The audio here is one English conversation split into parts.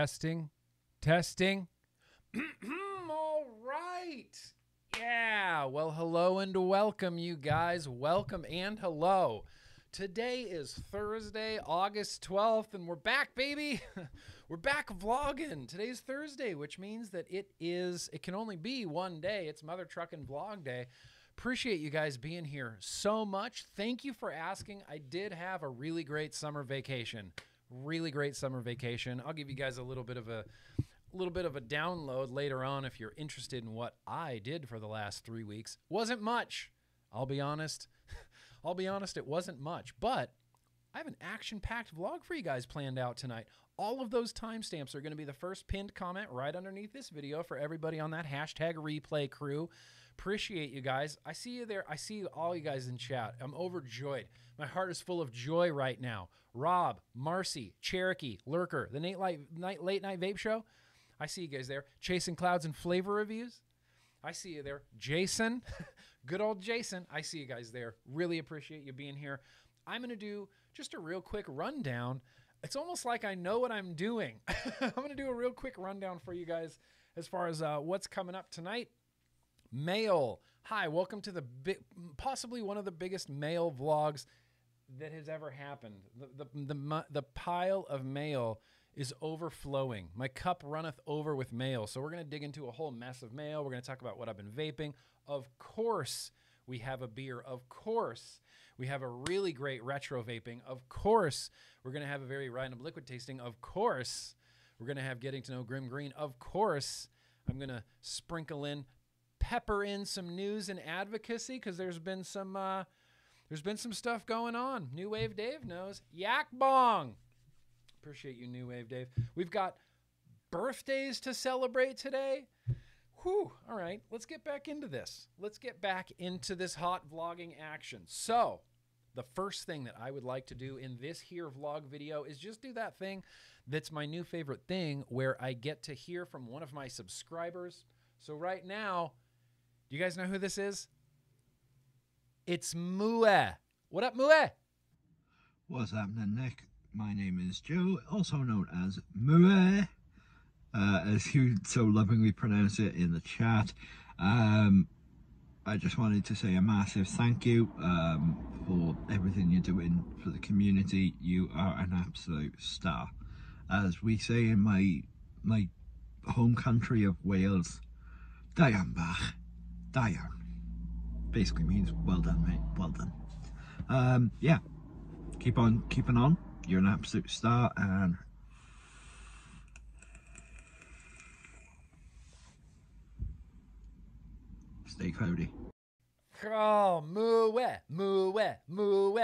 Testing. Testing. All right. Yeah. Well, hello and welcome, you guys. Welcome and hello. Today is Thursday, August 12th, and we're back, baby. we're back vlogging. Today's Thursday, which means that it is, it can only be one day. It's Mother Truck and Vlog Day. Appreciate you guys being here so much. Thank you for asking. I did have a really great summer vacation. Really great summer vacation. I'll give you guys a little bit of a little bit of a download later on if you're interested in what I did for the last 3 weeks. Wasn't much. I'll be honest. I'll be honest, it wasn't much, but I have an action-packed vlog for you guys planned out tonight. All of those timestamps are going to be the first pinned comment right underneath this video for everybody on that hashtag replay crew. Appreciate you guys. I see you there. I see all you guys in chat. I'm overjoyed. My heart is full of joy right now. Rob, Marcy, Cherokee, Lurker, the Nate Light, night, Late Night Vape Show. I see you guys there. Chasing Clouds and Flavor Reviews. I see you there. Jason, good old Jason. I see you guys there. Really appreciate you being here. I'm going to do just a real quick rundown. It's almost like I know what I'm doing. I'm going to do a real quick rundown for you guys as far as uh, what's coming up tonight. Mail. Hi, welcome to the bi- possibly one of the biggest mail vlogs that has ever happened. The, the, the, the pile of mail is overflowing. My cup runneth over with mail. So we're going to dig into a whole mess of mail. We're going to talk about what I've been vaping. Of course, we have a beer. Of course, we have a really great retro vaping. Of course, we're going to have a very random liquid tasting. Of course, we're going to have getting to know Grimm Green. Of course, I'm going to sprinkle in, pepper in some news and advocacy because there's been some. Uh, there's been some stuff going on. New Wave Dave knows. Yak Bong. Appreciate you, New Wave Dave. We've got birthdays to celebrate today. Whew. All right, let's get back into this. Let's get back into this hot vlogging action. So, the first thing that I would like to do in this here vlog video is just do that thing that's my new favorite thing where I get to hear from one of my subscribers. So, right now, do you guys know who this is? It's Mue. What up, Mue? What's happening, Nick? My name is Joe, also known as Mue, uh, as you so lovingly pronounce it in the chat. Um, I just wanted to say a massive thank you um, for everything you're doing for the community. You are an absolute star. As we say in my my home country of Wales, Da iawn bach, Diane. Basically means well done, mate. Well done. Um, yeah, keep on keeping on. You're an absolute star, and stay cloudy. Oh, Mue, Mue, Mue.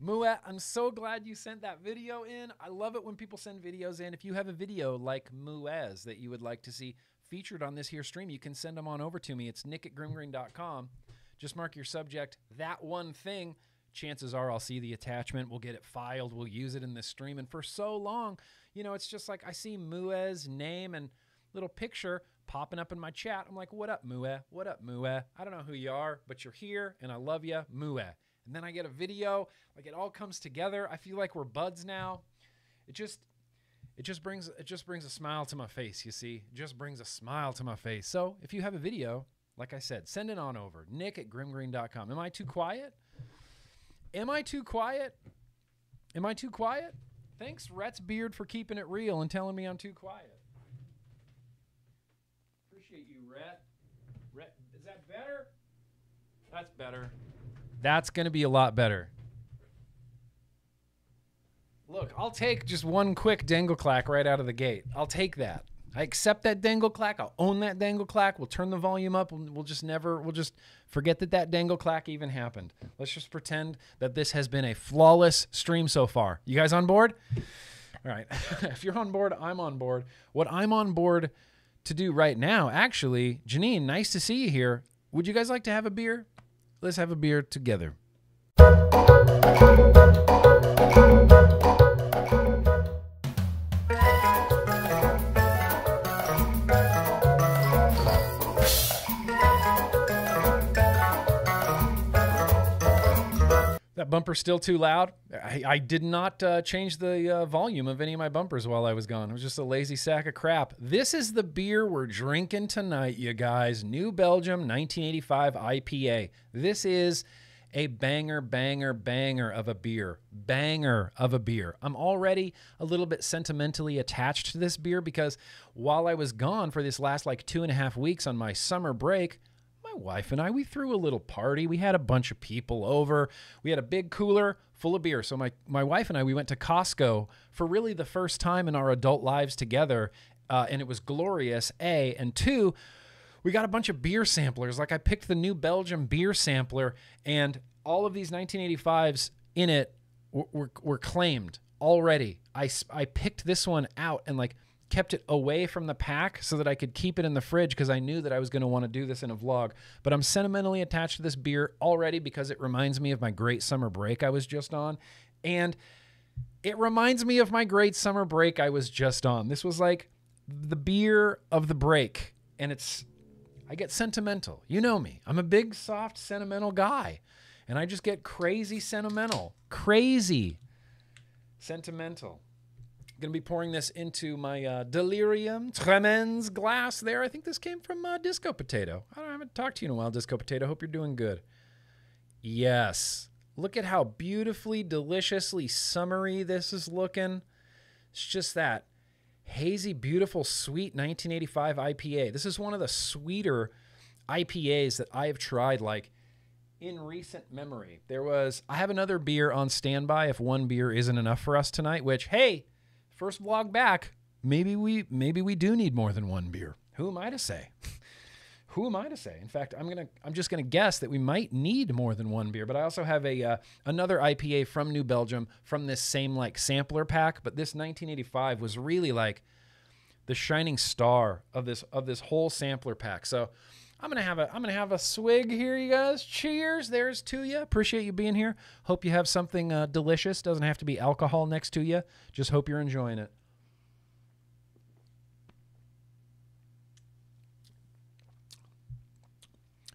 Mue, I'm so glad you sent that video in. I love it when people send videos in. If you have a video like Muez that you would like to see featured on this here stream, you can send them on over to me. It's nick at grimmgreen.com. Just mark your subject, that one thing. Chances are I'll see the attachment. We'll get it filed. We'll use it in this stream. And for so long, you know, it's just like I see Muez name and little picture popping up in my chat. I'm like, what up, Mue? What up, Mue? I don't know who you are, but you're here and I love you, Mue. And then I get a video, like it all comes together. I feel like we're buds now. It just it just brings it just brings a smile to my face, you see? It just brings a smile to my face. So if you have a video, like I said, send it on over. Nick at grimmgreen.com. Am I too quiet? Am I too quiet? Am I too quiet? Thanks, Rhett's Beard, for keeping it real and telling me I'm too quiet. Appreciate you, Rhett. Rhett, is that better? That's better. That's going to be a lot better. Look, I'll take just one quick dangle clack right out of the gate. I'll take that. I accept that dangle clack. I'll own that dangle clack. We'll turn the volume up. We'll, we'll just never, we'll just forget that that dangle clack even happened. Let's just pretend that this has been a flawless stream so far. You guys on board? All right. if you're on board, I'm on board. What I'm on board to do right now, actually, Janine, nice to see you here. Would you guys like to have a beer? Let's have a beer together. That bumper's still too loud. I, I did not uh, change the uh, volume of any of my bumpers while I was gone. It was just a lazy sack of crap. This is the beer we're drinking tonight, you guys. New Belgium 1985 IPA. This is a banger, banger, banger of a beer. Banger of a beer. I'm already a little bit sentimentally attached to this beer because while I was gone for this last like two and a half weeks on my summer break, wife and I, we threw a little party. We had a bunch of people over. We had a big cooler full of beer. So my, my wife and I, we went to Costco for really the first time in our adult lives together. Uh, and it was glorious, A. And two, we got a bunch of beer samplers. Like I picked the new Belgium beer sampler, and all of these 1985s in it were, were, were claimed already. I, I picked this one out and like kept it away from the pack so that I could keep it in the fridge because I knew that I was going to want to do this in a vlog. But I'm sentimentally attached to this beer already because it reminds me of my great summer break I was just on. And it reminds me of my great summer break I was just on. This was like the beer of the break. And it's, I get sentimental. You know me. I'm a big, soft, sentimental guy. And I just get crazy sentimental. Crazy sentimental going to be pouring this into my uh, Delirium Tremens glass there. I think this came from uh, Disco Potato. I, I haven't talked to you in a while, Disco Potato. Hope you're doing good. Yes. Look at how beautifully, deliciously summery this is looking. It's just that hazy, beautiful, sweet 1985 IPA. This is one of the sweeter IPAs that I have tried like in recent memory. There was I have another beer on standby if one beer isn't enough for us tonight, which hey, first vlog back, maybe we maybe we do need more than one beer. Who am I to say? Who am I to say? In fact, I'm gonna I'm just gonna guess that we might need more than one beer. But I also have a uh, another IPA from New Belgium from this same like sampler pack. But this 1985 was really like the shining star of this of this whole sampler pack. So I'm gonna have a I'm gonna have a swig here, you guys. Cheers! There's to you. Appreciate you being here. Hope you have something uh, delicious. Doesn't have to be alcohol next to you. Just hope you're enjoying it.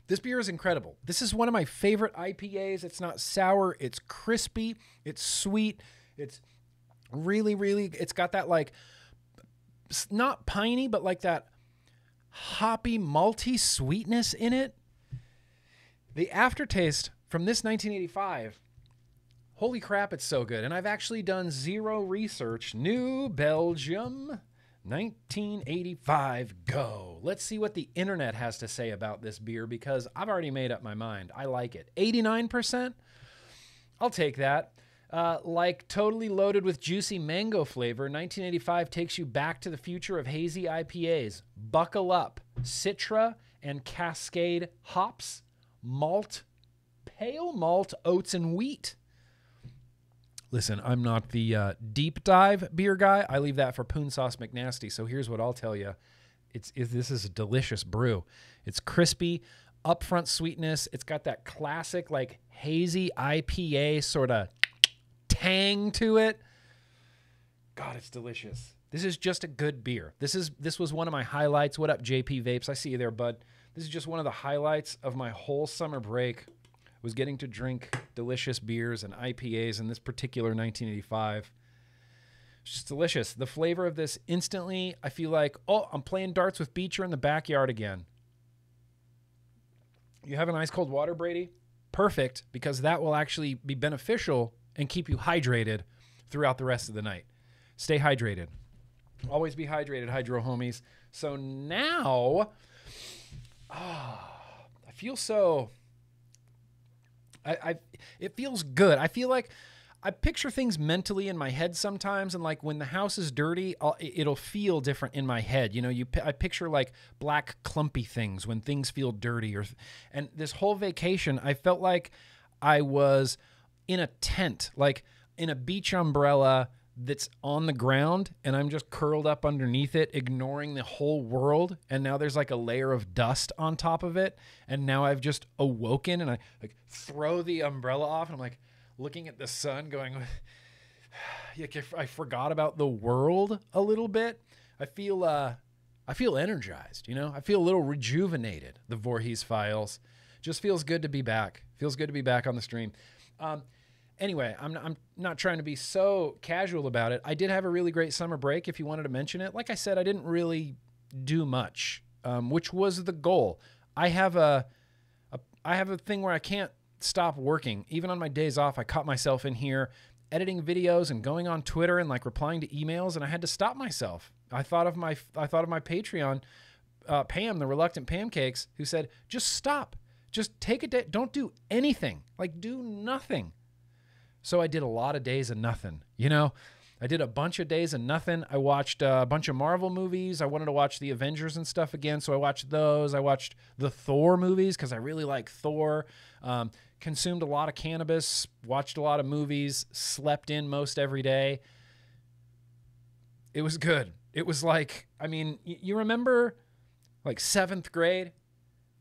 This beer is incredible. This is one of my favorite IPAs. It's not sour. It's crispy. It's sweet. It's really, really. It's got that like not piney, but like that hoppy, malty sweetness in it. The aftertaste from this 1985, holy crap, it's so good. And I've actually done zero research. New Belgium 1985 go. Let's see what the internet has to say about this beer because I've already made up my mind. I like it. 89%? I'll take that. Uh, like totally loaded with juicy mango flavor, 1985 takes you back to the future of hazy IPAs. Buckle up. Citra and Cascade hops, malt, pale malt, oats, and wheat. Listen, I'm not the uh, deep dive beer guy. I leave that for Poon Sauce McNasty. So here's what I'll tell you: it's, it's this is a delicious brew. It's crispy, upfront sweetness. It's got that classic like hazy IPA sort of tang to it. God, it's delicious. This is just a good beer. This is this was one of my highlights. What up, JP Vapes? I see you there, bud. This is just one of the highlights of my whole summer break. Was getting to drink delicious beers and IPAs in this particular 1985. It's just delicious. The flavor of this instantly, I feel like, oh, I'm playing darts with Beecher in the backyard again. You have an ice cold water, Brady? Perfect, because that will actually be beneficial and keep you hydrated throughout the rest of the night. Stay hydrated. Always be hydrated, hydro homies. So now, oh, I feel so. I, I it feels good. I feel like I picture things mentally in my head sometimes, and like when the house is dirty, I'll, it'll feel different in my head. You know, you I picture like black clumpy things when things feel dirty, or and this whole vacation, I felt like I was in a tent, like in a beach umbrella that's on the ground and I'm just curled up underneath it, ignoring the whole world. And now there's like a layer of dust on top of it. And now I've just awoken and I like throw the umbrella off and I'm like looking at the sun going, like I forgot about the world a little bit. I feel, uh, I feel energized, you know, I feel a little rejuvenated. The Voorhees files just feels good to be back. Feels good to be back on the stream. Um, anyway, I'm, I'm not trying to be so casual about it. I did have a really great summer break. If you wanted to mention it, like I said, I didn't really do much, um, which was the goal. I have a, a I have a thing where I can't stop working. Even on my days off, I caught myself in here editing videos and going on Twitter and like replying to emails, and I had to stop myself. I thought of my I thought of my Patreon, uh, Pam, the reluctant pancakes, who said, "Just stop, just take a day, don't do anything, like do nothing." So I did a lot of days of nothing, you know. I did a bunch of days of nothing. I watched a bunch of Marvel movies. I wanted to watch the Avengers and stuff again, so I watched those. I watched the Thor movies because I really like Thor. Um, consumed a lot of cannabis, watched a lot of movies, slept in most every day. It was good. It was like, I mean, you remember like seventh grade,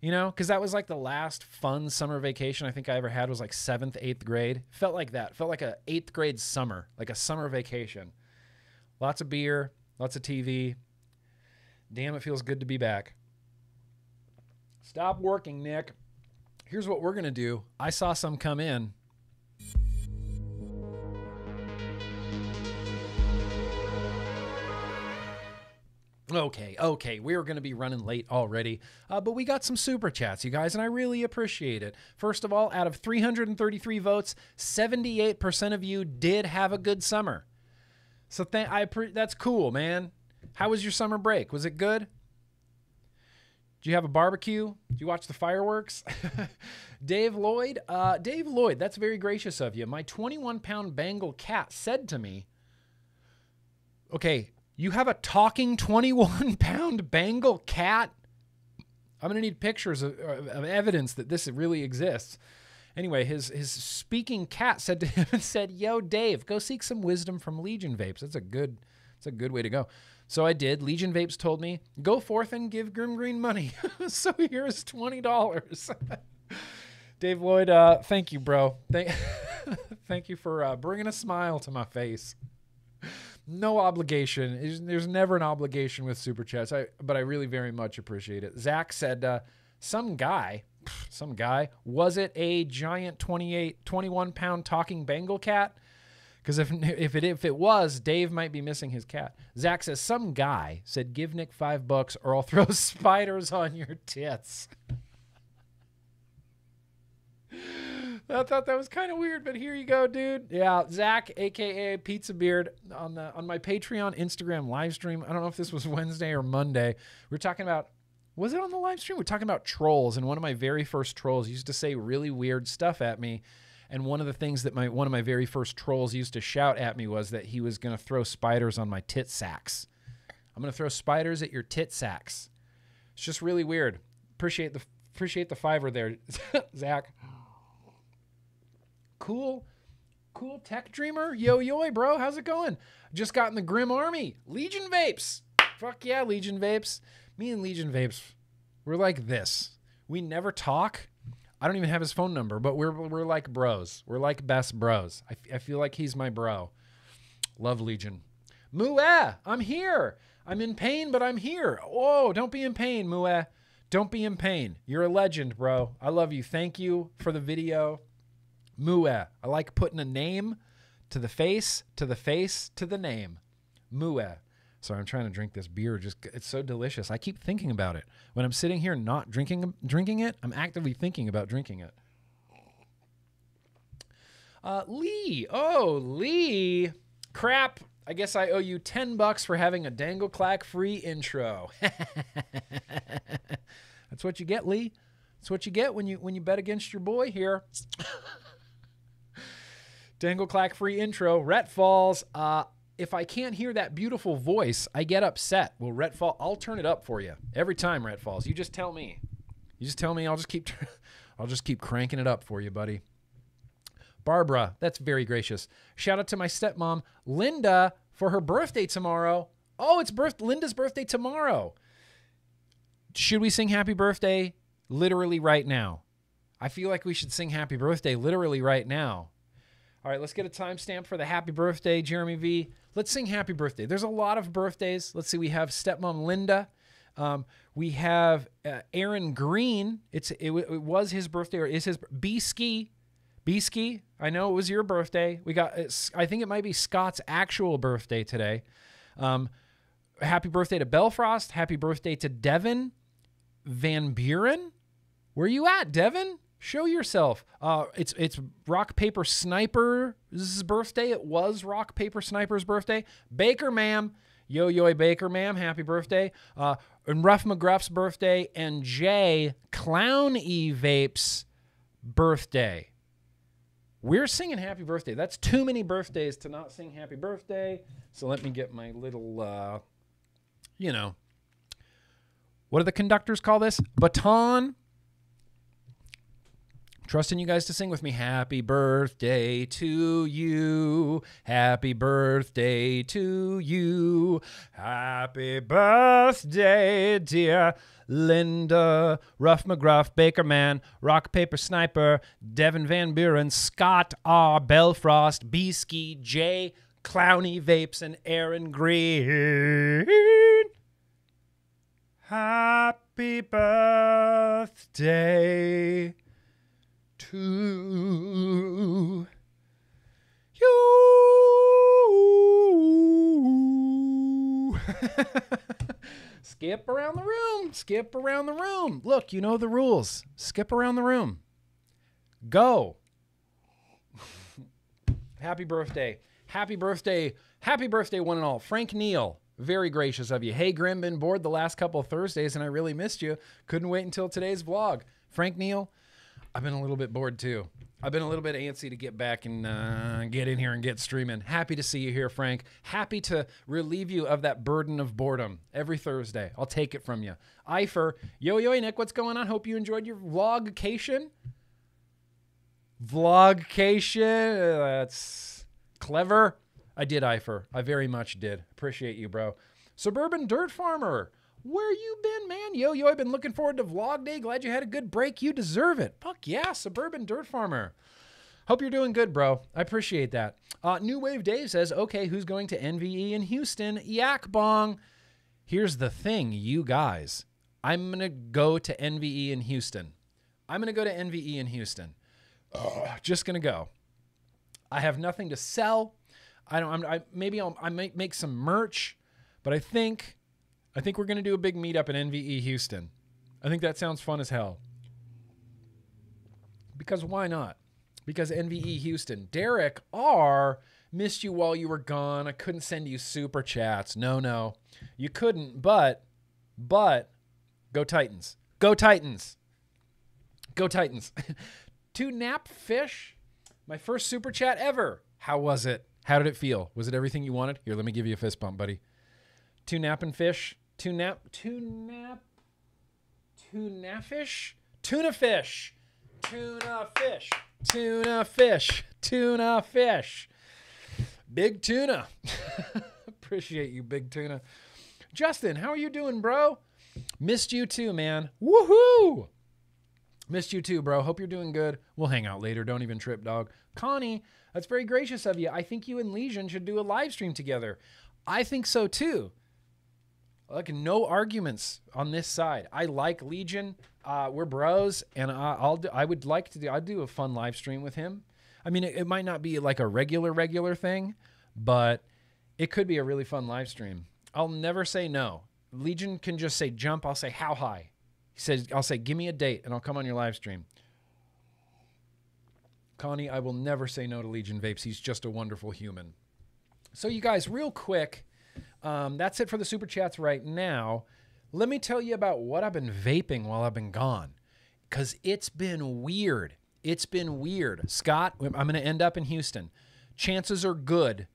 you know, because that was like the last fun summer vacation I think I ever had was like seventh, eighth grade. Felt like that. Felt like a eighth grade summer, like a summer vacation. Lots of beer, lots of TV. Damn, it feels good to be back. Stop working, Nick here's what we're going to do. I saw some come in. Okay, okay, we are going to be running late already, uh, but we got some super chats, you guys, and I really appreciate it. First of all, out of 333 votes, 78% of you did have a good summer. So th- I pre- that's cool, man. How was your summer break? Was it good? Do you have a barbecue? Do you watch the fireworks? Dave Lloyd, uh, Dave Lloyd, that's very gracious of you. My 21 pound Bengal cat said to me, Okay, you have a talking 21 pound Bengal cat? I'm going to need pictures of, of, evidence that this really exists. Anyway, his, his speaking cat said to him and said, Yo, Dave, go seek some wisdom from Legion Vapes. That's a good, that's a good way to go. So I did. Legion Vapes told me, go forth and give Grimm Green money. so here's $20. Dave Lloyd, uh, thank you, bro. Thank, thank you for uh, bringing a smile to my face. No obligation. There's never an obligation with super chats, I, but I really very much appreciate it. Zach said, uh, some guy, some guy, was it a giant 28, 21 pound talking Bengal cat? Because if if it if it was, Dave might be missing his cat. Zach says some guy said, "Give Nick five bucks, or I'll throw spiders on your tits." I thought that was kind of weird, but here you go, dude. Yeah, Zach, aka Pizza Beard, on the on my Patreon Instagram live stream. I don't know if this was Wednesday or Monday. We are talking about was it on the live stream? We are talking about trolls, and one of my very first trolls used to say really weird stuff at me and one of the things that my one of my very first trolls used to shout at me was that he was going to throw spiders on my tit sacks. I'm going to throw spiders at your tit sacks. It's just really weird. Appreciate the appreciate the fiver there, Zach. Cool, cool tech dreamer. Yo yo, bro, how's it going? Just got in the Grimm Army. Legion Vapes. Fuck yeah, Legion Vapes. Me and Legion Vapes, we're like this. We never talk I don't even have his phone number, but we're we're like bros. We're like best bros. I, f- I feel like he's my bro. Love Legion. Mueh, I'm here. I'm in pain, but I'm here. Oh, don't be in pain, Mueh. Don't be in pain. You're a legend, bro. I love you. Thank you for the video. Mueh. I like putting a name to the face, to the face, to the name. Mueh. Sorry, I'm trying to drink this beer. Just it's so delicious. I keep thinking about it when I'm sitting here not drinking drinking it. I'm actively thinking about drinking it. Uh, Lee, oh Lee, crap. I guess I owe you ten bucks for having a dangle clack free intro. That's what you get, Lee. That's what you get when you when you bet against your boy here. Dangle clack free intro. Rhett Falls. Uh, if I can't hear that beautiful voice, I get upset. Well, Rhett Fall, I'll turn it up for you every time. Rhett Falls, you just tell me. You just tell me. I'll just keep. I'll just keep cranking it up for you, buddy. Barbara, that's very gracious. Shout out to my stepmom, Linda, for her birthday tomorrow. Oh, it's birth Linda's birthday tomorrow. Should we sing happy birthday literally right now? I feel like we should sing happy birthday literally right now. All right, let's get a timestamp for the happy birthday, Jeremy V. Let's sing happy birthday. There's a lot of birthdays. Let's see. We have stepmom Linda. Um, we have uh, Aaron Green. It's it, it, was his birthday or is his B Ski. Beesky, I know it was your birthday. We got, I think it might be Scott's actual birthday today. Um, happy birthday to Belfrost. Happy birthday to Devin Van Buren. Where are you at, Devin? Show yourself. Uh, it's it's Rock Paper Sniper's birthday. It was Rock Paper Sniper's birthday. Baker, ma'am. Yo Yo Baker, ma'am. Happy birthday. Uh, and Ruff McGruff's birthday. And Jay Clown E Vapes birthday. We're singing happy birthday. That's too many birthdays to not sing happy birthday. So let me get my little, uh, you know, what do the conductors call this? Baton. Trusting you guys to sing with me. Happy birthday to you. Happy birthday to you. Happy birthday, dear Linda, Ruff McGruff, Baker Man, Rock Paper Sniper, Devin Van Buren, Scott R. Belfrost, Beesky, J. Clowny Vapes, and Aaron Green. Happy birthday to you. Skip around the room. Skip around the room. Look, you know the rules. Skip around the room. Go. Happy birthday. Happy birthday. Happy birthday, one and all. Frank Neal. Very gracious of you. Hey, Grimm, been bored the last couple Thursdays and I really missed you. Couldn't wait until today's vlog. Frank Neal, I've been a little bit bored too. I've been a little bit antsy to get back and uh, get in here and get streaming. Happy to see you here, Frank. Happy to relieve you of that burden of boredom every Thursday. I'll take it from you. Eifer, yo yo, Nick, what's going on? Hope you enjoyed your vlogcation. Vlogcation, that's clever. I did, Eifer. I very much did. Appreciate you, bro. Suburban Dirt Farmer, where you been, man? Yo, yo, I've been looking forward to vlog day. Glad you had a good break. You deserve it. Fuck yeah, Suburban Dirt Farmer. Hope you're doing good, bro. I appreciate that. Uh, New Wave Dave says, okay, who's going to NVE in Houston? Yak Bong. Here's the thing, you guys. I'm going to go to NVE in Houston. I'm going to go to NVE in Houston. Ugh, just going to go. I have nothing to sell. I don't. I'm, I maybe I'll, I might make some merch, but I think I think we're gonna do a big meetup in NVE Houston. I think that sounds fun as hell. Because why not? Because NVE Houston. Derek R missed you while you were gone. I couldn't send you super chats. No, no. You couldn't, but but go Titans. Go Titans. Go Titans. to nap fish. My first super chat ever. How was it? How did it feel? Was it everything you wanted? Here, let me give you a fist bump, buddy. Two napping fish. Nap. Two. Tuna fish. Tuna fish. Tuna fish. Tuna fish. Tuna fish. Big tuna. Appreciate you, big tuna. Justin, how are you doing, bro? Missed you too, man. Woohoo! Missed you too, bro. Hope you're doing good. We'll hang out later. Don't even trip, dog. Connie, that's very gracious of you. I think you and Legion should do a live stream together. I think so too. Like no arguments on this side. I like Legion. Uh, we're bros, and I, will do, I would like to do. I'd do a fun live stream with him. I mean, it, it might not be like a regular regular thing, but it could be a really fun live stream. I'll never say no. Legion can just say jump. I'll say how high. He says I'll say give me a date, and I'll come on your live stream. Connie, I will never say no to Legion Vapes. He's just a wonderful human. So, you guys, real quick, um, that's it for the super chats right now. Let me tell you about what I've been vaping while I've been gone, because it's been weird. It's been weird. Scott, I'm going to end up in Houston. Chances are good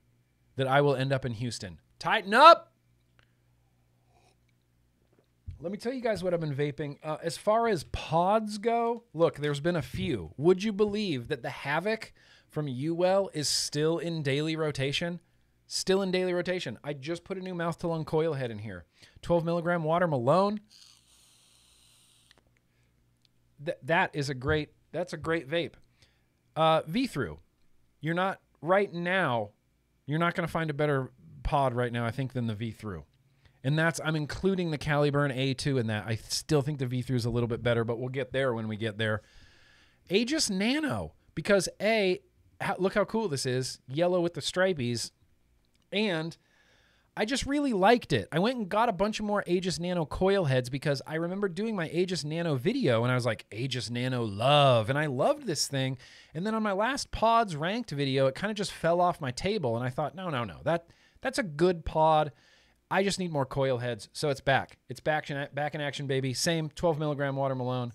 that I will end up in Houston. Tighten up. Let me tell you guys what I've been vaping. Uh, as far as pods go, look, there's been a few. Would you believe that the Havok from U-Well is still in daily rotation? Still in daily rotation. I just put a new mouth to lung coil head in here. 12 milligram water Malone. Th- that is a great, that's a great vape. Uh, V Thru. You're not, right now, you're not going to find a better pod right now, I think, than the V Thru. And that's I'm including the Caliburn A2 in that. I still think the V3 is a little bit better, but we'll get there when we get there. Aegis Nano, because a look how cool this is, yellow with the stripies, and I just really liked it. I went and got a bunch of more Aegis Nano coil heads because I remember doing my Aegis Nano video and I was like, Aegis Nano love. And I loved this thing. And then on my last pods ranked video, it kind of just fell off my table. And I thought, no, no, no, that that's a good pod. I just need more coil heads. So it's back. It's back, back in action, baby. Same 12 milligram water Malone.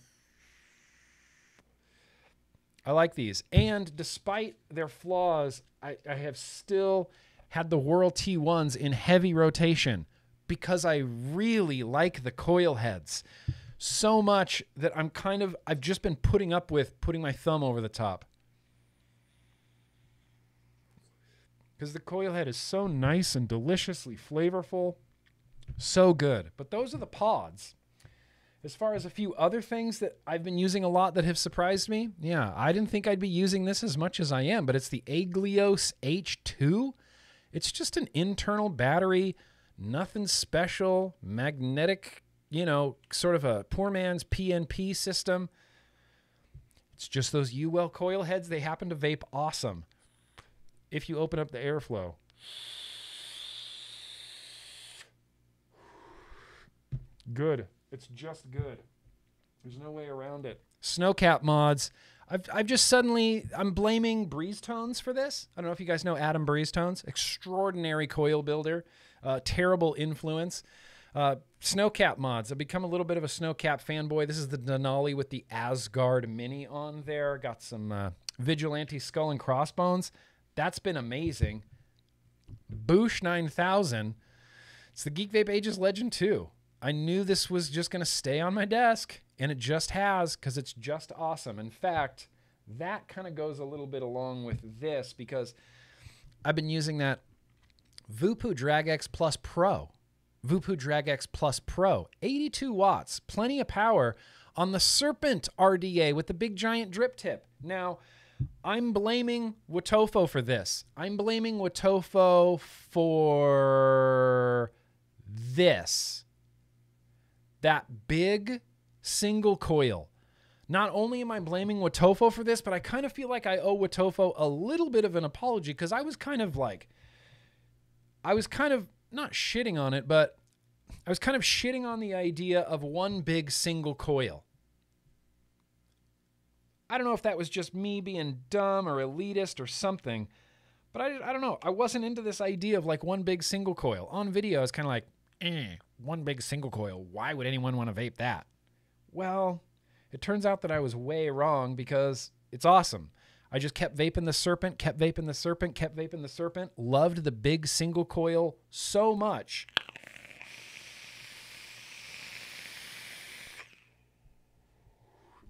I like these. And despite their flaws, I, I have still had the Whirl T1s in heavy rotation because I really like the coil heads so much that I'm kind of, I've just been putting up with putting my thumb over the top. Because the coil head is so nice and deliciously flavorful. So good. But those are the pods. As far as a few other things that I've been using a lot that have surprised me, yeah, I didn't think I'd be using this as much as I am, but it's the Aeglos H2. It's just an internal battery, nothing special, magnetic, you know, sort of a poor man's PNP system. It's just those U-Well coil heads. They happen to vape awesome if you open up the airflow. Good. It's just good. There's no way around it. Snowcap mods. I've, I've just suddenly I'm blaming Breeze Tones for this. I don't know if you guys know Adam Breeze Tones, extraordinary coil builder, uh, terrible influence. Uh, snowcap mods. I've become a little bit of a snowcap fanboy. This is the Denali with the Asgard Mini on there. Got some uh, Vigilante Skull and Crossbones. That's been amazing. Boosh 9000. It's the Geek Vape Aegis Legend 2. I knew this was just going to stay on my desk, and it just has because it's just awesome. In fact, that kind of goes a little bit along with this because I've been using that Voopoo Drag X Plus Pro. Voopoo Drag X Plus Pro, 82 watts, plenty of power on the Serpent RDA with the big giant drip tip. Now, I'm blaming Wotofo for this. I'm blaming Wotofo for this that big single coil. Not only am I blaming Wotofo for this, but I kind of feel like I owe Wotofo a little bit of an apology because I was kind of like, I was kind of not shitting on it, but I was kind of shitting on the idea of one big single coil. I don't know if that was just me being dumb or elitist or something, but I, I don't know. I wasn't into this idea of like one big single coil. On video, I was kind of like, eh, one big single coil. Why would anyone want to vape that? Well, it turns out that I was way wrong because it's awesome. I just kept vaping the serpent, kept vaping the serpent, kept vaping the serpent. Loved the big single coil so much.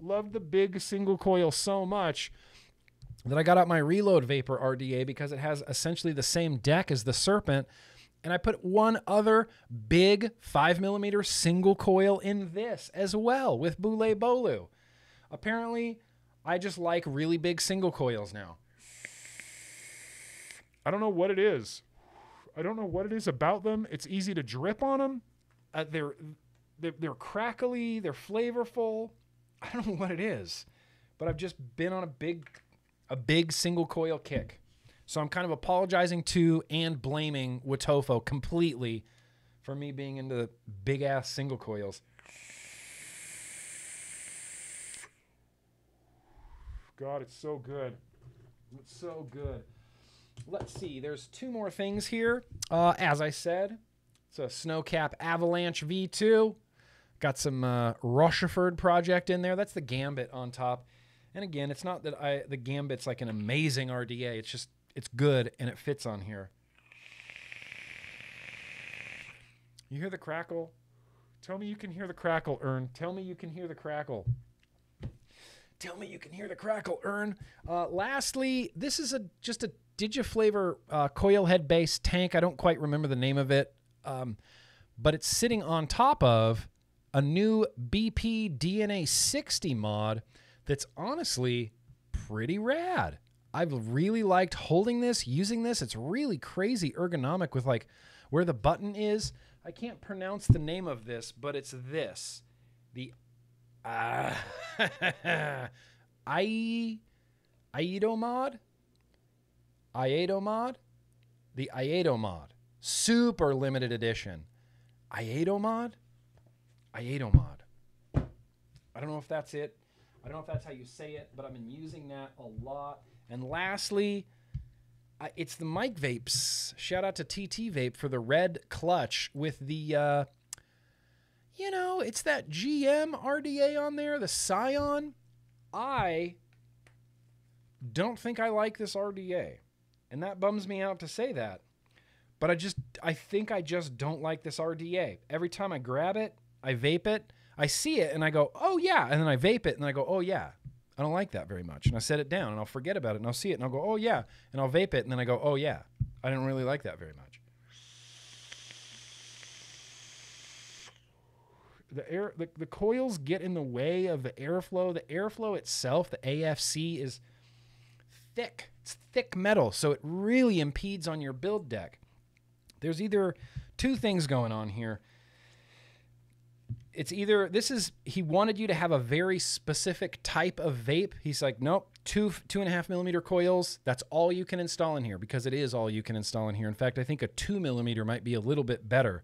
Loved the big single coil so much that I got out my Reload Vapor RDA because it has essentially the same deck as the Serpent, and I put one other big five millimeter single coil in this as well with Bule Bolu. Apparently, I just like really big single coils now. I don't know what it is. I don't know what it is about them. It's easy to drip on them. Uh, they're, they're they're crackly. They're flavorful. I don't know what it is, but I've just been on a big a big single coil kick. So I'm kind of apologizing to and blaming Wotofo completely for me being into the big ass single coils. God, it's so good. It's so good. Let's see. There's two more things here. Uh, as I said, it's a Snowcap Avalanche V2. Got some uh, Rochefort project in there. That's the Gambit on top. And again, it's not that I the Gambit's like an amazing RDA. It's just it's good and it fits on here. You hear the crackle? Tell me you can hear the crackle, Ern. Tell me you can hear the crackle. Tell me you can hear the crackle, Ern. Uh, lastly, this is a just a Digiflavor uh, coil head based tank. I don't quite remember the name of it, um, but it's sitting on top of a new BP DNA 60 mod that's honestly pretty rad. I've really liked holding this, using this. It's really crazy ergonomic with like where the button is. I can't pronounce the name of this, but it's this. The uh, I Aido mod, Ieto mod, the Ieto mod, super limited edition. Ieto mod, Ieto mod. I don't know if that's it. I don't know if that's how you say it, but I've been using that a lot. And lastly, it's the Mike Vapes. Shout out to TT Vape for the red clutch with the, uh, you know, it's that GM RDA on there, the Scion. I don't think I like this RDA. And that bums me out to say that. But I just, I think I just don't like this RDA. Every time I grab it, I vape it, I see it and I go, oh yeah. And then I vape it and I go, oh yeah. I don't like that very much. And I set it down and I'll forget about it and I'll see it and I'll go, oh yeah. And I'll vape it and then I go, oh yeah. I didn't really like that very much. The air, the, the coils get in the way of the airflow. The airflow itself, the AFC, is thick. It's thick metal, so it really impedes on your build deck. There's either two things going on here it's either this is he wanted you to have a very specific type of vape. He's like, nope, two two and a half millimeter coils. That's all you can install in here because it is all you can install in here. In fact, I think a two millimeter might be a little bit better.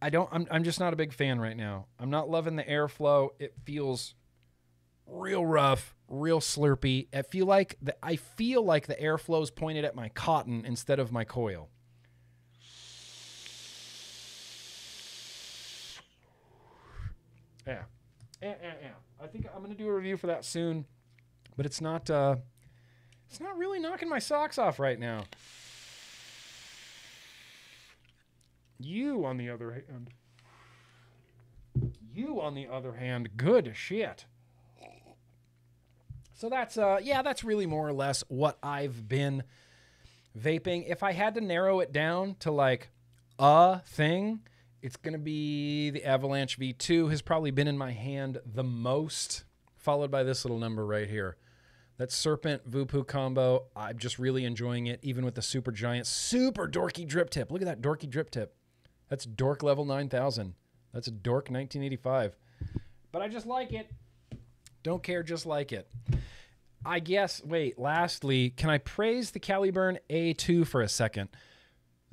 I don't. I'm I'm just not a big fan right now. I'm not loving the airflow. It feels real rough, real slurpy. I feel like the I feel like the airflow is pointed at my cotton instead of my coil. Yeah. Yeah, yeah. I think I'm gonna do a review for that soon, but it's not. Uh, it's not really knocking my socks off right now. You, on the other hand, you, on the other hand, good shit. So that's uh, yeah, that's really more or less what I've been vaping. If I had to narrow it down to like a thing, it's going to be the Avalanche V2 has probably been in my hand the most, followed by this little number right here. That Serpent Voopoo combo, I'm just really enjoying it, even with the super giant, super dorky drip tip. Look at that dorky drip tip. That's dork level 9000. That's a dork 1985. But I just like it. Don't care, just like it. I guess, wait, lastly, can I praise the Caliburn A2 for a second?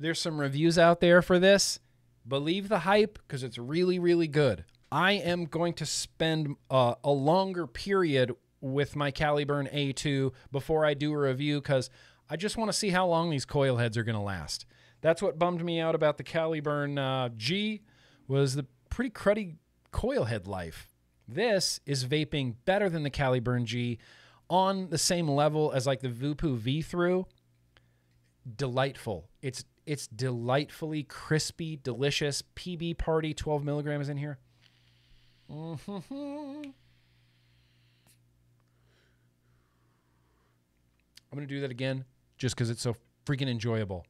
There's some reviews out there for this. Believe the hype because it's really, really good. I am going to spend uh, a longer period with my Caliburn A2 before I do a review because I just want to see how long these coil heads are going to last. That's what bummed me out about the Caliburn uh, G was the pretty cruddy coil head life. This is vaping better than the Caliburn G on the same level as like the Voopoo V Thru. Delightful. It's it's delightfully crispy, delicious. PB Party 12 milligrams in here. Mm-hmm. I'm going to do that again just because it's so freaking enjoyable.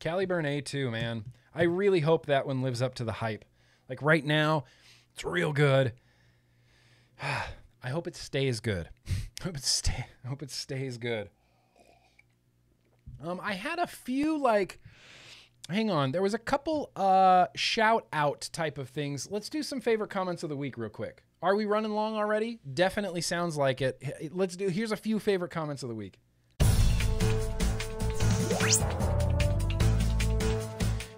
Caliburn A2, man. I really hope that one lives up to the hype. Like right now, it's real good. I hope it stays good. Hope it stay. Hope it stays good. Um, I had a few like, hang on, there was a couple uh shout out type of things. Let's do some favorite comments of the week real quick. Are we running long already? Definitely sounds like it. Let's do. Here's a few favorite comments of the week.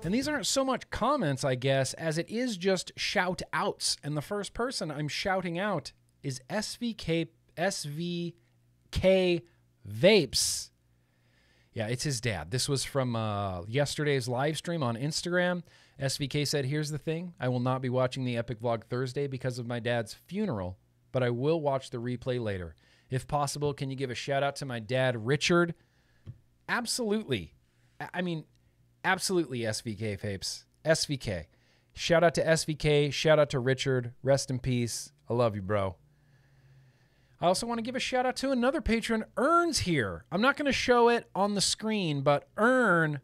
And these aren't so much comments, I guess, as it is just shout outs. And the first person I'm shouting out is SVK SVK Vapes. Yeah, it's his dad. This was from uh, yesterday's live stream on Instagram. SVK said, Here's the thing I will not be watching the Epic Vlog Thursday because of my dad's funeral, but I will watch the replay later. If possible, can you give a shout out to my dad, Richard? Absolutely. I mean, absolutely, SVK Vapes. SVK. Shout out to SVK. Shout out to Richard. Rest in peace. I love you, bro. I also want to give a shout out to another patron, Earns here. I'm not going to show it on the screen, but Earn,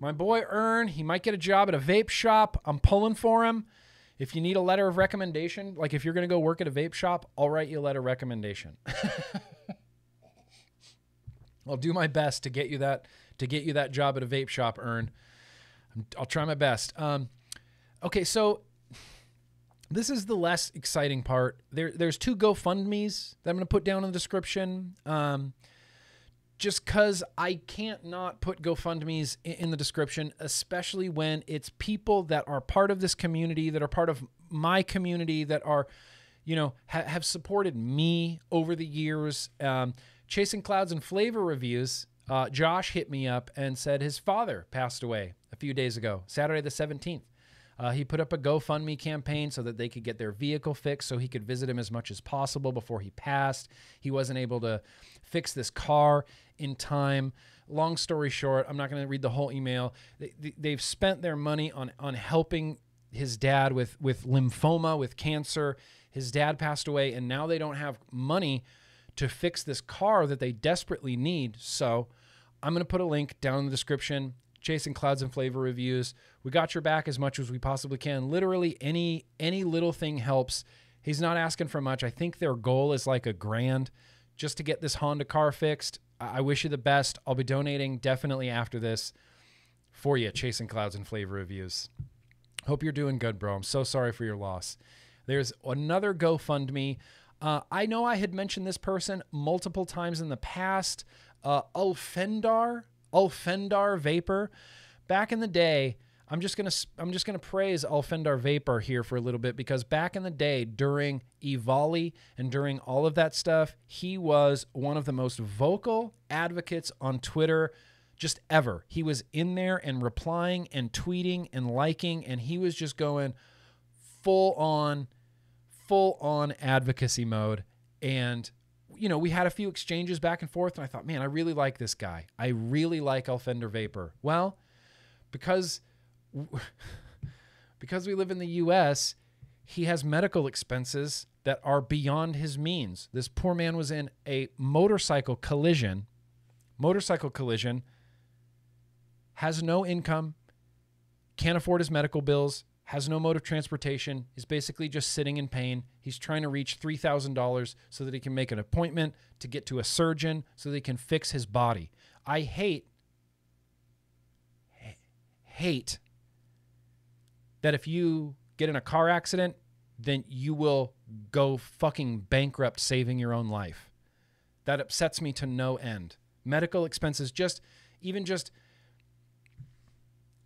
my boy Earn, he might get a job at a vape shop. I'm pulling for him. If you need a letter of recommendation, like if you're going to go work at a vape shop, I'll write you a letter of recommendation. I'll do my best to get you that to get you that job at a vape shop, Earn. I'll try my best. Um, okay, so this is the less exciting part. There, there's two GoFundmes that I'm going to put down in the description. Um, just because I can't not put GoFundMe's in, the description, especially when it's people that are part of this community, that are part of my community, that are, you know, ha- have supported me over the years. Um, Chasing Clouds and Flavor Reviews, uh, Josh hit me up and said his father passed away a few days ago, Saturday the 17th. Uh, he put up a GoFundMe campaign so that they could get their vehicle fixed so he could visit him as much as possible before he passed. He wasn't able to fix this car in time. Long story short, I'm not going to read the whole email. They, have spent their money on, on helping his dad with, with lymphoma, with cancer. His dad passed away, and now they don't have money to fix this car that they desperately need. So I'm going to put a link down in the description chasing clouds and flavor reviews. We got your back as much as we possibly can. Literally any any little thing helps. He's not asking for much. I think their goal is like a grand just to get this Honda car fixed. I wish you the best. I'll be donating definitely after this for you, Chasing Clouds and Flavor Reviews. Hope you're doing good, bro. I'm so sorry for your loss. There's another GoFundMe. Uh, I know I had mentioned this person multiple times in the past. Uh, Ulfendar, Ulfendar Vapor. Back in the day, I'm just gonna I'm just gonna praise Ulfendar Vapor here for a little bit because back in the day during EVALI and during all of that stuff, he was one of the most vocal advocates on Twitter just ever. He was in there and replying and tweeting and liking and he was just going full on full on advocacy mode and you know, we had a few exchanges back and forth, and I thought, man, I really like this guy. I really like Ulfender Vapor. Well, because because we live in the U.S., he has medical expenses that are beyond his means. This poor man was in a motorcycle collision, motorcycle collision, has no income, can't afford his medical bills, has no mode of transportation, is basically just sitting in pain. He's trying to reach $3,000 so that he can make an appointment to get to a surgeon so he can fix his body. I hate, hate that if you get in a car accident, then you will go fucking bankrupt saving your own life. That upsets me to no end. Medical expenses, just, even just,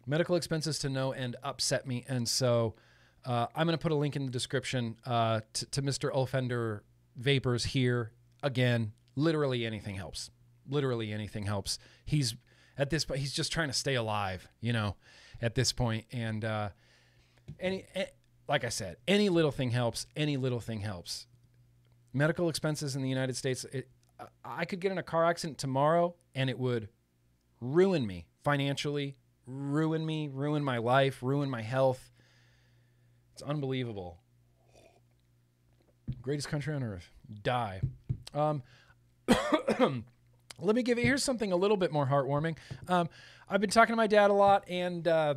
medical expenses to no end upset me. And so uh, I'm going to put a link in the description uh, to, to Mr. Ulfender Vapors here. Again, literally anything helps. Literally anything helps. He's at this point, he's just trying to stay alive, you know, at this point. And uh, any, like I said, any little thing helps. Any little thing helps. Medical expenses in the United States, it, I could get in a car accident tomorrow and it would ruin me financially, ruin me, ruin my life, ruin my health. It's unbelievable. Greatest country on earth. Die. Um, let me give you here's something a little bit more heartwarming. Um, I've been talking to my dad a lot, and uh,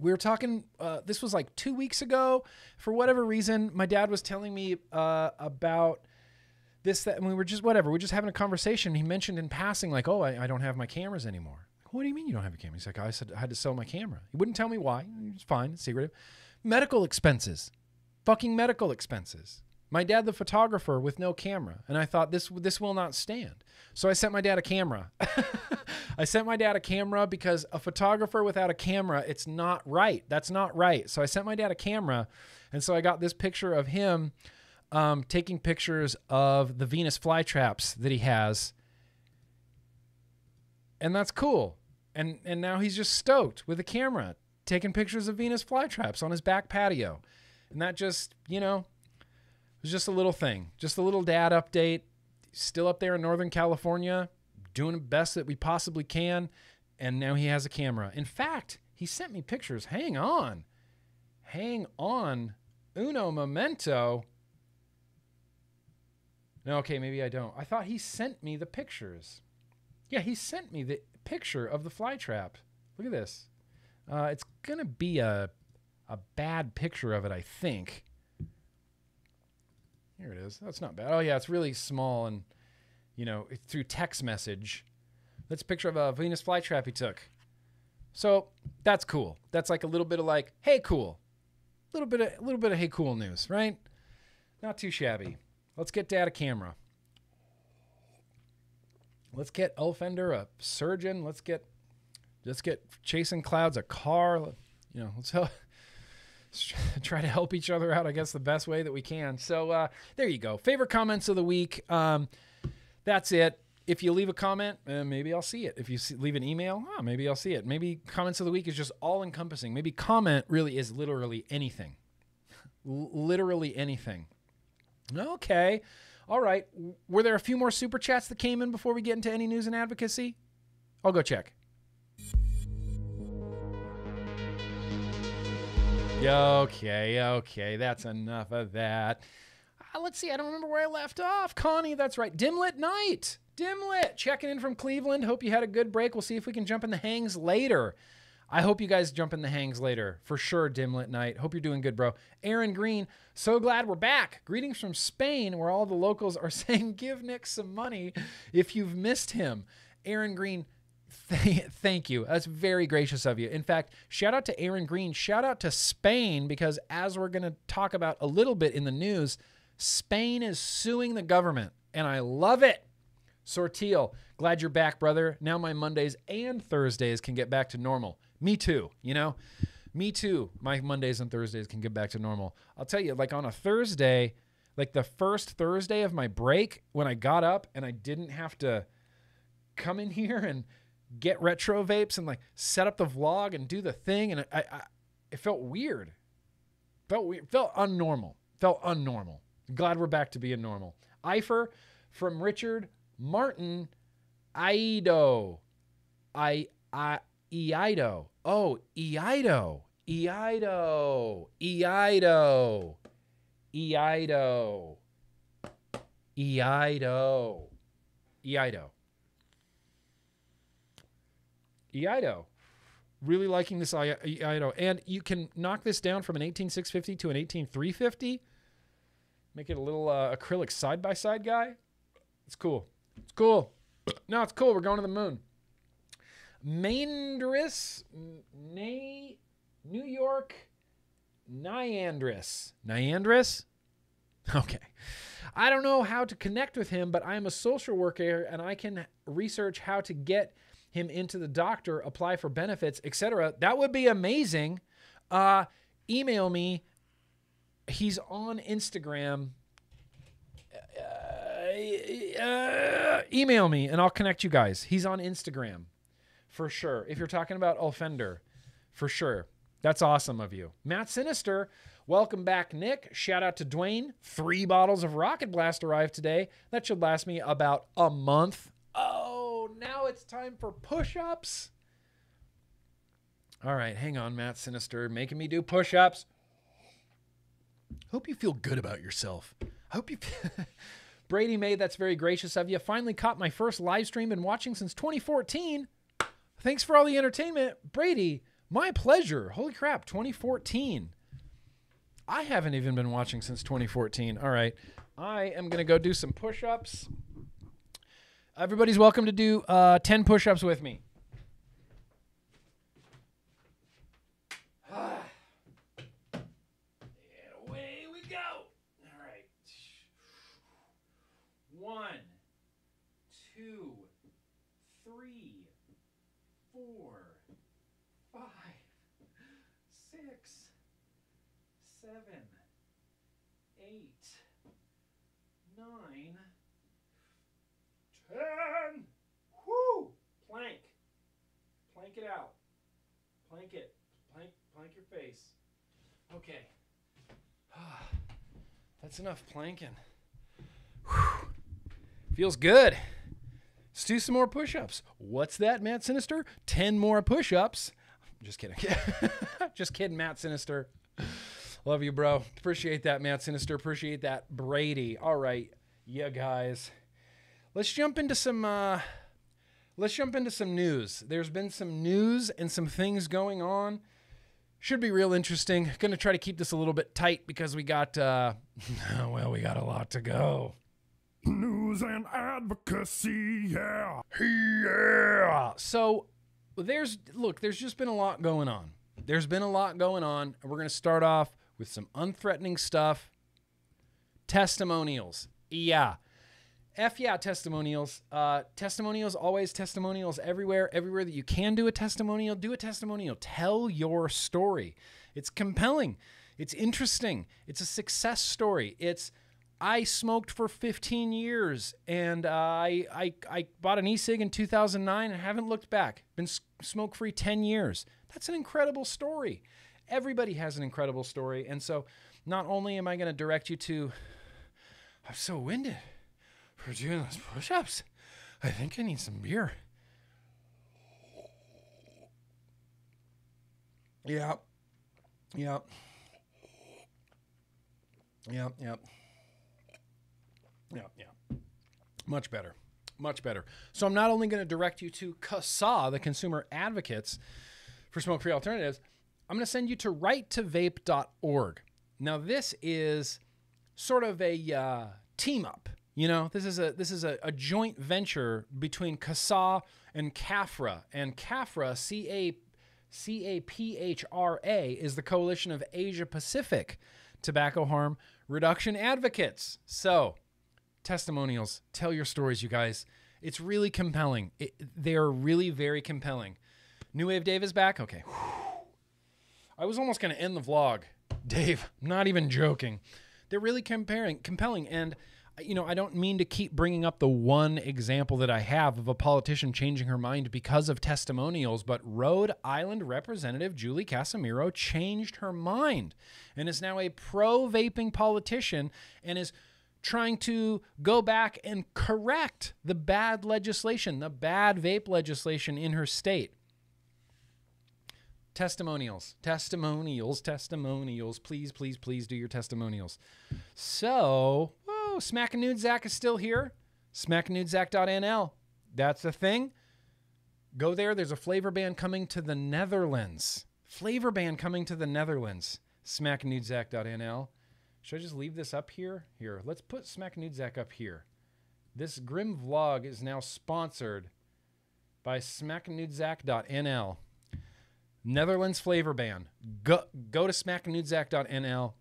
we were talking. Uh, this was like two weeks ago. For whatever reason, my dad was telling me uh, about this, that, and we were just whatever. We are just having a conversation. He mentioned in passing, like, "Oh, I, I don't have my cameras anymore." What do you mean you don't have a camera? He's like, I said I had to sell my camera. He wouldn't tell me why. It's fine, it's secretive. Medical expenses, fucking medical expenses. My dad, the photographer, with no camera, and I thought this this will not stand. So I sent my dad a camera. I sent my dad a camera because a photographer without a camera, it's not right. That's not right. So I sent my dad a camera, and so I got this picture of him um, taking pictures of the Venus flytraps that he has and that's cool. And and now he's just stoked with a camera taking pictures of Venus flytraps on his back patio. And that just, you know, was just a little thing. Just a little dad update. Still up there in Northern California, doing the best that we possibly can. And now he has a camera. In fact, he sent me pictures. Hang on. Hang on. Uno momento. No, okay, maybe I don't. I thought he sent me the pictures. Yeah, he sent me the picture of the fly trap. Look at this. Uh, it's gonna be a a bad picture of it, I think. Here it is. That's not bad. Oh yeah, it's really small and you know through text message. That's a picture of a Venus flytrap he took. So that's cool. That's like a little bit of like, hey, cool. A little bit of a little bit of hey cool news, right? Not too shabby. Let's get data camera. Let's get Elfender a surgeon. Let's get let's get chasing clouds a car. You know, let's help try to help each other out. I guess the best way that we can. So uh, there you go. Favorite comments of the week. Um, that's it. If you leave a comment, uh, maybe I'll see it. If you see, leave an email, oh, maybe I'll see it. Maybe comments of the week is just all encompassing. Maybe comment really is literally anything. L- literally anything. Okay. All right. Were there a few more super chats that came in before we get into any news and advocacy? I'll go check. Okay, okay, that's enough of that. Uh, let's see, I don't remember where I left off. Connie, that's right. Dimlit Night. Dimlit, checking in from Cleveland. Hope you had a good break. We'll see if we can jump in the hangs later. I hope you guys jump in the hangs later. For sure, Dimlit Night. Hope you're doing good, bro. Aaron Green, so glad we're back. Greetings from Spain, where all the locals are saying, give Nick some money if you've missed him. Aaron Green, Th- thank you. That's very gracious of you. In fact, shout out to Aaron Green. Shout out to Spain because, as we're going to talk about a little bit in the news, Spain is suing the government, and I love it. Sortil, glad you're back, brother. Now my Mondays and Thursdays can get back to normal. Me too, you know? Me too. My Mondays and Thursdays can get back to normal. I'll tell you, like on a Thursday, like the first Thursday of my break, when I got up and I didn't have to come in here and get retro vapes and like set up the vlog and do the thing and I, I it felt weird. Felt weird. Felt unnormal. Felt unnormal. Glad we're back to being normal. Eifer from Richard Martin Aido. I I Eido. Oh, Eido. Eido. Eido. Eido. Eido. Eido. Eido. Really liking this Eido. And you can knock this down from an 18650 to an 18350. Make it a little uh, acrylic side by side guy. It's cool. It's cool. No, it's cool. We're going to the moon. Maindris, Na- New York, Nyandris. Nyandris? Okay. I don't know how to connect with him, but I'm a social worker and I can research how to get him into the doctor, apply for benefits, etc. That would be amazing. Uh, email me. He's on Instagram. Uh, uh, email me and I'll connect you guys. He's on Instagram for sure. If you're talking about Offender, for sure. That's awesome of you. Matt Sinister, welcome back, Nick. Shout out to Dwayne. Three bottles of Rocket Blast arrived today. That should last me about a month. Now it's time for push ups. All right, hang on, Matt Sinister, making me do push ups. Hope you feel good about yourself. I hope you. Brady May, that's very gracious of you. Finally caught my first live stream and watching since 2014. Thanks for all the entertainment. Brady, my pleasure. Holy crap, 2014. I haven't even been watching since 2014. All right. I am going to go do some push ups. Everybody's welcome to do uh, 10 push ups with me. and away we go. All right. One, two, three, four, five, six, seven, eight, nine, ten. Whoo! Plank. Plank it out. Plank it. Plank, plank your face. Okay. That's enough planking. Whew. Feels good. Let's do some more push ups. What's that, Matt Sinister? 10 more push ups. Just kidding. Just kidding, Matt Sinister. Love you, bro. Appreciate that, Matt Sinister. Appreciate that, Brady. All right, yeah, guys. Let's jump into some. Uh, let's jump into some news. There's been some news and some things going on. Should be real interesting. Going to try to keep this a little bit tight because we got. Uh, well, we got a lot to go. News and advocacy, yeah. Yeah. So there's look, there's just been a lot going on. There's been a lot going on. We're going to start off with some unthreatening stuff. Testimonials. Yeah. F yeah, testimonials. Uh, testimonials, always testimonials everywhere. Everywhere that you can do a testimonial, do a testimonial. Tell your story. It's compelling. It's interesting. It's a success story. It's I smoked for 15 years and uh, I, I, I bought an e cig in 2009 and haven't looked back. Been smoke free 10 years. That's an incredible story. Everybody has an incredible story. And so, not only am I going to direct you to, I'm so winded for doing those push ups. I think I need some beer. Yeah. Yep. Yep. Yep. Yep. Yep. Much better. Much better. So I'm not only going to direct you to CASA, the consumer advocates for smoke free alternatives, I'm going to send you to rightovape.org. Now, this is sort of a uh, team up. You know, this is a this is a, a joint venture between CASA and CAPHRA, and CAPHRA, C A C A P H R A, is the coalition of Asia Pacific tobacco harm reduction advocates. So, testimonials, tell your stories, you guys. It's really compelling. It, they are really very compelling. New Wave Dave is back. Okay. I was almost going to end the vlog. Dave, not even joking. They're really comparing, compelling. And, you know, I don't mean to keep bringing up the one example that I have of a politician changing her mind because of testimonials, but Rhode Island Representative Julie Casimiro changed her mind and is now a pro vaping politician and is trying to go back and correct the bad legislation, the bad vape legislation in her state testimonials, testimonials, testimonials. Please, please, please do your testimonials. So, and Nude Zach is still here. SmackNudeZach.nl. That's the thing. Go there. There's a flavor ban coming to the Netherlands. Flavor ban coming to the Netherlands. SmackNudeZach.nl. Should I just leave this up here? Here, let's put Smack up here. This grim vlog is now sponsored by SmackNudeZach.nl. Netherlands flavor ban. Go go to smacknudezach.nl.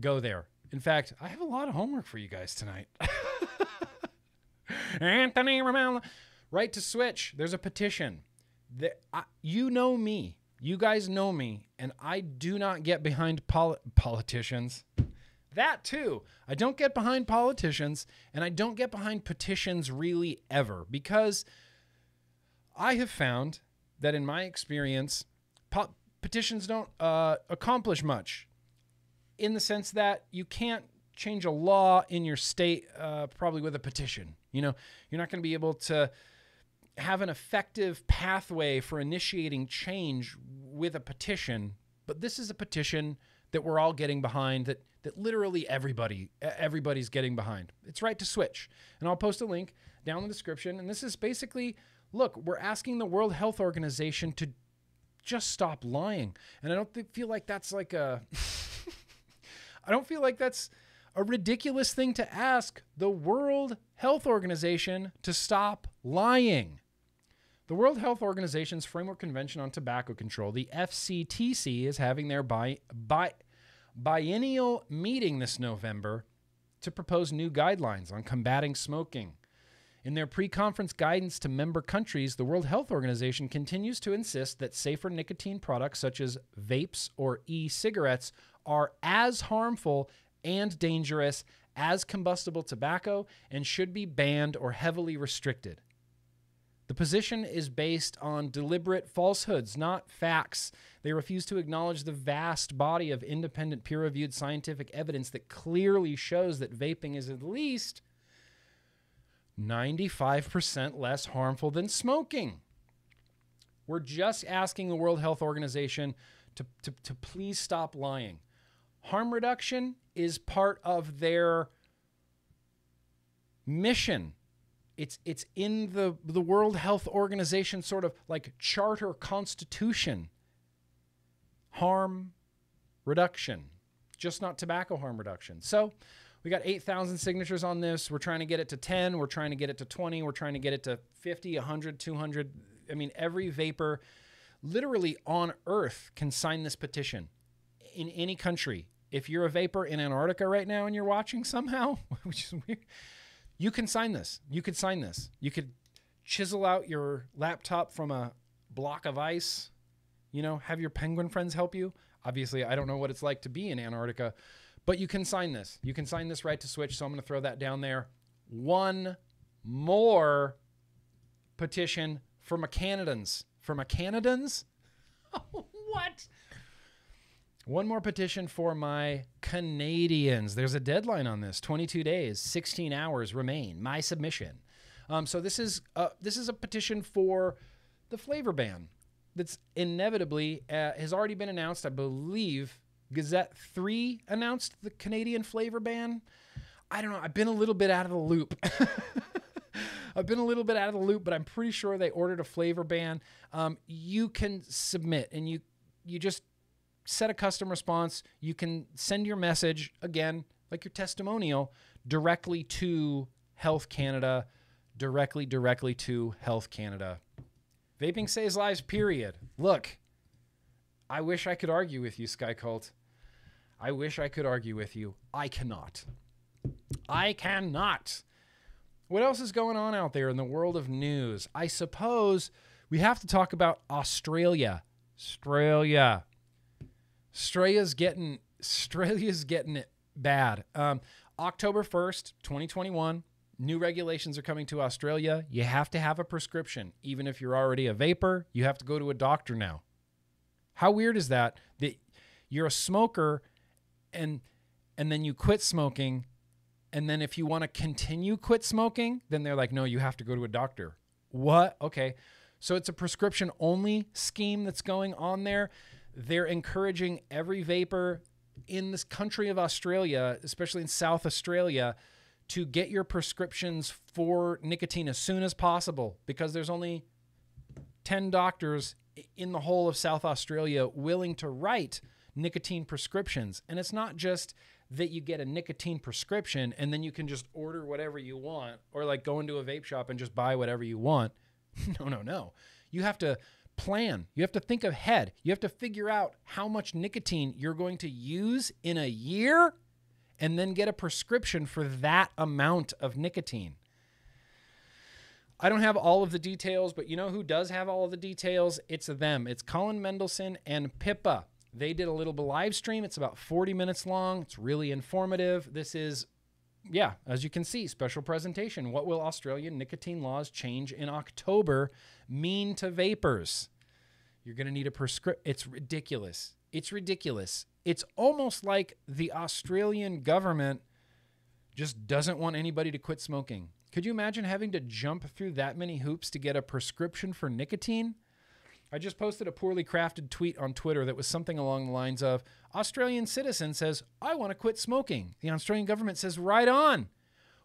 Go there. In fact, I have a lot of homework for you guys tonight. Anthony Ramel. Right to switch. There's a petition. I, you know me. You guys know me, and I do not get behind poli- politicians. That too. I don't get behind politicians, and I don't get behind petitions really ever because I have found that in my experience, po- petitions don't uh, accomplish much in the sense that you can't change a law in your state uh, probably with a petition. You know, you're not going to be able to have an effective pathway for initiating change with a petition, but this is a petition that we're all getting behind that that literally everybody everybody's getting behind. It's right to switch. And I'll post a link down in the description and this is basically look, we're asking the World Health Organization to just stop lying. And I don't feel like that's like a. I don't feel like that's a ridiculous thing to ask the World Health Organization to stop lying. The World Health Organization's Framework Convention on Tobacco Control, the FCTC, is having their bi- bi- biennial meeting this November to propose new guidelines on combating smoking. In their pre conference guidance to member countries, the World Health Organization continues to insist that safer nicotine products such as vapes or e cigarettes are as harmful and dangerous as combustible tobacco and should be banned or heavily restricted. The position is based on deliberate falsehoods, not facts. They refuse to acknowledge the vast body of independent, peer reviewed scientific evidence that clearly shows that vaping is at least 95% less harmful than smoking. We're just asking the World Health Organization to, to, to please stop lying. Harm reduction is part of their mission. It's, it's in the, the World Health Organization sort of like charter constitution. Harm reduction, just not tobacco harm reduction. So, we got 8,000 signatures on this. We're trying to get it to 10. We're trying to get it to 20. We're trying to get it to 50, 100, 200. I mean, every vapor literally on earth can sign this petition. in any country. If you're a vapor in Antarctica right now and you're watching somehow, which is weird, you can sign this. You could sign this. You could chisel out your laptop from a block of ice, you know, have your penguin friends help you. Obviously, I don't know what it's like to be in Antarctica, but you can sign this. You can sign this right to switch. So I'm going to throw that down there. One more petition for McCanadans. For McCanadans? what? One more petition for my Canadians. There's a deadline on this. 22 days, 16 hours remain. My submission. Um, so this is uh, this is a petition for the flavor ban that's inevitably uh, has already been announced. I believe Gazette Three announced the Canadian flavor ban. I don't know. I've been a little bit out of the loop. I've been a little bit out of the loop, but I'm pretty sure they ordered a flavor ban. Um, you can submit and you you just set a custom response. You can send your message again, like your testimonial, directly to Health Canada, directly directly to Health Canada. Vaping saves lives. Period. Look, I wish I could argue with you, Sky Cult. I wish I could argue with you. I cannot. I cannot. What else is going on out there in the world of news? I suppose we have to talk about Australia. Australia. Australia's getting Australia's getting it bad. Um, October 1st, 2021, new regulations are coming to Australia. You have to have a prescription. Even if you're already a vapor, you have to go to a doctor now. How weird is that? That you're a smoker and and then you quit smoking and then if you want to continue quit smoking, then they're like, no, you have to go to a doctor. What? Okay. So it's a prescription only scheme that's going on there. They're encouraging every vapor in this country of Australia, especially in South Australia, to get your prescriptions for nicotine as soon as possible because there's only 10 doctors in the whole of South Australia willing to write nicotine prescriptions. And it's not just that you get a nicotine prescription and then you can just order whatever you want or like go into a vape shop and just buy whatever you want. no, no, no. You have to plan. You have to think ahead. You have to figure out how much nicotine you're going to use in a year and then get a prescription for that amount of nicotine. I don't have all of the details, but you know who does have all of the details? It's them. It's Colin Mendelsohn and Pippa. They did a little live stream. It's about 40 minutes long. It's really informative. This is, yeah, as you can see, special presentation. What will Australian nicotine laws change in October mean to vapors? You're going to need a prescription. It's ridiculous. It's ridiculous. It's almost like the Australian government just doesn't want anybody to quit smoking. Could you imagine having to jump through that many hoops to get a prescription for nicotine? I just posted a poorly crafted tweet on Twitter that was something along the lines of Australian citizen says, I want to quit smoking. The Australian government says, right on.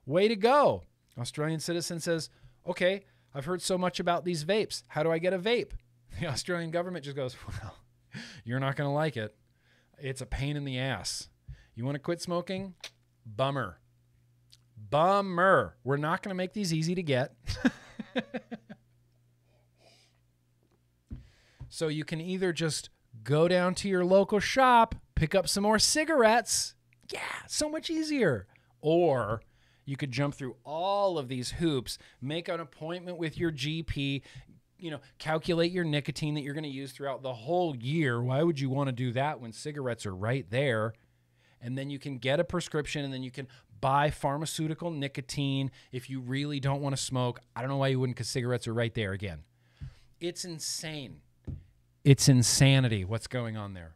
Way to go. Australian citizen says, okay, I've heard so much about these vapes. How do I get a vape? The Australian government just goes, well, you're not going to like it. It's a pain in the ass. You want to quit smoking? Bummer. Bummer. We're not going to make these easy to get. So you can either just go down to your local shop, pick up some more cigarettes. Yeah, so much easier. Or you could jump through all of these hoops, make an appointment with your GP, you know, calculate your nicotine that you're going to use throughout the whole year. Why would you want to do that when cigarettes are right there? And then you can get a prescription and then you can buy pharmaceutical nicotine if you really don't want to smoke. I don't know why you wouldn't because cigarettes are right there again. It's insane. It's insanity what's going on there.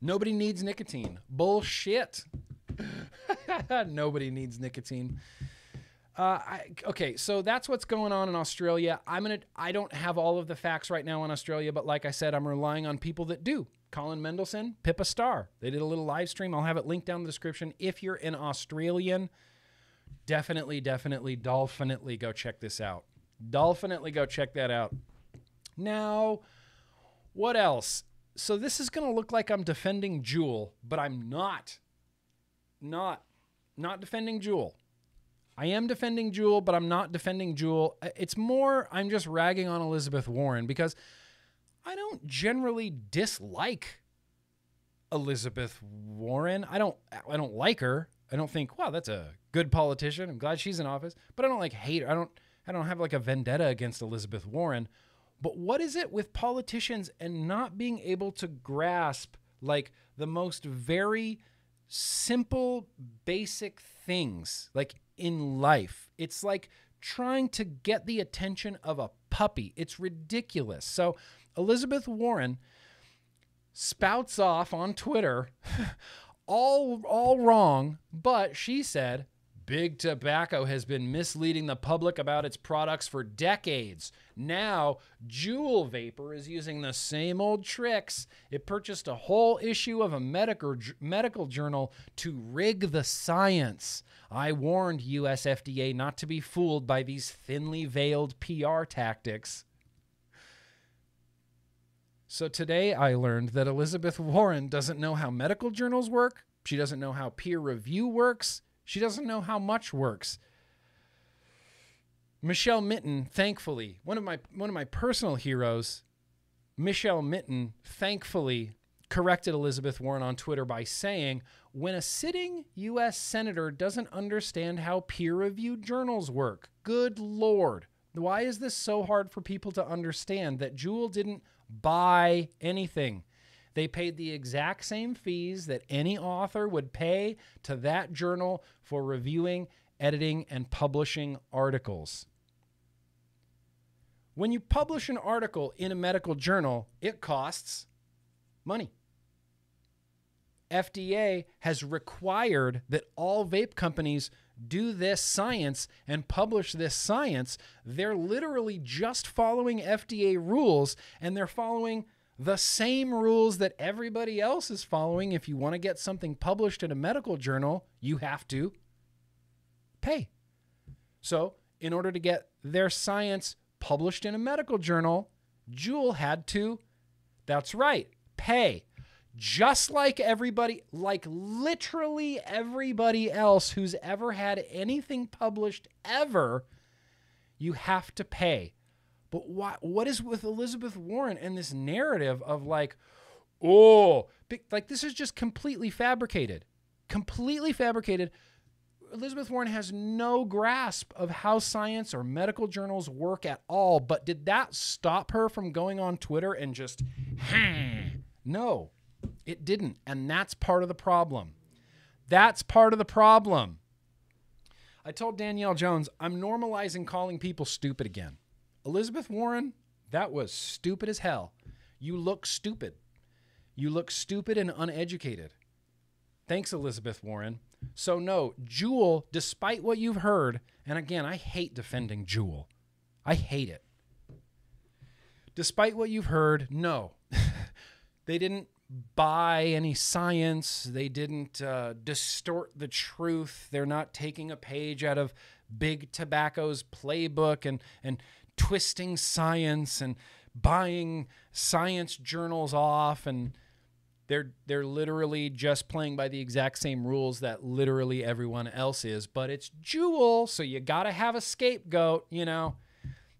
Nobody needs nicotine. Bullshit. Nobody needs nicotine. Uh, I, okay, so that's what's going on in Australia. I'm gonna. I don't have all of the facts right now on Australia, but like I said, I'm relying on people that do. Colin Mendelsohn, Pippa Star. They did a little live stream. I'll have it linked down in the description. If you're an Australian, definitely, definitely, dolphinately go check this out. Dolphinately go check that out. Now, what else? So this is going to look like I'm defending Juul, but I'm not. Not not defending Juul. I am defending Juul, but I'm not defending Juul. It's more I'm just ragging on Elizabeth Warren because I don't generally dislike Elizabeth Warren. I don't I don't like her. I don't think, wow, that's a good politician. I'm glad she's in office, but I don't like hate her. I don't I don't have like a vendetta against Elizabeth Warren. But what is it with politicians and not being able to grasp like the most very simple basic things like in life? It's like trying to get the attention of a puppy. It's ridiculous. So Elizabeth Warren spouts off on Twitter all all wrong, but she said Big Tobacco has been misleading the public about its products for decades. Now, Juul Vapor is using the same old tricks. It purchased a whole issue of a medical medical journal to rig the science. I warned US FDA not to be fooled by these thinly veiled PR tactics. So today I learned that Elizabeth Warren doesn't know how medical journals work. She doesn't know how peer review works. She doesn't know how much works. Michelle Minton, thankfully, one of my one of my personal heroes, Michelle Minton, thankfully corrected Elizabeth Warren on Twitter by saying, "When a sitting US senator doesn't understand how peer-reviewed journals work, good lord, why is this so hard for people to understand that Juul didn't buy anything?" They paid the exact same fees that any author would pay to that journal for reviewing, editing, and publishing articles. When you publish an article in a medical journal, it costs money. FDA has required that all vape companies do this science and publish this science. They're literally just following FDA rules and they're following the same rules that everybody else is following. If you want to get something published in a medical journal, you have to pay. So, in order to get their science published in a medical journal, Juul had to, that's right, pay. Just like everybody, like literally everybody else who's ever had anything published ever, you have to pay. But what what is with Elizabeth Warren and this narrative of like, oh, like this is just completely fabricated, completely fabricated. Elizabeth Warren has no grasp of how science or medical journals work at all. But did that stop her from going on Twitter and just, hmm. no, it didn't. And that's part of the problem. That's part of the problem. I told Danielle Jones, I'm normalizing calling people stupid again. Elizabeth Warren, that was stupid as hell. You look stupid. You look stupid and uneducated. Thanks, Elizabeth Warren. So, no, Juul, despite what you've heard, and again, I hate defending Juul, I hate it. Despite what you've heard, no, they didn't buy any science. They didn't uh, distort the truth. They're not taking a page out of Big Tobacco's playbook and, and twisting science and buying science journals off and they're they're literally just playing by the exact same rules that literally everyone else is. But it's Juul so you got to have a scapegoat you know?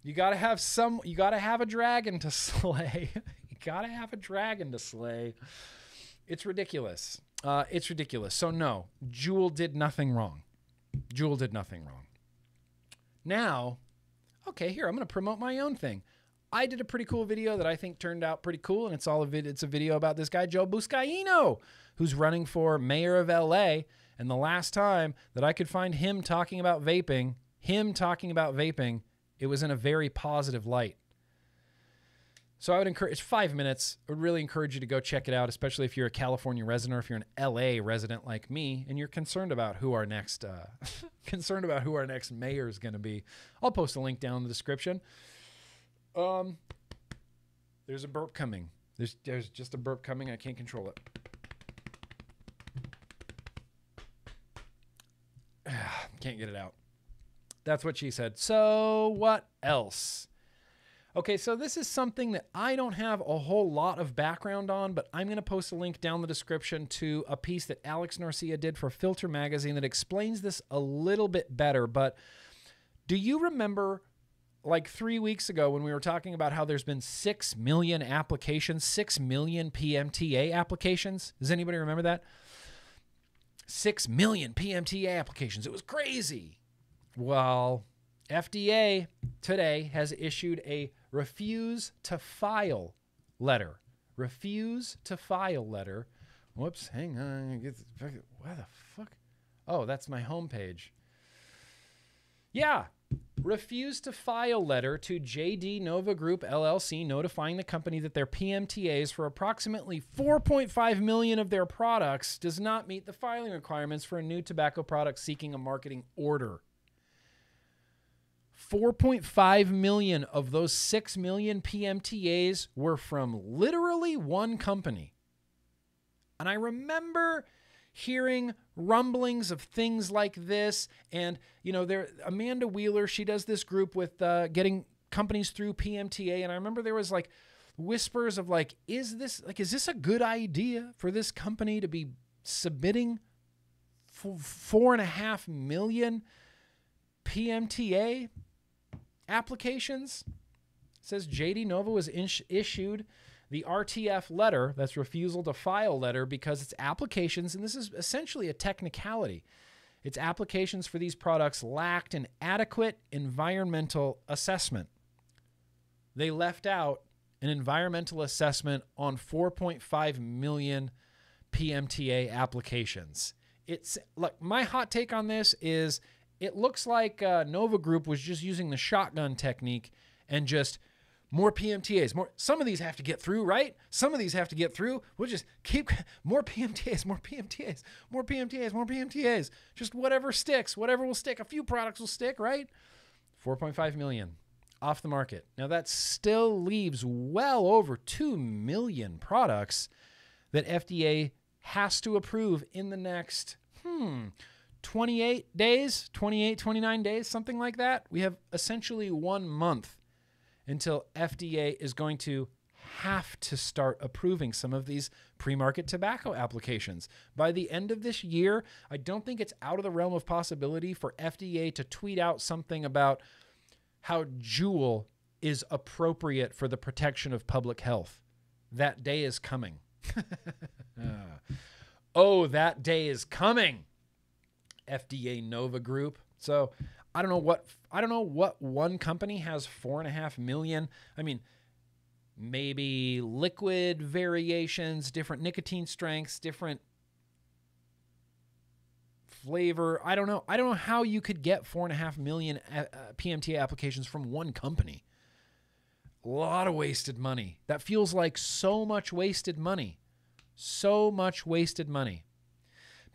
You got to have some you got to have a dragon to slay. You got to have a dragon to slay. It's ridiculous. Uh, it's ridiculous. So no Juul did nothing wrong. Juul did nothing wrong. Now okay, here, I'm going to promote my own thing. I did a pretty cool video that I think turned out pretty cool, and it's all a vid- it's a video about this guy Joe Buscaino, who's running for mayor of LA. And the last time that I could find him talking about vaping, him talking about vaping, it was in a very positive light. So I would encourage it's five minutes. I would really encourage you to go check it out, especially if you're a California resident or if you're an LA resident like me and you're concerned about who our next uh, concerned about who our next mayor is going to be. I'll post a link down in the description. Um, there's a burp coming. There's there's just a burp coming. I can't control it. can't get it out. That's what she said. So what else? Okay, so this is something that I don't have a whole lot of background on, but I'm going to post a link down the description to a piece that Alex Norcia did for Filter Magazine that explains this a little bit better. But do you remember like three weeks ago when we were talking about how there's been 6 million applications, 6 million PMTA applications. Does anybody remember that? 6 million PMTA applications. It was crazy. Well, FDA today has issued a refuse to file letter. Refuse to file letter. Whoops, hang on. The, where the fuck? Oh, that's my homepage. Yeah. Refuse to file letter to JD Nova Group LLC notifying the company that their PMTAs for approximately 4.5 million of their products does not meet the filing requirements for a new tobacco product seeking a marketing order. 4.5 million of those 6 million PMTAs were from literally one company. And I remember hearing rumblings of things like this. And you know there Amanda Wheeler she does this group with uh, getting companies through PMTA and I remember there was like whispers of like is this like is this a good idea for this company to be submitting four and a half million PMTA applications. It says JD Nova was issued the RTF letter, that's refusal to file letter, because its applications, and this is essentially a technicality, its applications for these products lacked an adequate environmental assessment. They left out an environmental assessment on 4.5 million PMTA applications. It's look, my hot take on this is it looks like uh, Nova Group was just using the shotgun technique and just more PMTAs. More. Some of these have to get through, right? Some of these have to get through. We'll just keep more PMTAs, more PMTAs, more PMTAs, more PMTAs. Just whatever sticks, whatever will stick. A few products will stick, right? 4.5 million off the market. Now that still leaves well over 2 million products that FDA has to approve in the next hmm 28 days, 28, 29 days, something like that. We have essentially one month until FDA is going to have to start approving some of these pre market tobacco applications. By the end of this year, I don't think it's out of the realm of possibility for FDA to tweet out something about how Juul is appropriate for the protection of public health. That day is coming. Ah. oh, that day is coming. FDA Nova Group. So I don't know what I don't know what one company has four and a half million. I mean, maybe liquid variations, different nicotine strengths, different flavor. I don't know. I don't know how you could get four and a half million uh, PMTA applications from one company. A lot of wasted money. That feels like so much wasted money. So much wasted money.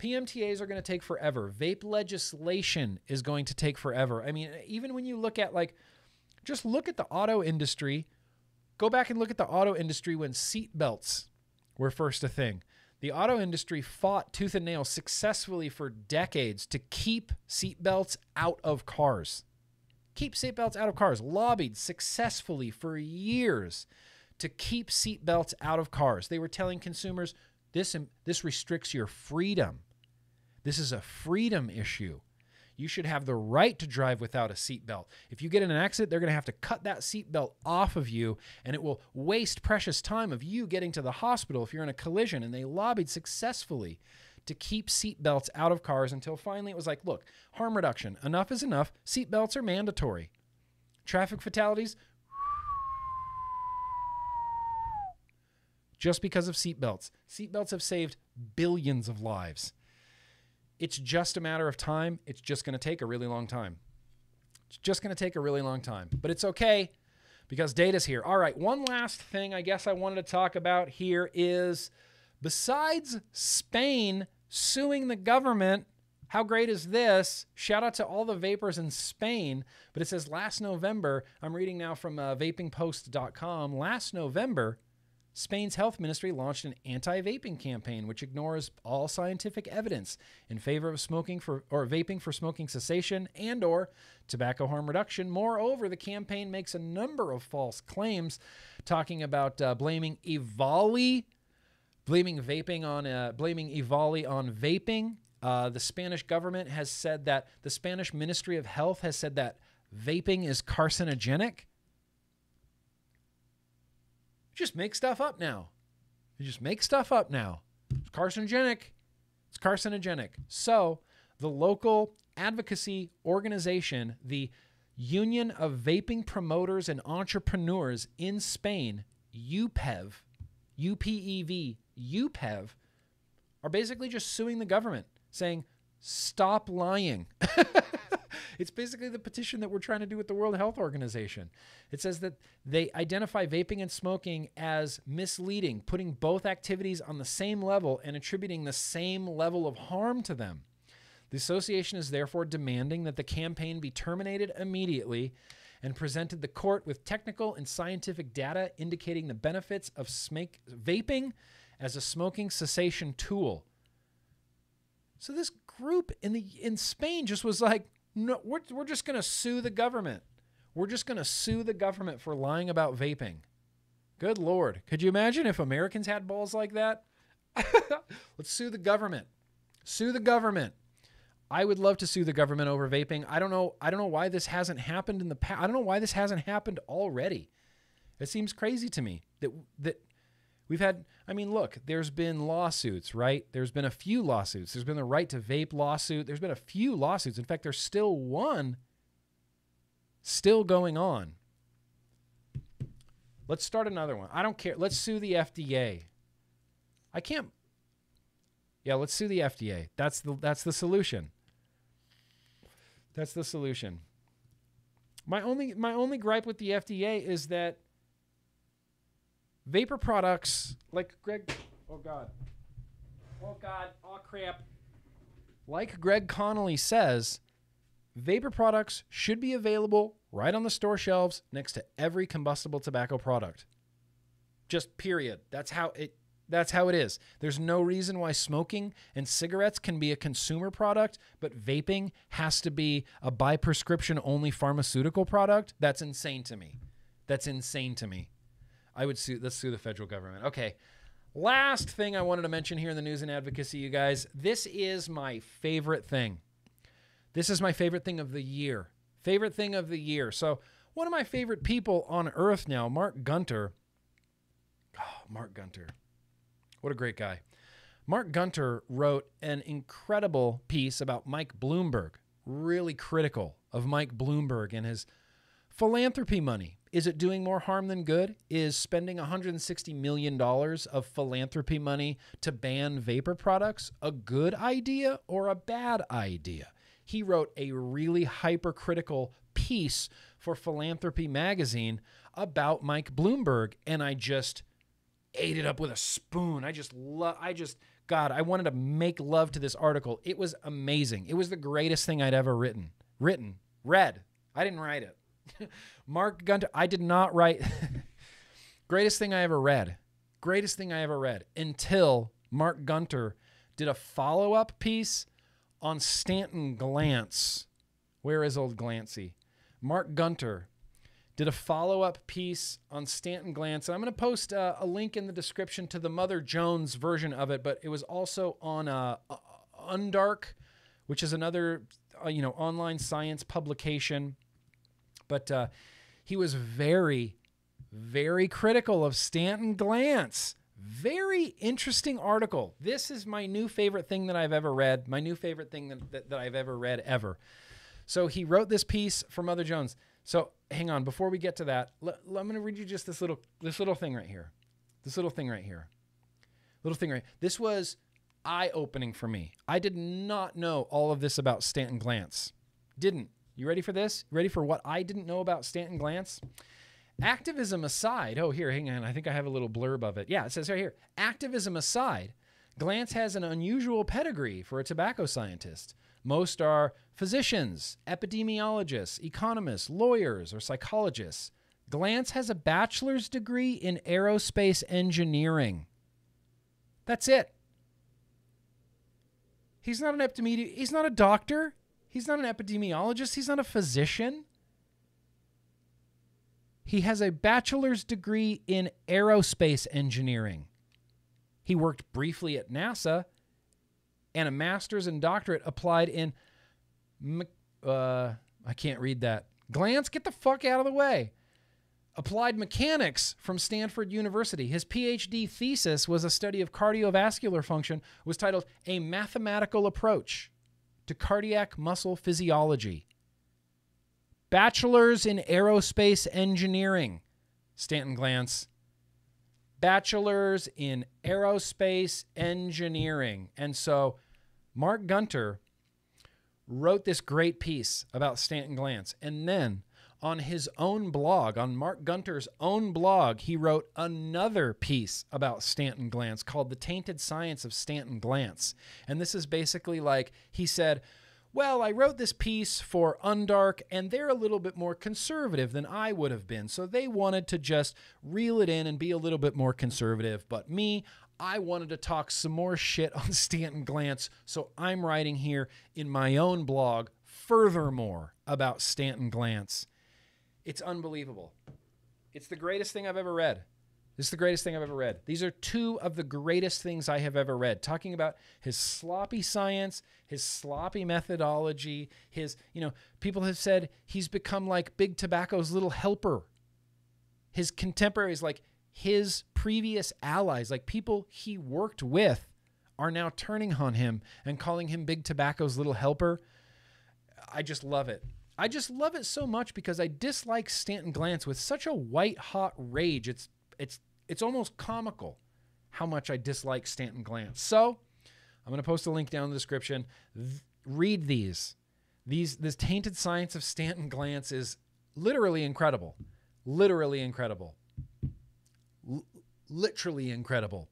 PMTAs are going to take forever. Vape legislation is going to take forever. I mean, even when you look at like, just look at the auto industry. Go back and look at the auto industry when seat belts were first a thing. The auto industry fought tooth and nail successfully for decades to keep seat belts out of cars. Keep seat belts out of cars. Lobbied successfully for years to keep seat belts out of cars. They were telling consumers this this restricts your freedom. This is a freedom issue. You should have the right to drive without a seatbelt. If you get in an accident, they're going to have to cut that seatbelt off of you, and it will waste precious time of you getting to the hospital if you're in a collision. And they lobbied successfully to keep seatbelts out of cars until finally it was like, look, harm reduction. Enough is enough. Seatbelts are mandatory. Traffic fatalities, just because of seatbelts. Seatbelts have saved billions of lives. It's just a matter of time. It's just going to take a really long time. It's just going to take a really long time. But it's okay because data's here. All right, one last thing I guess I wanted to talk about here is besides Spain suing the government, how great is this? Shout out to all the vapers in Spain. But it says last November, I'm reading now from uh, vapingpost.com, last November, Spain's health ministry launched an anti-vaping campaign which ignores all scientific evidence in favor of smoking for or vaping for smoking cessation and or tobacco harm reduction. Moreover, the campaign makes a number of false claims talking about uh, blaming EVALI, blaming vaping on uh, blaming EVALI on vaping. Uh, the Spanish government has said that the Spanish Ministry of Health has said that vaping is carcinogenic? Just make stuff up now. You just make stuff up now. It's carcinogenic. It's carcinogenic. So, the local advocacy organization, the Union of Vaping Promoters and Entrepreneurs in Spain, UPEV, UPEV, UPEV, are basically just suing the government, saying, stop lying. it's basically the petition that we're trying to do with the World Health Organization. It says that they identify vaping and smoking as misleading, putting both activities on the same level and attributing the same level of harm to them. The association is therefore demanding that the campaign be terminated immediately and presented the court with technical and scientific data indicating the benefits of smake, vaping as a smoking cessation tool. So this group in the in Spain just was like, no, we're, we're just going to sue the government. We're just going to sue the government for lying about vaping. Good lord, could you imagine if Americans had balls like that? Let's sue the government. Sue the government. I would love to sue the government over vaping. I don't know. I don't know why this hasn't happened in the past. I don't know why this hasn't happened already. It seems crazy to me that that we've had. I mean, look, there's been lawsuits, right? There's been a few lawsuits. There's been the right to vape lawsuit. There's been a few lawsuits. In fact, there's still one still going on. Let's start another one. I don't care. Let's sue the FDA. I can't. Yeah, let's sue the FDA. That's the that's the solution. That's the solution. My only my only gripe with the FDA is that vapor products like Greg oh god. Oh god, oh crap. Like Greg Connolly says, vapor products should be available right on the store shelves next to every combustible tobacco product. Just period. That's how it that's how it is. There's no reason why smoking and cigarettes can be a consumer product, but vaping has to be a by prescription only pharmaceutical product. That's insane to me. That's insane to me. I would sue let's sue the federal government. Okay. Last thing I wanted to mention here in the news and advocacy, you guys. This is my favorite thing. This is my favorite thing of the year. Favorite thing of the year. So, one of my favorite people on earth now, Marc Gunther. Oh, Marc Gunther. What a great guy. Marc Gunther wrote an incredible piece about Mike Bloomberg, really critical of Mike Bloomberg and his philanthropy money. Is it doing more harm than good? Is spending $160 million of philanthropy money to ban vapor products a good idea or a bad idea? He wrote a really hypercritical piece for Philanthropy Magazine about Mike Bloomberg, and I just ate it up with a spoon. I just love, I just, God, I wanted to make love to this article. It was amazing. It was the greatest thing I'd ever written. Written, read. I didn't write it. Marc Gunther, I did not write. greatest thing I ever read. Greatest thing I ever read until Marc Gunther did a follow up piece on Stanton Glantz. Where is old Glancy? Marc Gunther did a follow up piece on Stanton Glantz. And I'm going to post uh, a link in the description to the Mother Jones version of it, but it was also on uh, Undark, which is another uh, you know online science publication. But uh, he was very, very critical of Stanton Glantz. Very interesting article. This is my new favorite thing that I've ever read. My new favorite thing that, that, that I've ever read ever. So he wrote this piece for Mother Jones. So hang on, before we get to that, let, I'm going to read you just this little this little thing right here. This little thing right here. Little thing right. This was eye-opening for me. I did not know all of this about Stanton Glantz. Didn't. You ready for this? Ready for what I didn't know about Stanton Glantz? Activism aside, oh here, hang on. I think I have a little blurb of it. Yeah, it says right here. Activism aside, Glantz has an unusual pedigree for a tobacco scientist. Most are physicians, epidemiologists, economists, lawyers, or psychologists. Glantz has a bachelor's degree in aerospace engineering. That's it. He's not an epidemiologist. He's not a doctor. He's not an epidemiologist. He's not a physician. He has a bachelor's degree in aerospace engineering. He worked briefly at NASA and a master's and doctorate applied in, uh, I can't read that, Glantz, get the fuck out of the way. Applied mechanics from Stanford University. His PhD thesis was a study of cardiovascular function, was titled A Mathematical Approach to Cardiac Muscle Physiology. Bachelor's in Aerospace Engineering, Stanton Glantz. Bachelor's in Aerospace Engineering. And so Marc Gunther wrote this great piece about Stanton Glantz. And then on his own blog, on Marc Gunther's own blog, he wrote another piece about Stanton Glantz called The Tainted Science of Stanton Glantz. And this is basically like he said, well, I wrote this piece for Undark, and they're a little bit more conservative than I would have been. So they wanted to just reel it in and be a little bit more conservative. But me, I wanted to talk some more shit on Stanton Glantz. So I'm writing here in my own blog, furthermore, about Stanton Glantz. It's unbelievable. It's the greatest thing I've ever read. This is the greatest thing I've ever read. These are two of the greatest things I have ever read. Talking about his sloppy science, his sloppy methodology, his, you know, people have said he's become like Big Tobacco's little helper. His contemporaries, like his previous allies, like people he worked with, are now turning on him and calling him Big Tobacco's little helper. I just love it. I just love it so much because I dislike Stanton Glantz with such a white hot rage. It's it's it's almost comical how much I dislike Stanton Glantz. So I'm going to post a link down in the description. Th- read these. These this tainted science of Stanton Glantz is literally incredible. Literally incredible. L- literally incredible.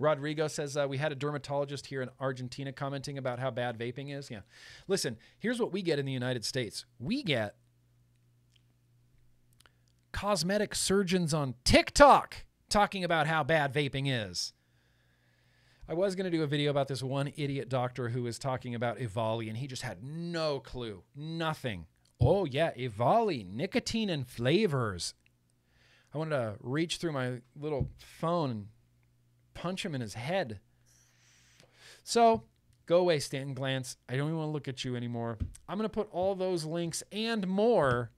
Rodrigo says uh, we had a dermatologist here in Argentina commenting about how bad vaping is. Yeah. Listen, here's what we get in the United States. We get cosmetic surgeons on TikTok talking about how bad vaping is. I was going to do a video about this one idiot doctor who was talking about Evali, and he just had no clue, nothing. Oh, yeah, Evali, nicotine and flavors. I wanted to reach through my little phone punch him in his head. So, go away, Stanton Glantz. I don't even want to look at you anymore. I'm going to put all those links and more.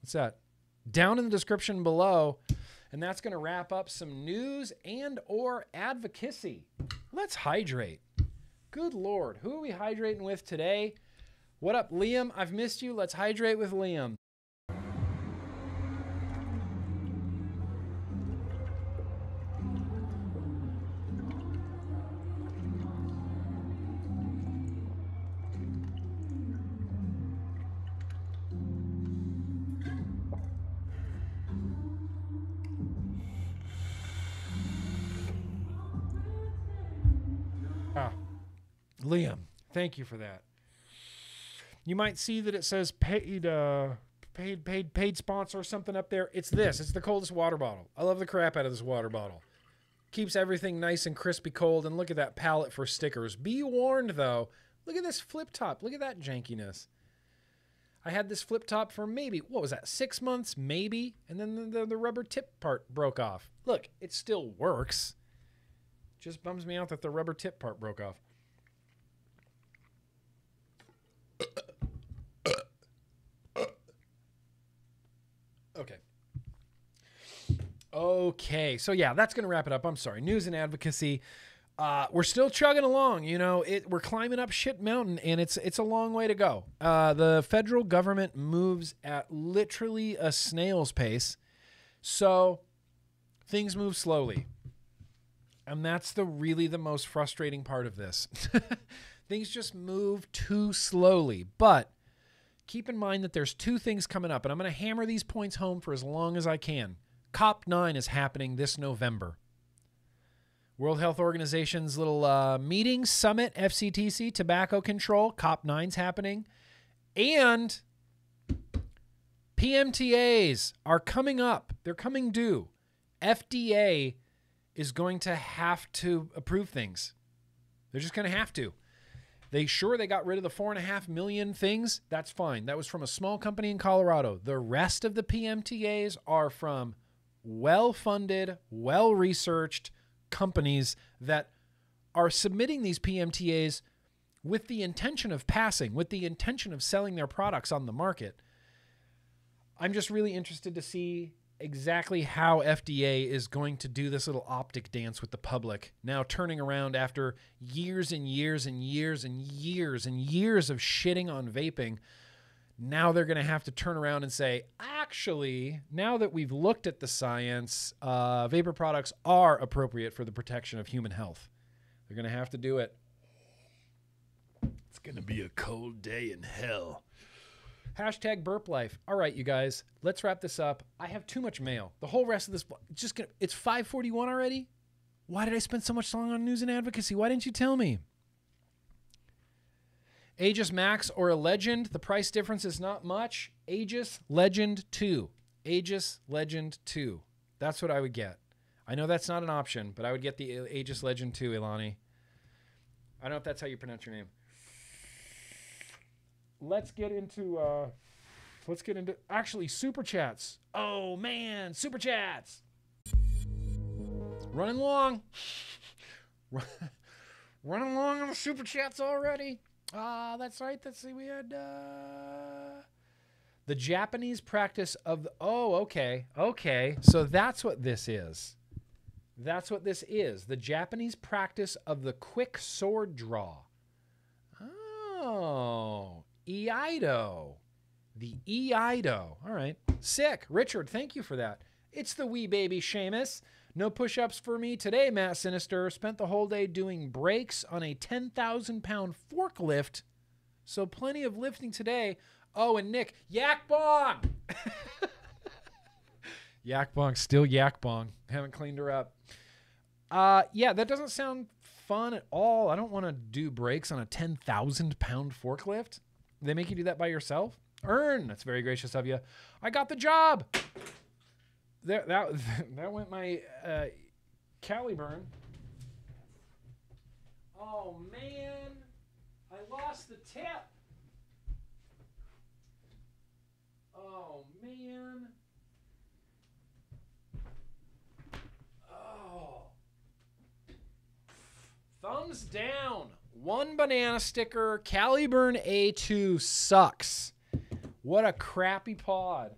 What's that? Down in the description below and that's going to wrap up some news and or advocacy. Let's hydrate. Good lord, who are we hydrating with today? What up, Liam? I've missed you. Let's hydrate with Liam. Thank you for that. You might see that it says paid, uh, paid, paid, paid sponsor or something up there. It's this. It's the coldest water bottle. I love the crap out of this water bottle. Keeps everything nice and crispy cold. And look at that palette for stickers. Be warned, though. Look at this flip top. Look at that jankiness. I had this flip top for maybe, what was that, six months, maybe? And then the, the, the rubber tip part broke off. Look, it still works. Just bums me out that the rubber tip part broke off. Okay. Okay. So yeah, that's gonna wrap it up. I'm sorry. News and advocacy. Uh, we're still chugging along. You know, it we're climbing up shit mountain, and it's it's a long way to go. Uh, the federal government moves at literally a snail's pace, so things move slowly, and that's the really the most frustrating part of this. things just move too slowly, but keep in mind that there's two things coming up, and I'm going to hammer these points home for as long as I can. COP9 is happening this November. World Health Organization's little uh, meeting, summit, FCTC, tobacco control, COP9's happening. And PMTAs are coming up, they're coming due. FDA is going to have to approve things. They're just going to have to. They sure they got rid of the four and a half million things. That's fine. That was from a small company in Colorado. The rest of the PMTAs are from well funded, well researched companies that are submitting these PMTAs with the intention of passing, with the intention of selling their products on the market. I'm just really interested to see exactly how FDA is going to do this little optic dance with the public. Now, turning around after years and years and years and years and years of shitting on vaping, now they're going to have to turn around and say, actually, now that we've looked at the science, uh, vapor products are appropriate for the protection of human health. They're going to have to do it. It's going to be a cold day in hell. Hashtag burp life. All right, you guys, let's wrap this up. I have too much mail. The whole rest of this, just gonna, it's 541 already. Why did I spend so much time on news and advocacy? Why didn't you tell me? Aegis Max or a Legend, the price difference is not much. Aegis Legend 2. Aegis Legend 2. That's what I would get. I know that's not an option, but I would get the Aegis Legend 2, Ilani. I don't know if that's how you pronounce your name. Let's get into uh let's get into actually super chats. Oh man, super chats. Running long. Running long on the super chats already. Ah, that's right. Let's see. We had uh, the Japanese practice of. The, oh, okay, okay. So that's what this is. That's what this is. The Japanese practice of the quick sword draw. Oh, Eido. The Eido. All right. Sick. Richard, thank you for that. It's the wee baby Seamus. No push ups for me today, Matt Sinister. Spent the whole day doing brakes on a 10,000 pound forklift. So plenty of lifting today. Oh, and Nick, Yak Bong! yak Bong, still Yak Bong. Haven't cleaned her up. Uh, yeah, that doesn't sound fun at all. I don't want to do brakes on a 10,000 pound forklift. They make you do that by yourself? Earn, that's very gracious of you. I got the job there that that went my uh, Caliburn. Oh man, I lost the tip. Oh man. Oh. Thumbs down. One banana sticker. Caliburn A2 sucks. What a crappy pod.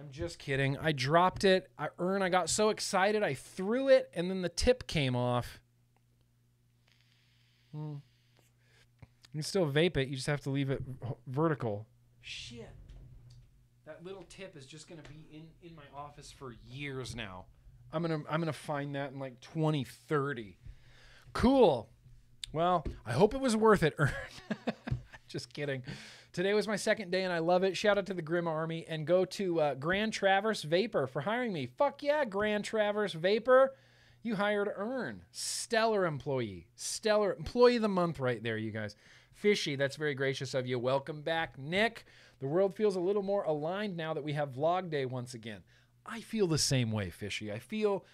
I'm just kidding. I dropped it. I earn. I got so excited. I threw it, and then the tip came off. Hmm. You can still vape it. You just have to leave it vertical. Shit. That little tip is just gonna be in in my office for years now. I'm gonna I'm gonna find that in like 2030. Cool. Well, I hope it was worth it. Earn. just kidding. Today was my second day and I love it. Shout out to the Grimm Army and go to uh, Grand Traverse Vapor for hiring me. Fuck yeah, Grand Traverse Vapor. You hired Earn. Stellar employee. Stellar employee of the month right there, you guys. Fishy, that's very gracious of you. Welcome back, Nick. The world feels a little more aligned now that we have vlog day once again. I feel the same way, Fishy. I feel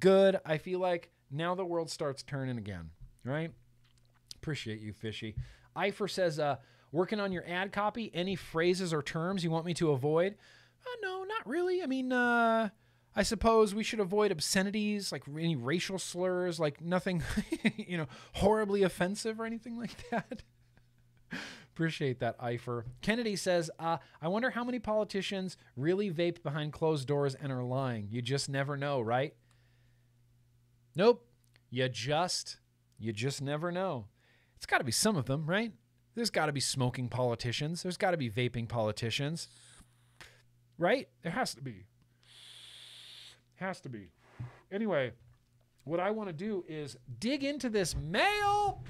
good. I feel like now the world starts turning again, right? Appreciate you, Fishy. Eifer says, uh, working on your ad copy, any phrases or terms you want me to avoid? Uh, no, not really. I mean, uh, I suppose we should avoid obscenities, like any racial slurs, like nothing, you know, horribly offensive or anything like that. Appreciate that, Eifer. Kennedy says, uh, I wonder how many politicians really vape behind closed doors and are lying. You just never know, right? Nope. You just, you just never know. It's got to be some of them, right? There's got to be smoking politicians. There's got to be vaping politicians. Right? There has to be. Has to be. Anyway, what I want to do is dig into this mail.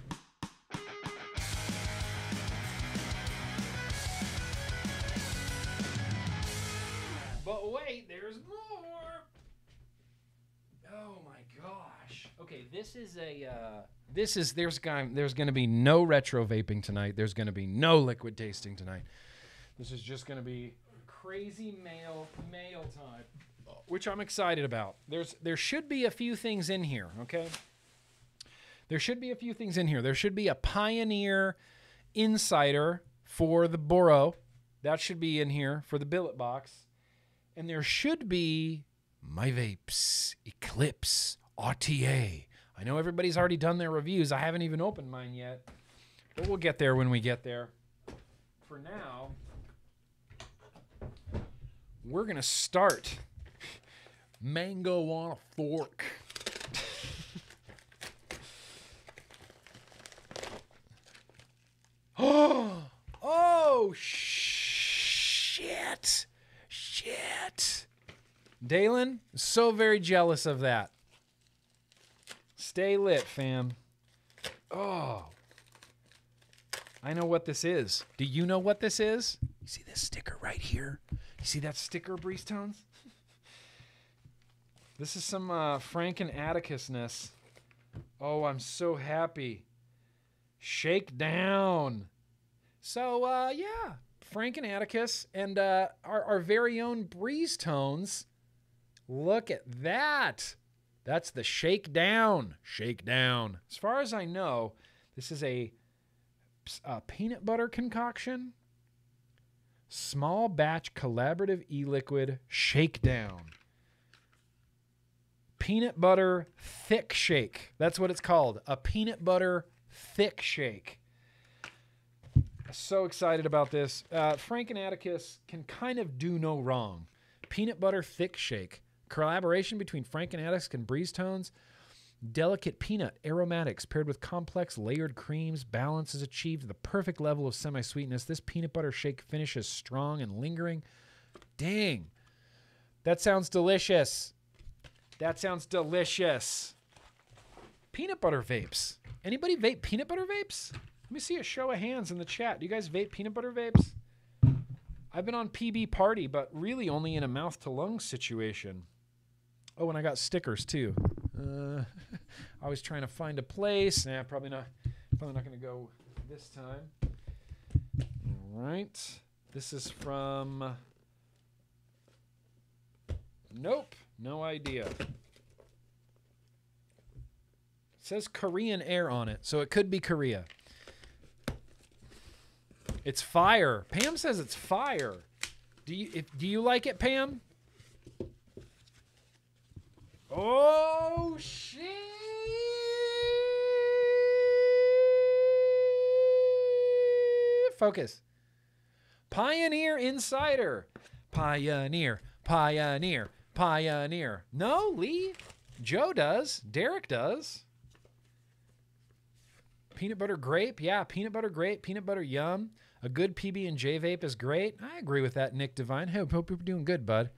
But wait, there's more. Oh my gosh. Okay, this is a uh, this is there's going there's going to be no retro vaping tonight. There's going to be no liquid tasting tonight. This is just going to be crazy mail mail time, which I'm excited about. There's there should be a few things in here, okay? There should be a few things in here. There should be a Pioneer Insider for the Boro. That should be in here for the billet box. And there should be my vapes Eclipse RTA. I know everybody's already done their reviews. I haven't even opened mine yet. But we'll get there when we get there. For now, we're going to start mango on a fork. oh, shit. Shit. Dalen, so very jealous of that. Stay lit, fam. Oh. I know what this is. Do you know what this is? You see this sticker right here? You see that sticker, Breeze Tones? This is some uh, Frank and Atticusness. Oh, I'm so happy. Shake down. So, uh, yeah, Frank and Atticus and uh, our, our very own Breeze Tones. Look at that. That's the shake down. Shake down. As far as I know, this is a, a peanut butter concoction. Small batch collaborative e liquid shake down. Peanut butter thick shake. That's what it's called. A peanut butter thick shake. So excited about this. Uh, Frank and Atticus can kind of do no wrong. Peanut butter thick shake. Collaboration between Frank and Atticus and Breeze Tones. Delicate peanut aromatics paired with complex layered creams. Balance is achieved the perfect level of semi sweetness. This peanut butter shake finishes strong and lingering. Dang. That sounds delicious. That sounds delicious. Peanut butter vapes. Anybody vape peanut butter vapes? Let me see a show of hands in the chat. Do you guys vape peanut butter vapes? I've been on PB Party, but really only in a mouth to lung situation. Oh, and I got stickers too. Uh, I was trying to find a place. Nah, probably not. Probably not going to go this time. All right. This is from. Nope. No idea. It says Korean Air on it, so it could be Korea. It's fire. Pam says it's fire. Do you if, do you like it, Pam? Oh shit! Focus. Pioneer Insider. Pioneer. Pioneer. Pioneer. No, Lee. Joe does. Derek does. Peanut butter grape. Yeah, peanut butter grape. Peanut butter yum. A good PB and J vape is great. I agree with that, Nick Divine. Hope, hope you're doing good, bud.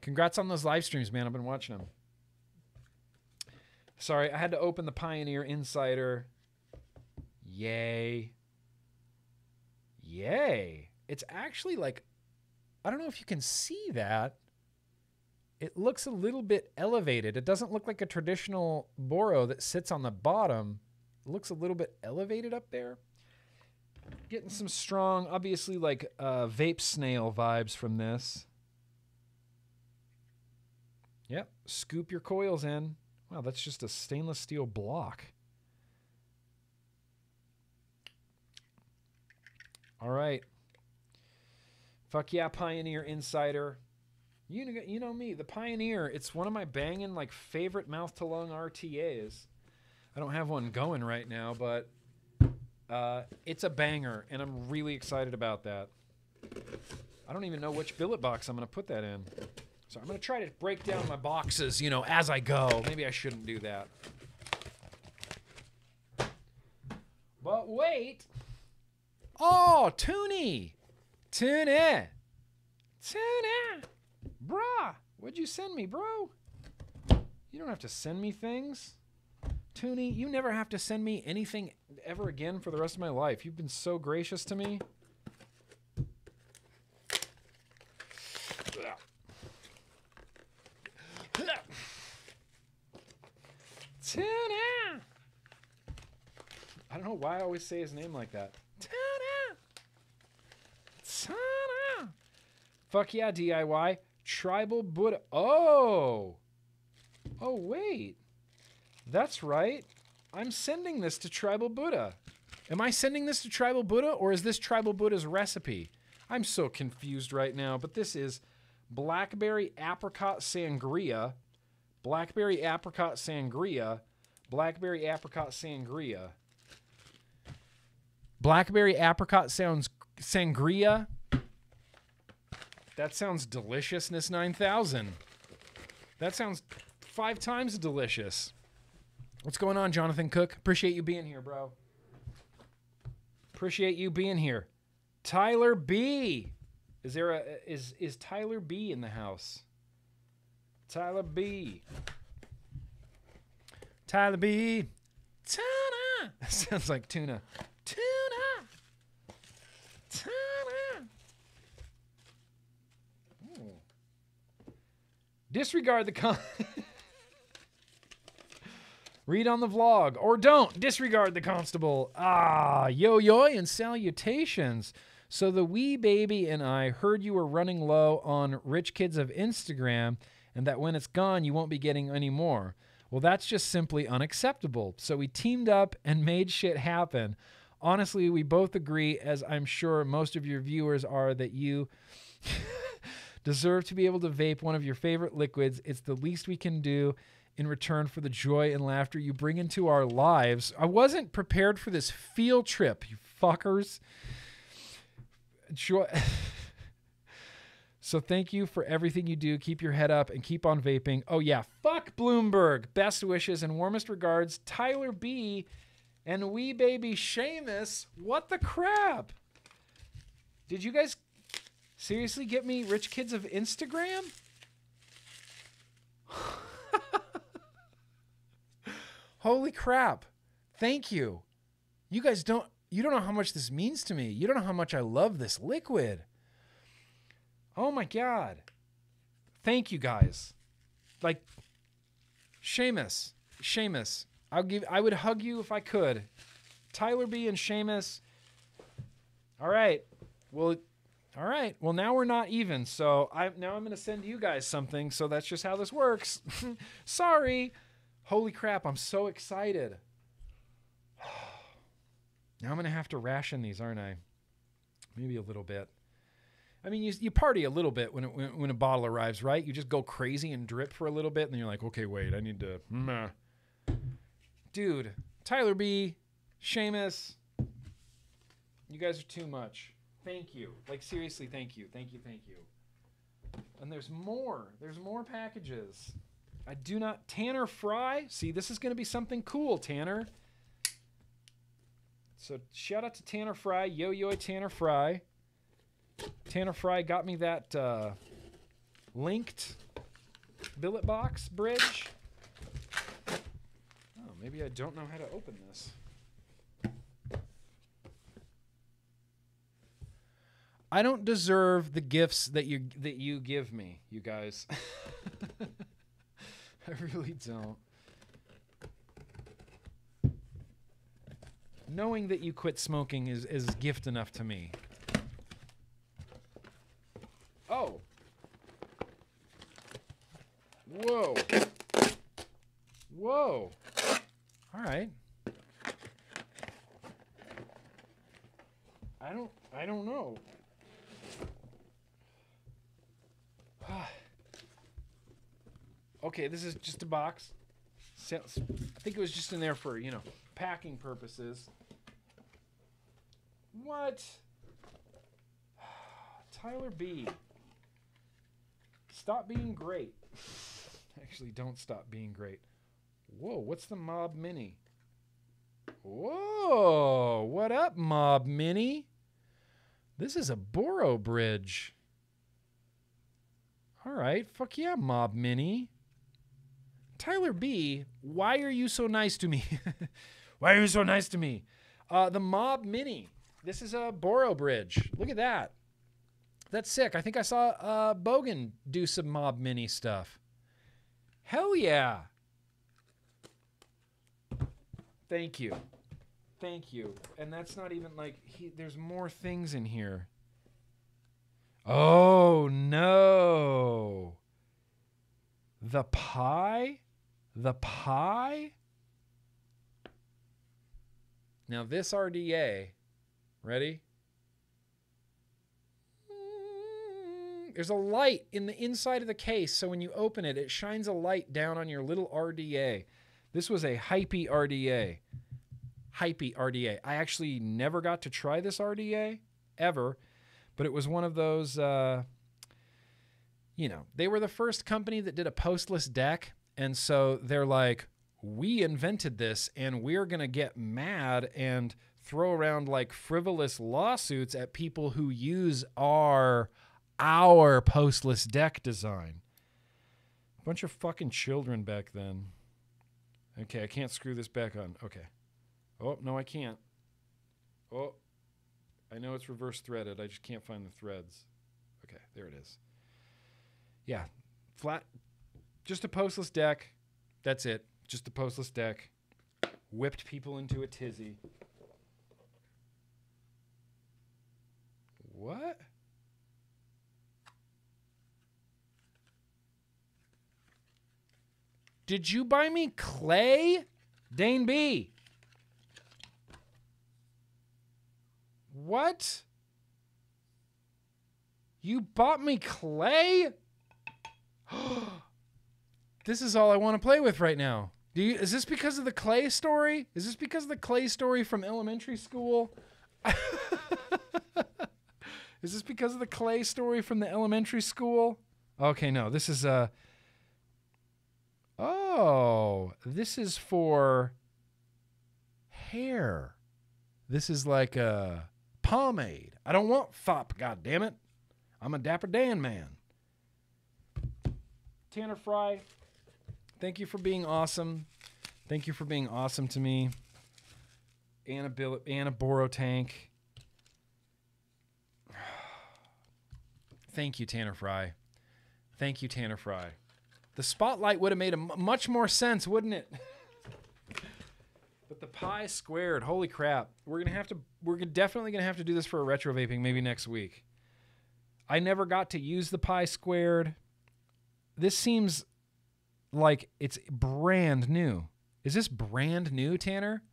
Congrats on those live streams, man. I've been watching them. Sorry, I had to open the Pioneer Insider. Yay. Yay. It's actually like, I don't know if you can see that. It looks a little bit elevated. It doesn't look like a traditional Boro that sits on the bottom. It looks a little bit elevated up there. Getting some strong, obviously, like uh, vape snail vibes from this. Yep, scoop your coils in. Wow, that's just a stainless steel block. All right. Fuck yeah, Pioneer Insider. You know, you know me, the Pioneer. It's one of my banging like favorite mouth to lung RTAs. I don't have one going right now, but uh, it's a banger, and I'm really excited about that. I don't even know which billet box I'm going to put that in. So I'm going to try to break down my boxes, you know, as I go. Maybe I shouldn't do that. But wait. Oh, Toonie. Toonie. Toonie. Bruh. What'd you send me, bro? You don't have to send me things. Toonie, you never have to send me anything ever again for the rest of my life. You've been so gracious to me. Tuna. I don't know why I always say his name like that. Tuna. Tuna. Fuck yeah, DIY. Tribal Buddha. Oh. Oh, wait. That's right. I'm sending this to Tribal Buddha. Am I sending this to Tribal Buddha or is this Tribal Buddha's recipe? I'm so confused right now, but this is blackberry apricot sangria, blackberry apricot sangria, blackberry apricot sangria. Blackberry apricot sounds sangria. That sounds deliciousness 9000. That sounds five times delicious. What's going on, Jonathan Cook? Appreciate you being here, bro. Appreciate you being here. Tyler B. Is there a is is Tyler B in the house? Tyler B. Tyler B. Tuna. That sounds like tuna. Tuna. Tuna. Ooh. Disregard the con. Read on the vlog or don't disregard the constable. Ah, yo yo and salutations. So the wee baby and I heard you were running low on rich kids of Instagram and that when it's gone you won't be getting any more. Well, that's just simply unacceptable. So we teamed up and made shit happen. Honestly, we both agree as I'm sure most of your viewers are that you deserve to be able to vape one of your favorite liquids. It's the least we can do in return for the joy and laughter you bring into our lives. I wasn't prepared for this field trip, you fuckers. Joy. so thank you for everything you do. Keep your head up and keep on vaping. Oh yeah, fuck Bloomberg. Best wishes and warmest regards, Tyler B. And wee baby Seamus. What the crap? Did you guys seriously get me rich kids of Instagram? Holy crap. Thank you. You guys don't you don't know how much this means to me. You don't know how much I love this liquid. Oh my god. Thank you guys. Like Seamus, Seamus. I'll give I would hug you if I could. Tyler B and Seamus. All right. Well, all right. Well, now we're not even. So I now I'm going to send you guys something. So that's just how this works. Sorry. Holy crap! I'm so excited. now I'm going to have to ration these, aren't I? Maybe a little bit. I mean, you, you party a little bit when, it, when when a bottle arrives, right? You just go crazy and drip for a little bit, and then you're like, okay, wait, I need to. Meh. Dude, Tyler B, Seamus, you guys are too much. Thank you. Like seriously, thank you, thank you, thank you. And there's more. There's more packages. I do not. Tanner Fry. See, this is going to be something cool, Tanner. So shout out to Tanner Fry, Yo Yo Tanner Fry. Tanner Fry got me that uh, linked billet box bridge. Oh, maybe I don't know how to open this. I don't deserve the gifts that you that you give me, you guys. I really don't. Knowing that you quit smoking is, is gift enough to me. Oh. Whoa. Whoa. All right. I don't I don't know. okay, this is just a box. I think it was just in there for, you know, packing purposes. What? Tyler B. Stop being great. Actually, don't stop being great. Whoa, what's the Mob Mini? Whoa, what up, Mob Mini? This is a Boro bridge. All right, fuck yeah, Mob Mini. Tyler B, why are you so nice to me? why are you so nice to me? Uh, the Mob Mini. This is a Boro bridge. Look at that. That's sick. I think I saw uh, Bogan do some Mob Mini stuff. Hell yeah. Thank you. Thank you. And that's not even like he, there's more things in here. Oh no. The pie? The pie? Now this RDA, ready? There's a light in the inside of the case, so when you open it, it shines a light down on your little RDA. This was a hypey RDA. hypey RDA. I actually never got to try this RDA ever, but it was one of those. Uh, you know, they were the first company that did a postless deck, and so they're like, we invented this, and we're gonna get mad and throw around like frivolous lawsuits at people who use our our postless deck design. A Bunch of fucking children back then. Okay, I can't screw this back on. Okay. Oh, no, I can't. Oh, I know it's reverse threaded. I just can't find the threads. Okay, there it is. Yeah, flat, just a postless deck. That's it. Just a postless deck. Whipped people into a tizzy. What? Did you buy me clay? Dane B. What? You bought me clay? this is all I want to play with right now. Do you, is this because of the clay story? Is this because of the clay story from elementary school? is this because of the clay story from the elementary school? Okay, no. This is uh Oh, this is for hair. This is like a pomade. I don't want fop, god damn it. I'm a Dapper Dan man. Tanner Fry, thank you for being awesome. Thank you for being awesome to me. Anna, Bill- Anna Borotank. Thank you, Tanner Fry. Thank you, Tanner Fry. The spotlight would have made a m- much more sense, wouldn't it? but the pi squared, holy crap! We're gonna have to. We're definitely gonna have to do this for a retro vaping maybe next week. I never got to use the pi squared. This seems like it's brand new. Is this brand new, Tanner?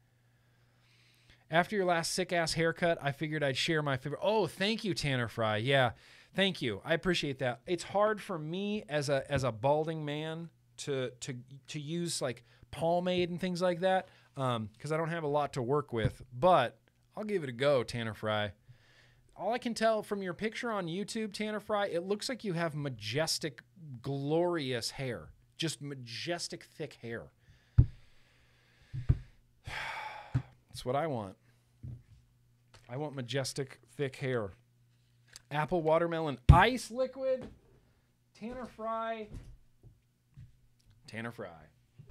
After your last sick ass haircut, I figured I'd share my favorite. Oh, thank you, Tanner Fry. Yeah, thank you. I appreciate that. It's hard for me as a as a balding man to to to use like pomade and things like that um, because I don't have a lot to work with. But I'll give it a go, Tanner Fry. All I can tell from your picture on YouTube, Tanner Fry, it looks like you have majestic, glorious hair. Just majestic, thick hair. That's what I want. I want majestic, thick hair. Apple watermelon ice liquid. Tanner Fry. Tanner Fry.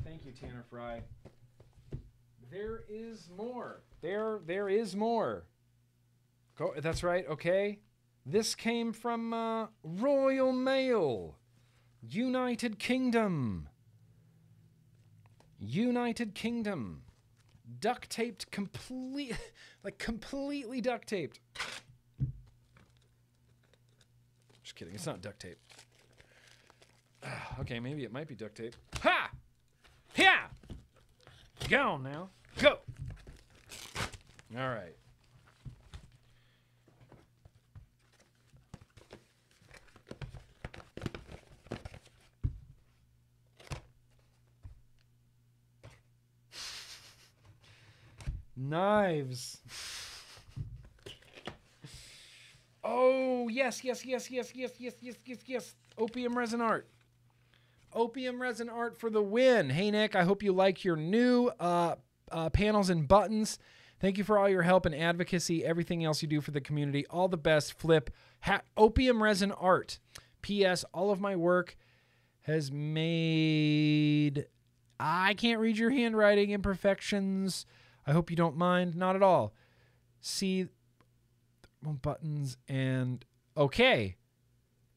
Thank you, Tanner Fry. There is more. There, there is more. Go, that's right. Okay. This came from uh, Royal Mail, United Kingdom. United Kingdom. Duct taped complete like completely duct taped. Just kidding, it's not duct tape. Ah, okay, maybe it might be duct tape. Ha! Yeah! Go on now. Go! All right. Knives. Oh, yes, yes, yes, yes, yes, yes, yes, yes, yes. Opium resin art. Opium resin art for the win. Hey, Nick, I hope you like your new uh, uh, panels and buttons. Thank you for all your help and advocacy, everything else you do for the community. All the best, Flip. Ha- Opium resin art. P.S. All of my work has made. I can't read your handwriting imperfections. I hope you don't mind. Not at all. See buttons and okay.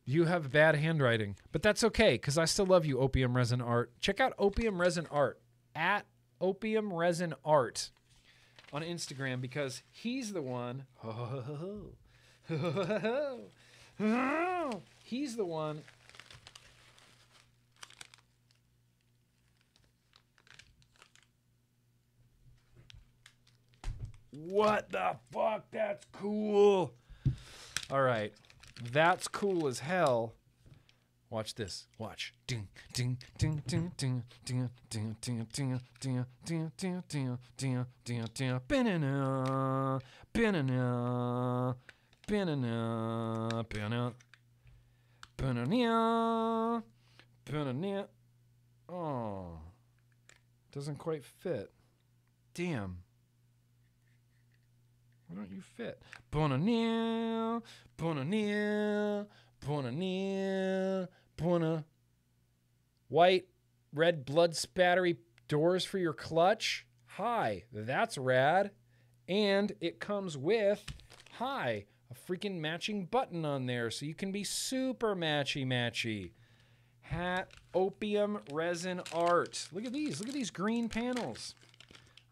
You have bad handwriting, but that's okay because I still love you, Opium Resin Art. Check out Opium Resin Art at Opium Resin Art on Instagram because he's the one. he's the one What the fuck? That's cool. All right. That's cool as hell. Watch this. Watch. Ding, ding, ding, ding, ding, ding, ding, ding, ding, ding, ding, ding, ding, ding, ding, ding. Banana, banana, banana, banana, banana, banana. Oh, doesn't quite fit. Damn. Why don't you fit? Banana, banana, banana, banana. White, red blood spattery doors for your clutch. Hi, that's rad. And it comes with, hi, a freaking matching button on there so you can be super matchy matchy. Hat, opium, resin art. Look at these. Look at these green panels.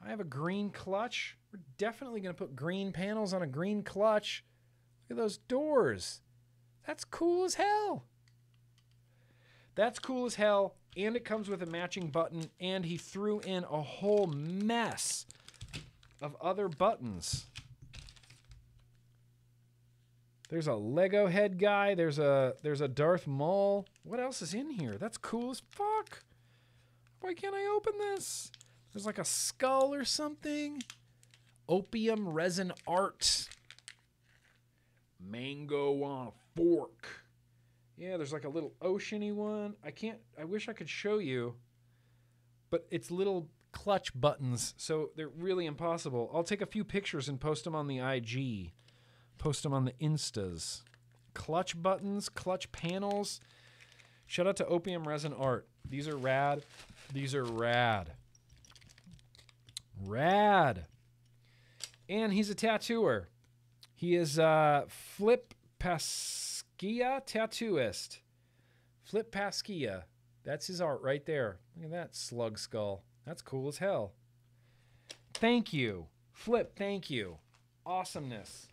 I have a green clutch. We're definitely going to put green panels on a green clutch. Look at those doors. That's cool as hell. That's cool as hell. And it comes with a matching button. And he threw in a whole mess of other buttons. There's a Lego head guy. There's a there's a Darth Maul. What else is in here? That's cool as fuck. Why can't I open this? There's like a skull or something. Opium resin art. Mango on a fork. Yeah, there's like a little oceany one. I can't I wish I could show you. But it's little clutch buttons, so they're really impossible. I'll take a few pictures and post them on the IG. Post them on the Instas. Clutch buttons, clutch panels. Shout out to Opium Resin Art. These are rad. These are rad. Rad. And he's a tattooer. He is uh, Flip Paskia tattooist. Flip Paskia. That's his art right there. Look at that slug skull. That's cool as hell. Thank you. Flip, thank you. Awesomeness.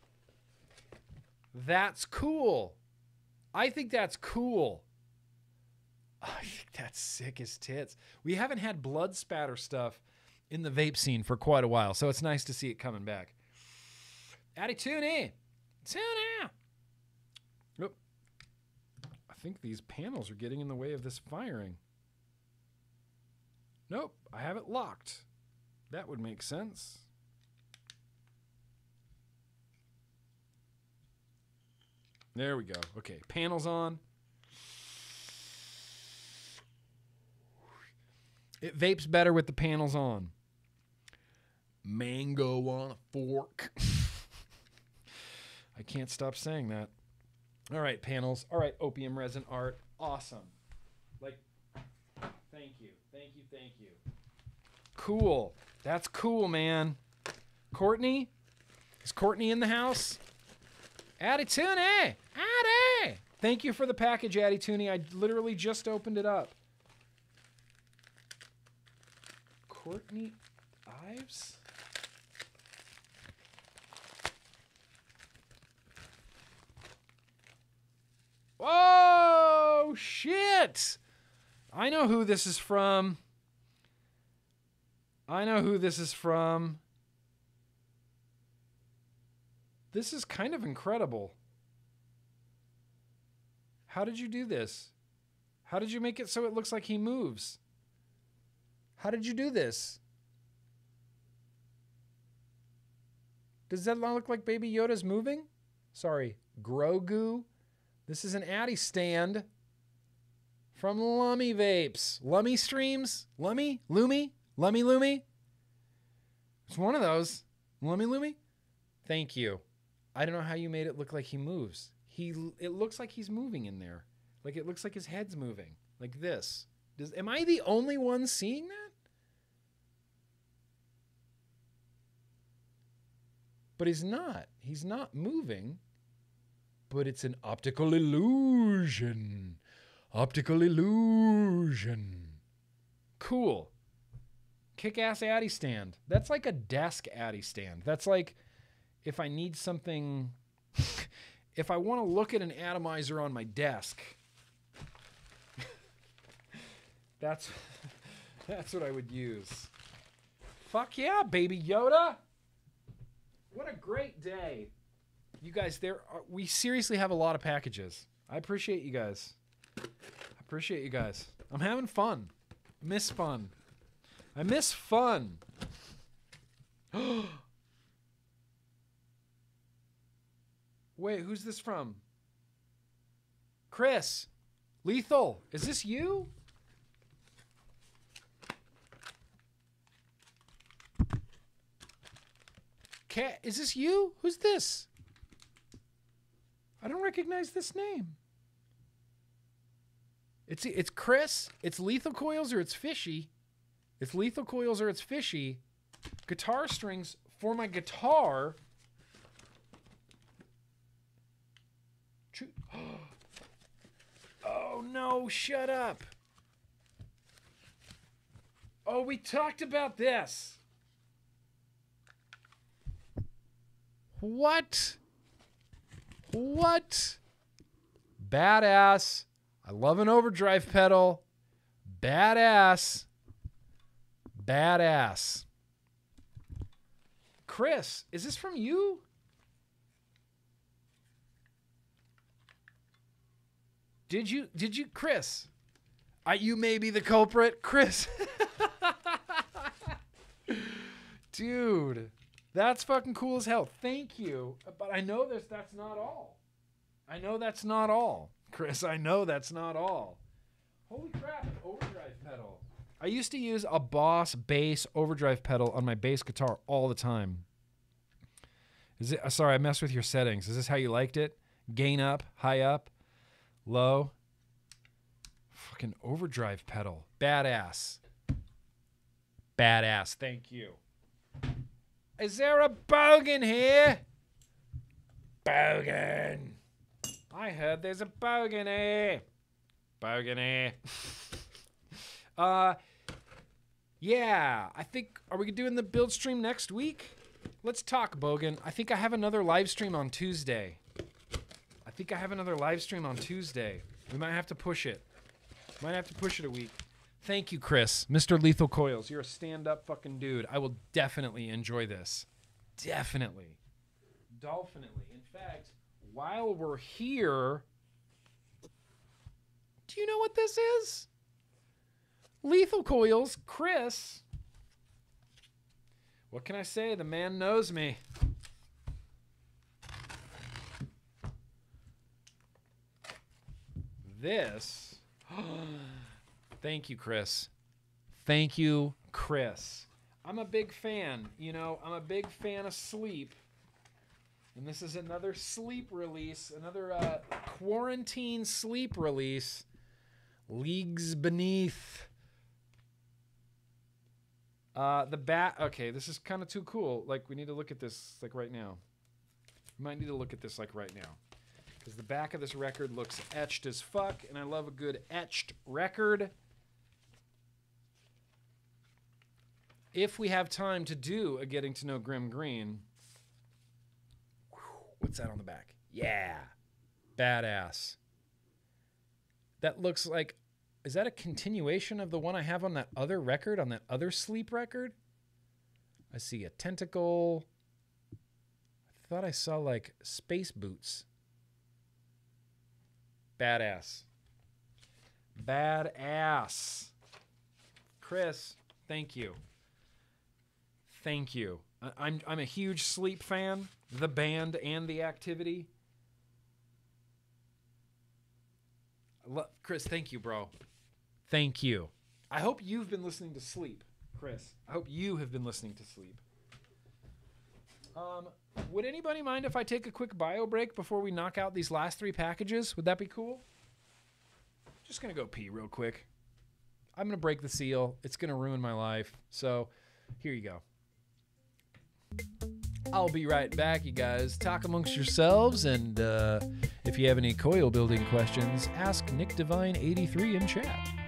That's cool. I think that's cool. I think that's sick as tits. We haven't had blood spatter stuff in the vape scene for quite a while, so it's nice to see it coming back. Addy, tune in. Tune in. Oop. I think these panels are getting in the way of this firing. Nope, I have it locked. That would make sense. There we go. Okay, panels on. It vapes better with the panels on. Mango on a fork. I can't stop saying that. All right, panels. All right, opium resin art. Awesome. Like, thank you. Thank you. Thank you. Cool. That's cool, man. Courtney? Is Courtney in the house? Addy Tooney! Addy! Thank you for the package, Addy Tooney. I literally just opened it up. Courtney Ives? Oh, shit! I know who this is from. I know who this is from. This is kind of incredible. How did you do this? How did you make it so it looks like he moves? How did you do this? Does that look like Baby Yoda's moving? Sorry, Grogu. This is an atty stand from Lummy Vapes. Lummy Streams? Lummy? Loomy? Lummy Loomy? It's one of those. Lummy Loomy? Thank you. I don't know how you made it look like he moves. He it looks like he's moving in there. Like it looks like his head's moving. Like this. Does am I the only one seeing that? But he's not. He's not moving. But it's an optical illusion. Optical illusion. Cool. Kick ass atty stand. That's like a desk atty stand. That's like if I need something, if I want to look at an atomizer on my desk, that's that's what I would use. Fuck yeah, baby Yoda! What a great day. You guys, there are, we seriously have a lot of packages. I appreciate you guys. I appreciate you guys. I'm having fun. Miss fun. I miss fun. Wait, who's this from? Chris. Lethal. Is this you? Cat, is this you? Who's this? I don't recognize this name. It's it's Chris. It's Lethal Coils or it's Fishy. It's Lethal Coils or it's Fishy. Guitar strings for my guitar. Oh no, shut up. Oh, we talked about this. What? What? Badass. I love an overdrive pedal. Badass. Badass. Chris, is this from you? Did you did you Chris? Uh, you may be the culprit, Chris. Dude, that's fucking cool as hell. Thank you. But I know there's that's not all. I know that's not all. Chris, I know that's not all. Holy crap, an overdrive pedal. I used to use a Boss bass overdrive pedal on my bass guitar all the time. Is it uh, sorry, I messed with your settings. Is this how you liked it? Gain up, high up, low. Fucking overdrive pedal. Badass. Badass. Thank you. Is there a bogan here? Bogan. I heard there's a bogan here. Bogan here. uh, yeah. I think are we doing the build stream next week? Let's talk, Bogan. I think I have another live stream on Tuesday. I think I have another live stream on Tuesday. We might have to push it. Might have to push it a week. Thank you, Chris. Mr. Lethal Coils. You're a stand up fucking dude. I will definitely enjoy this. Definitely. Dolphinitely. In fact, while we're here, do you know what this is? Lethal Coils, Chris. What can I say? The man knows me. This. Thank you, Chris. Thank you, Chris. I'm a big fan. You know, I'm a big fan of sleep. And this is another sleep release, another uh, quarantine sleep release. Leagues Beneath. Uh, the bat. Okay, this is kind of too cool. Like, we need to look at this, like, right now. We might need to look at this, like, right now. Because the back of this record looks etched as fuck, and I love a good etched record. If we have time to do a getting to know Grimm Green, what's that on the back? Yeah, badass. That looks like, is that a continuation of the one I have on that other record, on that other sleep record? I see a tentacle. I thought I saw like space boots. Badass. Badass. Chris, thank you. Thank you. I'm I'm a huge Sleep fan, the band and the activity. Chris, thank you, bro. Thank you. I hope you've been listening to Sleep, Chris. I hope you have been listening to Sleep. Um, would anybody mind if I take a quick bio break before we knock out these last three packages? Would that be cool? Just gonna go pee real quick. I'm gonna break the seal. It's gonna ruin my life. So, here you go. I'll be right back, you guys. Talk amongst yourselves, and uh, if you have any coil building questions, ask Nick Divine 83 in chat.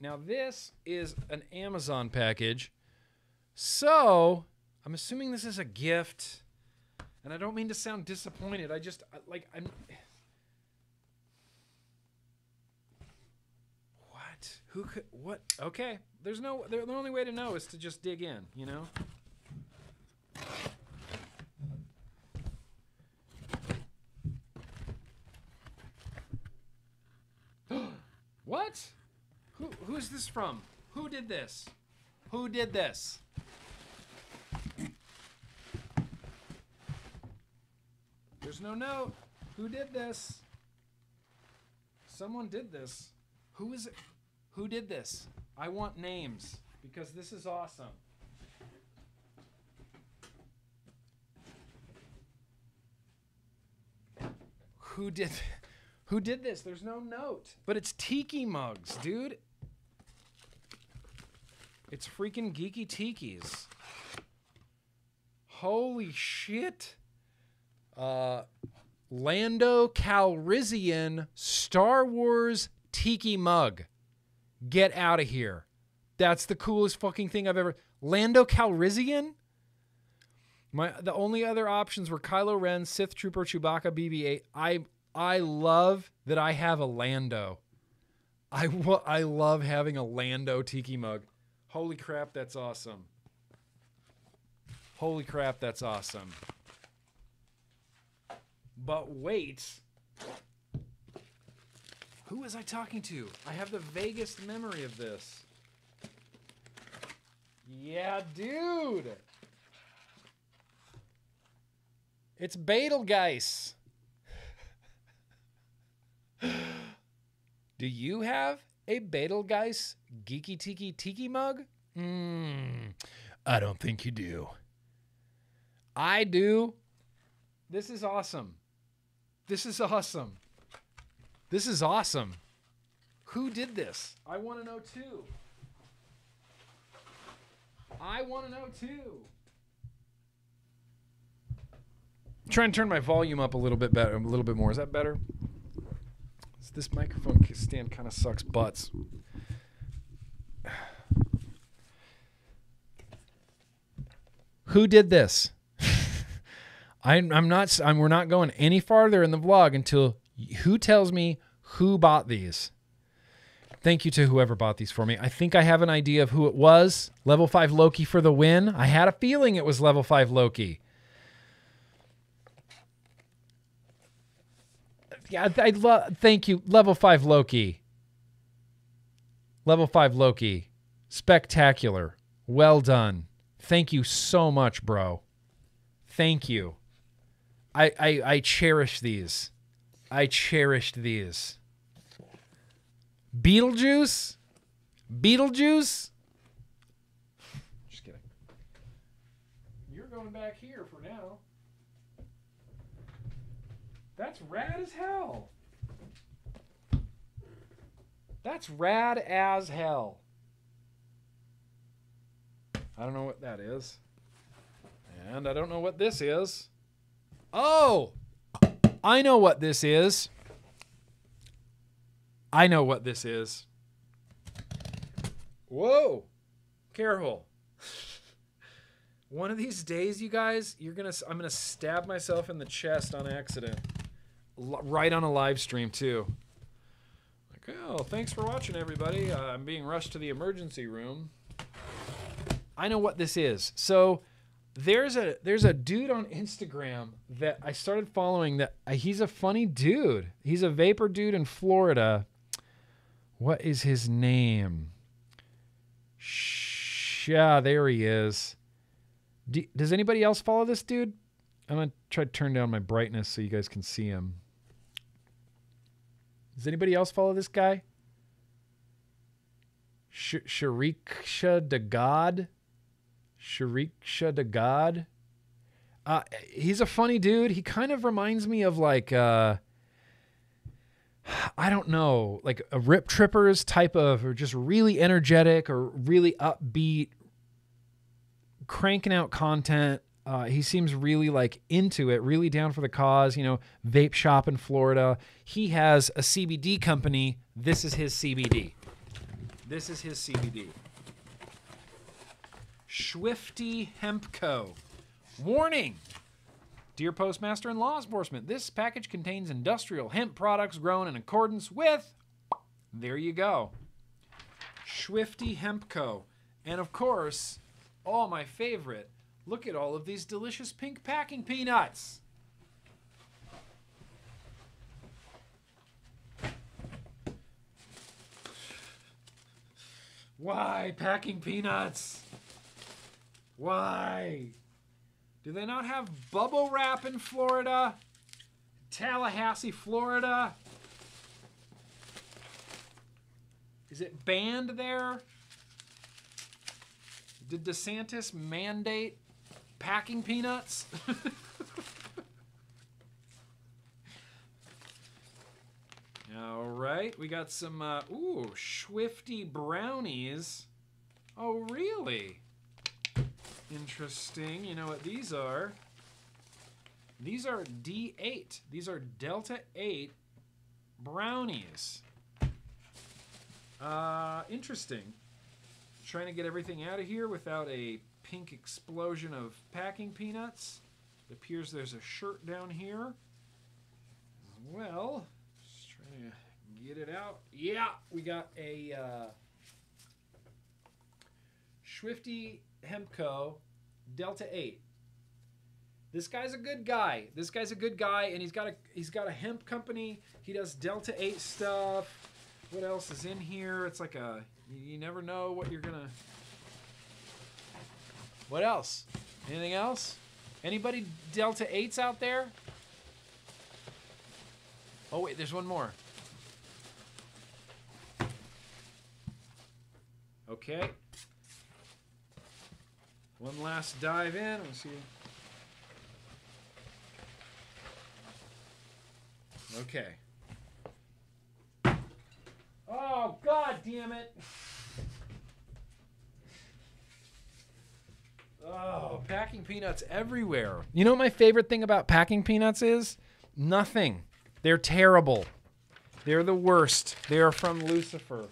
Now, this is an Amazon package. So, I'm assuming this is a gift. And I don't mean to sound disappointed. I just, like, I'm. What? Who could. What? Okay. There's no. The the only way to know is to just dig in, you know? What? Who who's this from? Who did this? Who did this? There's no note. Who did this? Someone did this. Who is it? Who did this? I want names because this is awesome. Who did who did this? There's no note. But it's tiki mugs, dude. It's freaking geeky tikis. Holy shit. Uh Lando Calrissian Star Wars tiki mug. Get out of here. That's the coolest fucking thing I've ever. Lando Calrissian? My the only other options were Kylo Ren, Sith Trooper, Chewbacca, BB-8. I I love that I have a Lando. I I love having a Lando tiki mug. Holy crap, that's awesome. Holy crap, that's awesome. But wait. Who was I talking to? I have the vaguest memory of this. Yeah, dude. It's Beetlejuice. Do you have a Beetlejuice Geeky Tiki Tiki mug? Hmm. I don't think you do. I do. This is awesome. This is awesome. This is awesome. Who did this? I want to know too. I want to know too. Try and turn my volume up a little bit better, a little bit more. Is that better? This microphone stand kind of sucks butts. Who did this? I'm, I'm not. I'm, we're not going any farther in the vlog until who tells me who bought these. Thank you to whoever bought these for me. I think I have an idea of who it was. Level five Loki for the win. I had a feeling it was level five Loki. Yeah, I love. Thank you, level five Loki. Level five Loki, spectacular. Well done. Thank you so much, bro. Thank you. I I, I cherish these. I cherished these. Beetlejuice, Beetlejuice. Just kidding. You're going back here for now. That's rad as hell. That's rad as hell. I don't know what that is. And I don't know what this is. Oh! I know what this is. I know what this is. Whoa! Careful. One of these days, you guys, you're gonna. I'm gonna stab myself in the chest on accident, right on a live stream too. Like, oh, thanks for watching, everybody. Uh, I'm being rushed to the emergency room. I know what this is. So there's a there's a dude on Instagram that I started following. That uh, he's a funny dude. He's a vapor dude in Florida. What is his name? Shh, yeah, there he is. Do, does anybody else follow this dude? I'm gonna try to turn down my brightness so you guys can see him. Does anybody else follow this guy? Sh- Shariksha de God. Shariksha de God. Uh, he's a funny dude. He kind of reminds me of like uh, I don't know, like a Rip Trippers type of, or just really energetic or really upbeat, cranking out content. Uh, he seems really like into it, really down for the cause. You know, vape shop in Florida. He has a CBD company. This is his CBD. This is his CBD. Swifty Hemp Co. Warning! Dear Postmaster and Law Enforcement, this package contains industrial hemp products grown in accordance with. There you go. Swifty Hemp Co. And of course, oh, my favorite, look at all of these delicious pink packing peanuts. Why packing peanuts? Why? Do they not have bubble wrap in Florida? Tallahassee, Florida? Is it banned there? Did DeSantis mandate packing peanuts? All right, we got some, uh, ooh, Swifty brownies. Oh, really? Interesting. You know what these are? These are D8. These are Delta 8 brownies. Uh, interesting. Trying to get everything out of here without a pink explosion of packing peanuts. It appears there's a shirt down here. Well, just trying to get it out. Yeah, we got a uh, Swifty Hempco Delta 8. This guy's a good guy. This guy's a good guy, and he's got a he's got a hemp company. He does Delta 8 stuff. What else is in here? It's like a you, never know what you're gonna. What else? Anything else? Anybody Delta 8s out there? Oh wait, there's one more. Okay. One last dive in. Let's see. Okay. Oh, god damn it. Oh, packing peanuts everywhere. You know what my favorite thing about packing peanuts is? Nothing. They're terrible. They're the worst. They are from Lucifer.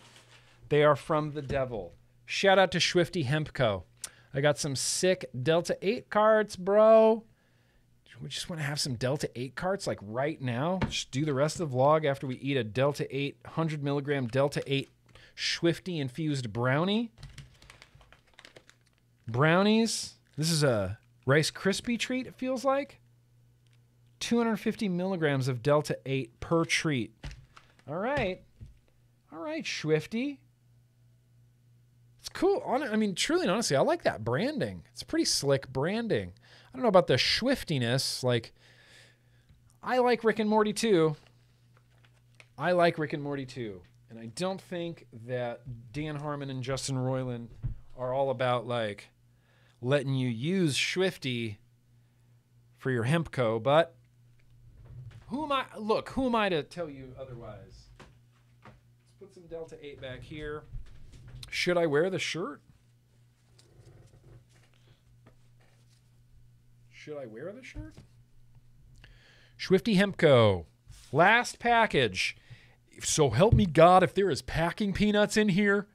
They are from the devil. Shout out to Swifty Hempco. I got some sick Delta 8 carts, bro. We just want to have some Delta 8 carts like right now. Just do the rest of the vlog after we eat a Delta 8 100 milligram Delta 8 Swifty infused brownie. Brownies. This is a Rice Krispie treat, it feels like. 250 milligrams of Delta 8 per treat. All right. All right, Swifty. It's cool. I mean, truly and honestly, I like that branding. It's pretty slick branding. I don't know about the swiftiness. Like, I like Rick and Morty too. I like Rick and Morty too. And I don't think that Dan Harmon and Justin Roiland are all about like letting you use Swifty for your Hempco, but who am I? Look, who am I to tell you otherwise? Let's put some Delta 8 back here. Should I wear the shirt? Should I wear the shirt? Swifty Hempco. Last package. So help me God if there is packing peanuts in here.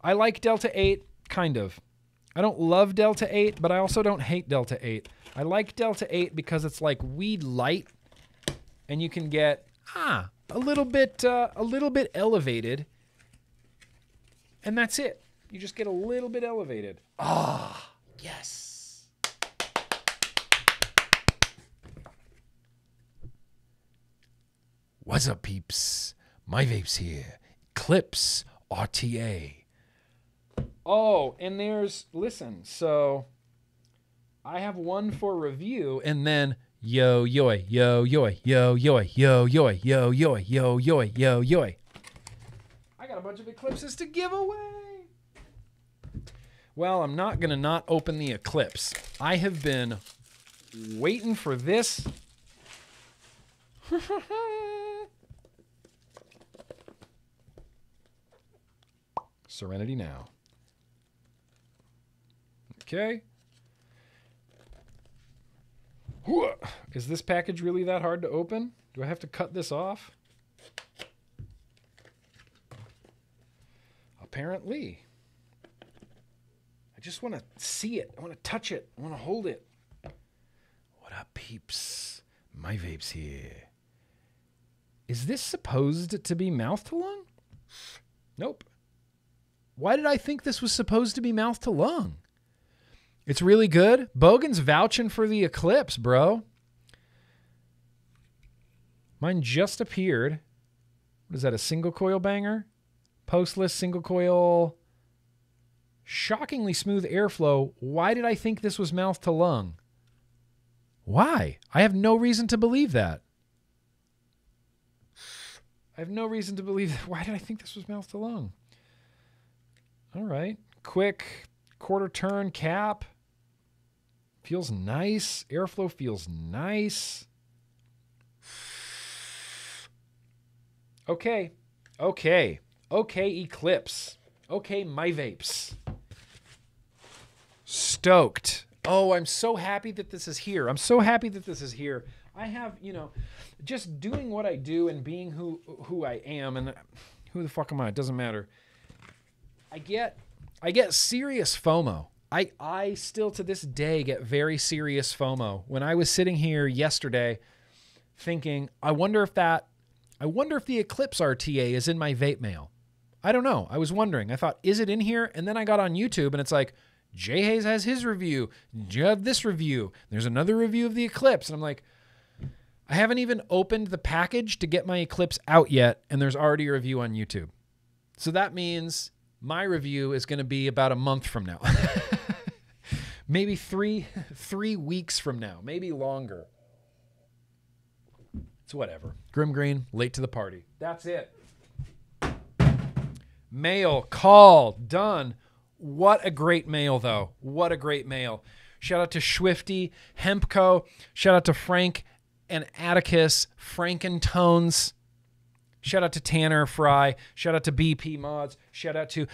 I like Delta 8, kind of. I don't love Delta 8, but I also don't hate Delta 8. I like Delta 8 because it's like weed light and you can get ah, a little bit uh, a little bit elevated. And that's it. You just get a little bit elevated. Ah, yes. What's up, peeps? Mike Vapes here. Clips RTA. Oh, and there's listen. So I have one for review, and then yo yo yo yo yo yo yo yo yo yo yo yo yo yo. I got a bunch of eclipses to give away. Well, I'm not gonna not open the eclipse. I have been waiting for this. Serenity now. Okay. Is this package really that hard to open? Do I have to cut this off? Apparently. I just want to see it. I want to touch it. I want to hold it. What up, peeps? Mike Vapes here. Is this supposed to be mouth to lung? Nope. Why did I think this was supposed to be mouth to lung? It's really good. Bogan's vouching for the eclipse, bro. Mine just appeared. What is that? A single coil banger? Postless single coil. Shockingly smooth airflow. Why did I think this was mouth to lung? Why? I have no reason to believe that. I have no reason to believe that. Why did I think this was mouth to lung? All right. Quick quarter turn cap. Feels nice. Airflow feels nice. Okay. Okay. Okay, Eclipse. Okay, Mike Vapes. Stoked. Oh, I'm so happy that this is here. I'm so happy that this is here. I have, you know, just doing what I do and being who who I am and who the fuck am I? It doesn't matter. I get I get serious FOMO. I I still to this day get very serious FOMO. When I was sitting here yesterday thinking, I wonder if that I wonder if the Eclipse RTA is in my vape mail. I don't know. I was wondering. I thought, is it in here? And then I got on YouTube and it's like, Jai Haze has his review. You have this review. There's another review of the Eclipse. And I'm like, I haven't even opened the package to get my Eclipse out yet, and there's already a review on YouTube. So that means my review is going to be about a month from now. maybe three three weeks from now, maybe longer. It's whatever. Grimm Green, late to the party. That's it. Mail, call, done. What a great mail, though. What a great mail. Shout out to Swifty, Hempco. Shout out to Frank and Atticus, Frankentones. Shout out to Tanner Fry. Shout out to BP Mods. Shout out to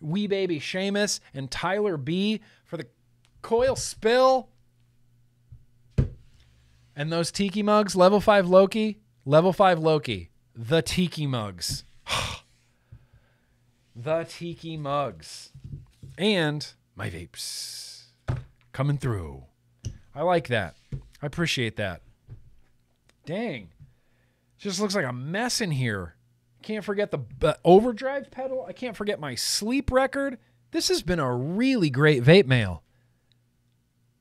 Wee Baby Seamus and Tyler B coil spill. And those tiki mugs, level 5 Loki, level 5 Loki, the tiki mugs. the tiki mugs. And Mike Vapes coming through. I like that. I appreciate that. Dang. Just looks like a mess in here. Can't forget the uh, overdrive pedal. I can't forget my sleep record. This has been a really great vape mail.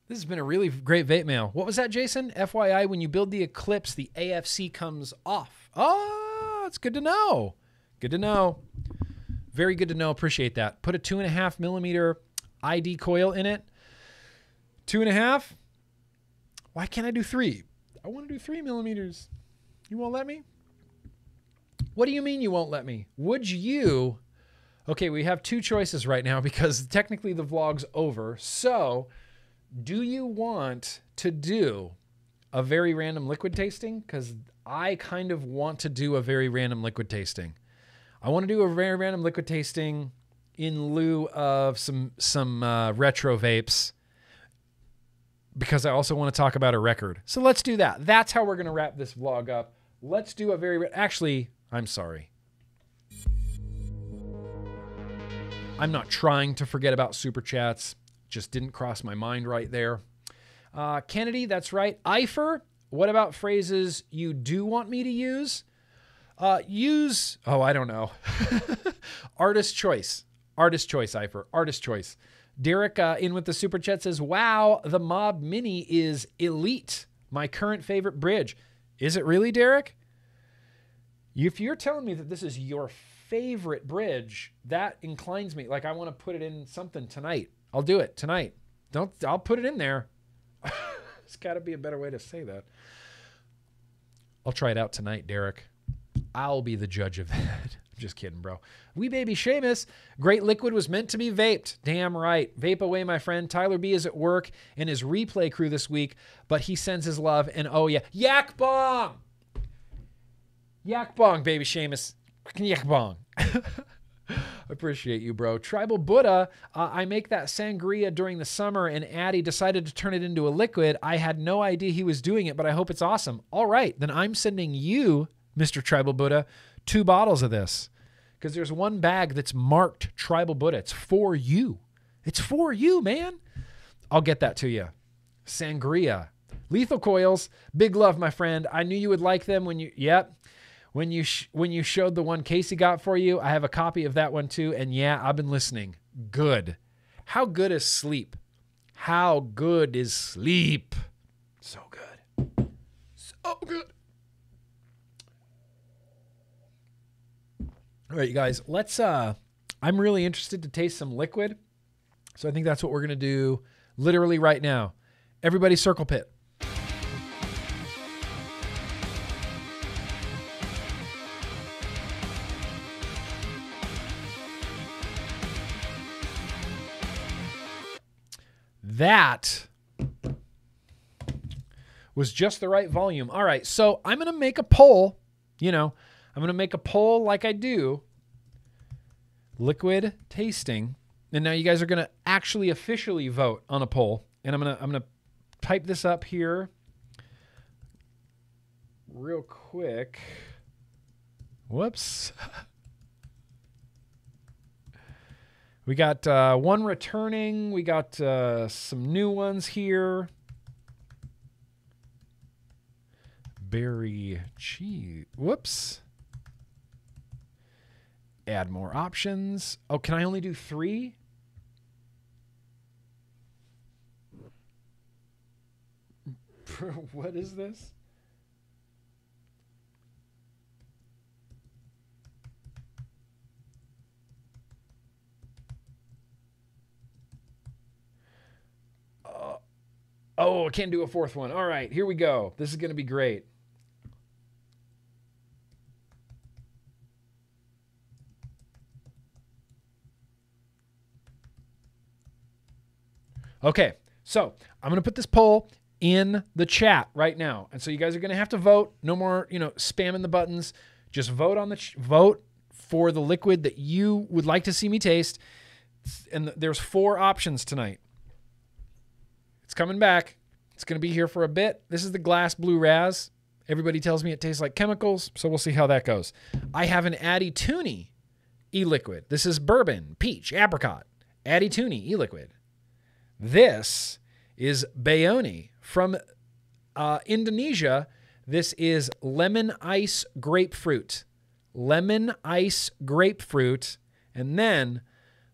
This has been a really great vape mail. What was that, Jason? FYI, when you build the Eclipse, the AFC comes off. Oh, it's good to know. Good to know. Very good to know. Appreciate that. Put a two and a half millimeter ID coil in it. Two and a half. Why can't I do three? I want to do three millimeters. You won't let me? What do you mean you won't let me? Would you? Okay, we have two choices right now because technically the vlog's over. So, do you want to do a very random liquid tasting? Because I kind of want to do a very random liquid tasting. I want to do a very random liquid tasting in lieu of some some uh, retro vapes because I also want to talk about a record. So let's do that. That's how we're going to wrap this vlog up. Let's do a very actually, I'm sorry. I'm not trying to forget about super chats. Just didn't cross my mind right there. Uh, Kennedy, that's right. Eifer, what about phrases you do want me to use? Uh, use, oh, I don't know. Artist choice. Artist choice, Eifer. Artist choice. Derek uh, in with the super chat says, Wow, the Mob Mini is elite. My current favorite bridge. Is it really, Derek? If you're telling me that this is your favorite bridge, that inclines me. Like, I want to put it in something tonight. I'll do it tonight. Don't, I'll put it in there. There's got to be a better way to say that. I'll try it out tonight, Derek. I'll be the judge of that. I'm just kidding, bro. Wee baby Seamus. Great liquid was meant to be vaped. Damn right. Vape away, my friend. Tyler B is at work and his replay crew this week, but he sends his love. And oh, yeah. Yak bong. Yak bong, baby Seamus. Yak bong. I appreciate you, bro. Tribal Buddha, uh, I make that sangria during the summer, and Addy decided to turn it into a liquid. I had no idea he was doing it, but I hope it's awesome. All right, then I'm sending you, Mr. Tribal Buddha, two bottles of this because there's one bag that's marked Tribal Buddha. It's for you. It's for you, man. I'll get that to you. Sangria. Lethal coils. Big love, my friend. I knew you would like them when you. Yep. When you sh- when you showed the one Casey got for you, I have a copy of that one too. And yeah, I've been listening. Good. How good is sleep? How good is sleep? So good. So good. All right, you guys, let's uh I'm really interested to taste some liquid. So I think that's what we're going to do literally right now. Everybody circle pit. That was just the right volume. All right, so I'm going to make a poll. You know, I'm going to make a poll like I do liquid tasting. And now you guys are going to actually officially vote on a poll. And I'm going to I'm going to type this up here real quick. Whoops. We got uh, one returning. We got uh, some new ones here. Berry cheese. Whoops. Add more options. Oh, can I only do three? what is this? Uh, oh, I can't do a fourth one. All right, here we go. This is going to be great. Okay, so I'm going to put this poll in the chat right now. And so you guys are going to have to vote. No more, you know, spamming the buttons. Just vote on the ch- vote for the liquid that you would like to see me taste. And th- there's four options tonight. It's coming back. It's going to be here for a bit. This is the glass blue raz. Everybody tells me it tastes like chemicals, so we'll see how that goes. I have an Addy Toonie e-liquid. This is bourbon, peach, apricot. Addy Toonie e-liquid. This is Bayoni from uh, Indonesia. This is lemon ice grapefruit. Lemon ice grapefruit. And then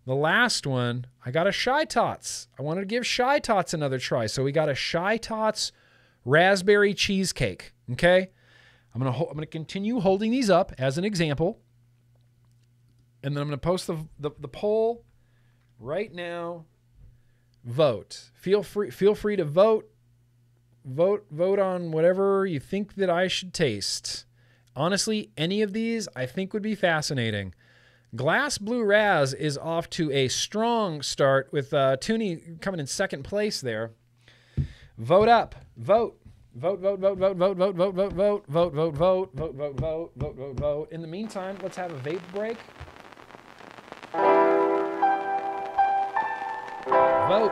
the last one, I got a Shy Tots. I wanted to give Shy Tots another try. So we got a Shy Tots raspberry cheesecake. Okay. I'm gonna I'm gonna continue holding these up as an example, and then I'm gonna post the the, the poll right now. Vote. Feel free feel free to vote. Vote vote on whatever you think that I should taste. Honestly, any of these I think would be fascinating. Glass Blue Raz is off to a strong start with uh, Toonie coming in second place there. Vote up. Vote. Vote, vote, vote, vote, vote, vote, vote, vote, vote, vote, vote, vote, vote, vote, vote, vote, vote, vote. In the meantime, let's have a vape break. Vote.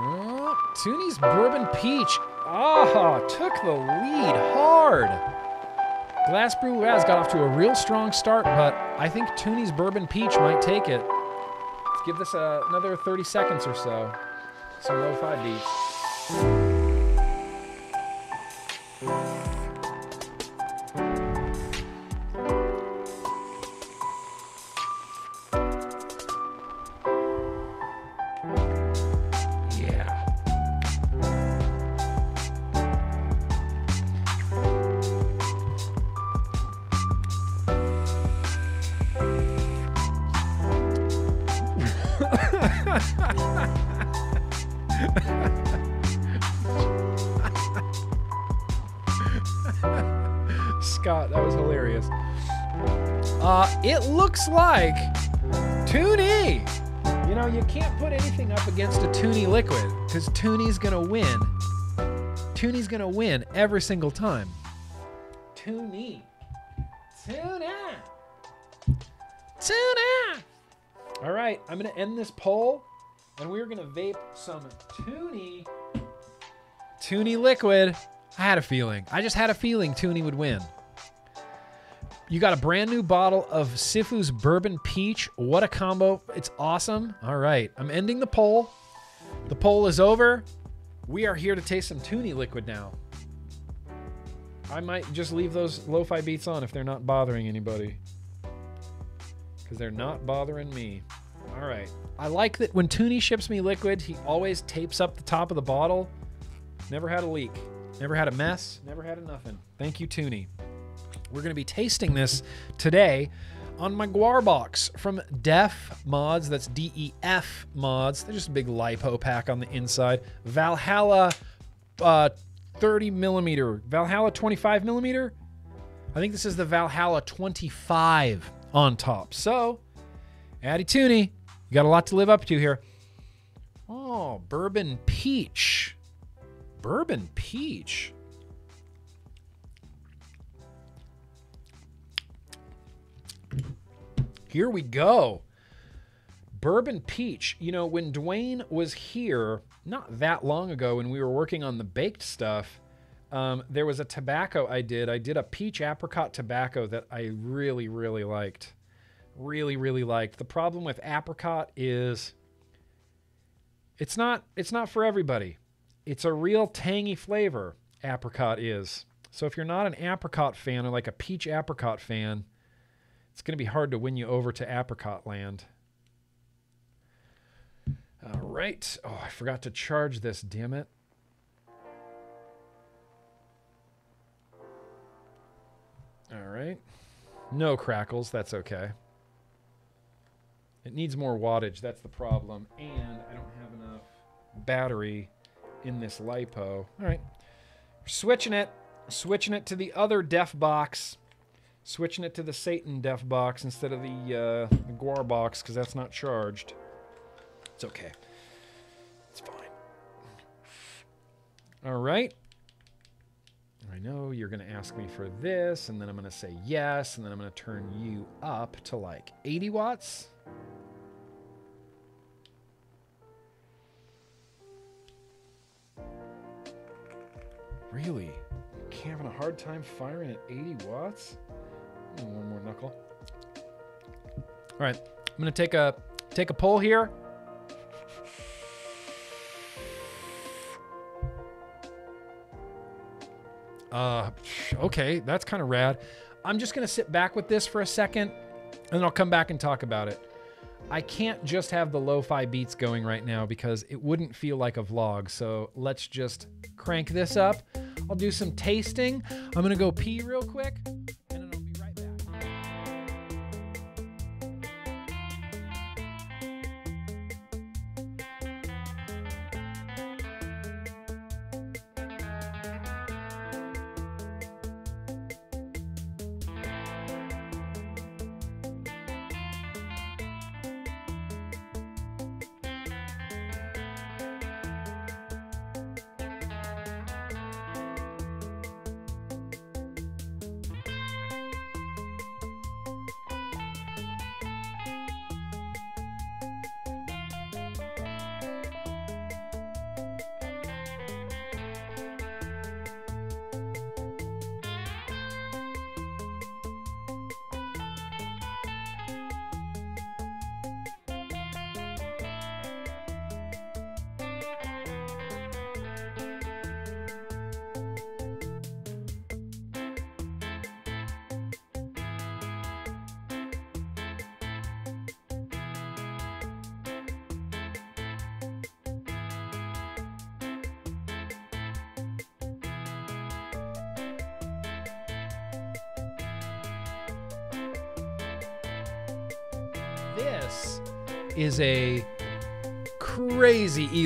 Oh, Toonie's Bourbon Peach. Ah, took the lead hard. Glass Blue Raz got off to a real strong start, but I think Toonie's Bourbon Peach might take it. Let's give this uh, another 30 seconds or so. Some lo-fi beats. Because Toonie's gonna win. Toonie's gonna win every single time. Toonie. Tuna. Tuna. All right, I'm gonna end this poll, and we're gonna vape some Toonie. Toonie liquid. I had a feeling. I just had a feeling Toonie would win. You got a brand new bottle of Sifu's Bourbon Peach. What a combo. It's awesome. All right. I'm ending the poll. The poll is over. We are here to taste some Toonie liquid now. I might just leave those lo fi beats on if they're not bothering anybody. Because they're not bothering me. All right. I like that when Toonie ships me liquid, he always tapes up the top of the bottle. Never had a leak. Never had a mess. Never had a nothing. Thank you, Toonie. We're going to be tasting this today on my Guar box from Def Mods. That's D E F Mods. They're just a big lipo pack on the inside. Valhalla uh, 30 millimeter. Valhalla 25 millimeter. I think this is the Valhalla 25 on top. So, Addy Tooney, you got a lot to live up to here. Oh, bourbon peach. Bourbon peach. Here we go. Bourbon peach. You know, when Dwayne was here not that long ago when we were working on the baked stuff, um, there was a tobacco I did. I did a peach apricot tobacco that I really, really liked. Really, really liked. The problem with apricot is it's not it's not for everybody. It's a real tangy flavor, apricot is. So if you're not an apricot fan or like a peach apricot fan, it's going to be hard to win you over to apricot land. All right. Oh, I forgot to charge this, damn it. All right. No crackles, that's okay. It needs more wattage, that's the problem. And I don't have enough battery in this LiPo. All right. Switching it. Switching it to the other def box. Switching it to the Satan def box instead of the, uh, the Guar box because that's not charged. It's okay. It's fine. All right. I know you're going to ask me for this, and then I'm going to say yes, and then I'm going to turn you up to like 80 watts. Really? Having a hard time firing at 80 watts? Mm, One more knuckle. All right, I'm gonna take a take a pull here. Uh, okay, that's kind of rad. I'm just gonna sit back with this for a second, and then I'll come back and talk about it. I can't just have the lo-fi beats going right now because it wouldn't feel like a vlog. So let's just crank this up. I'll do some tasting. I'm gonna go pee real quick,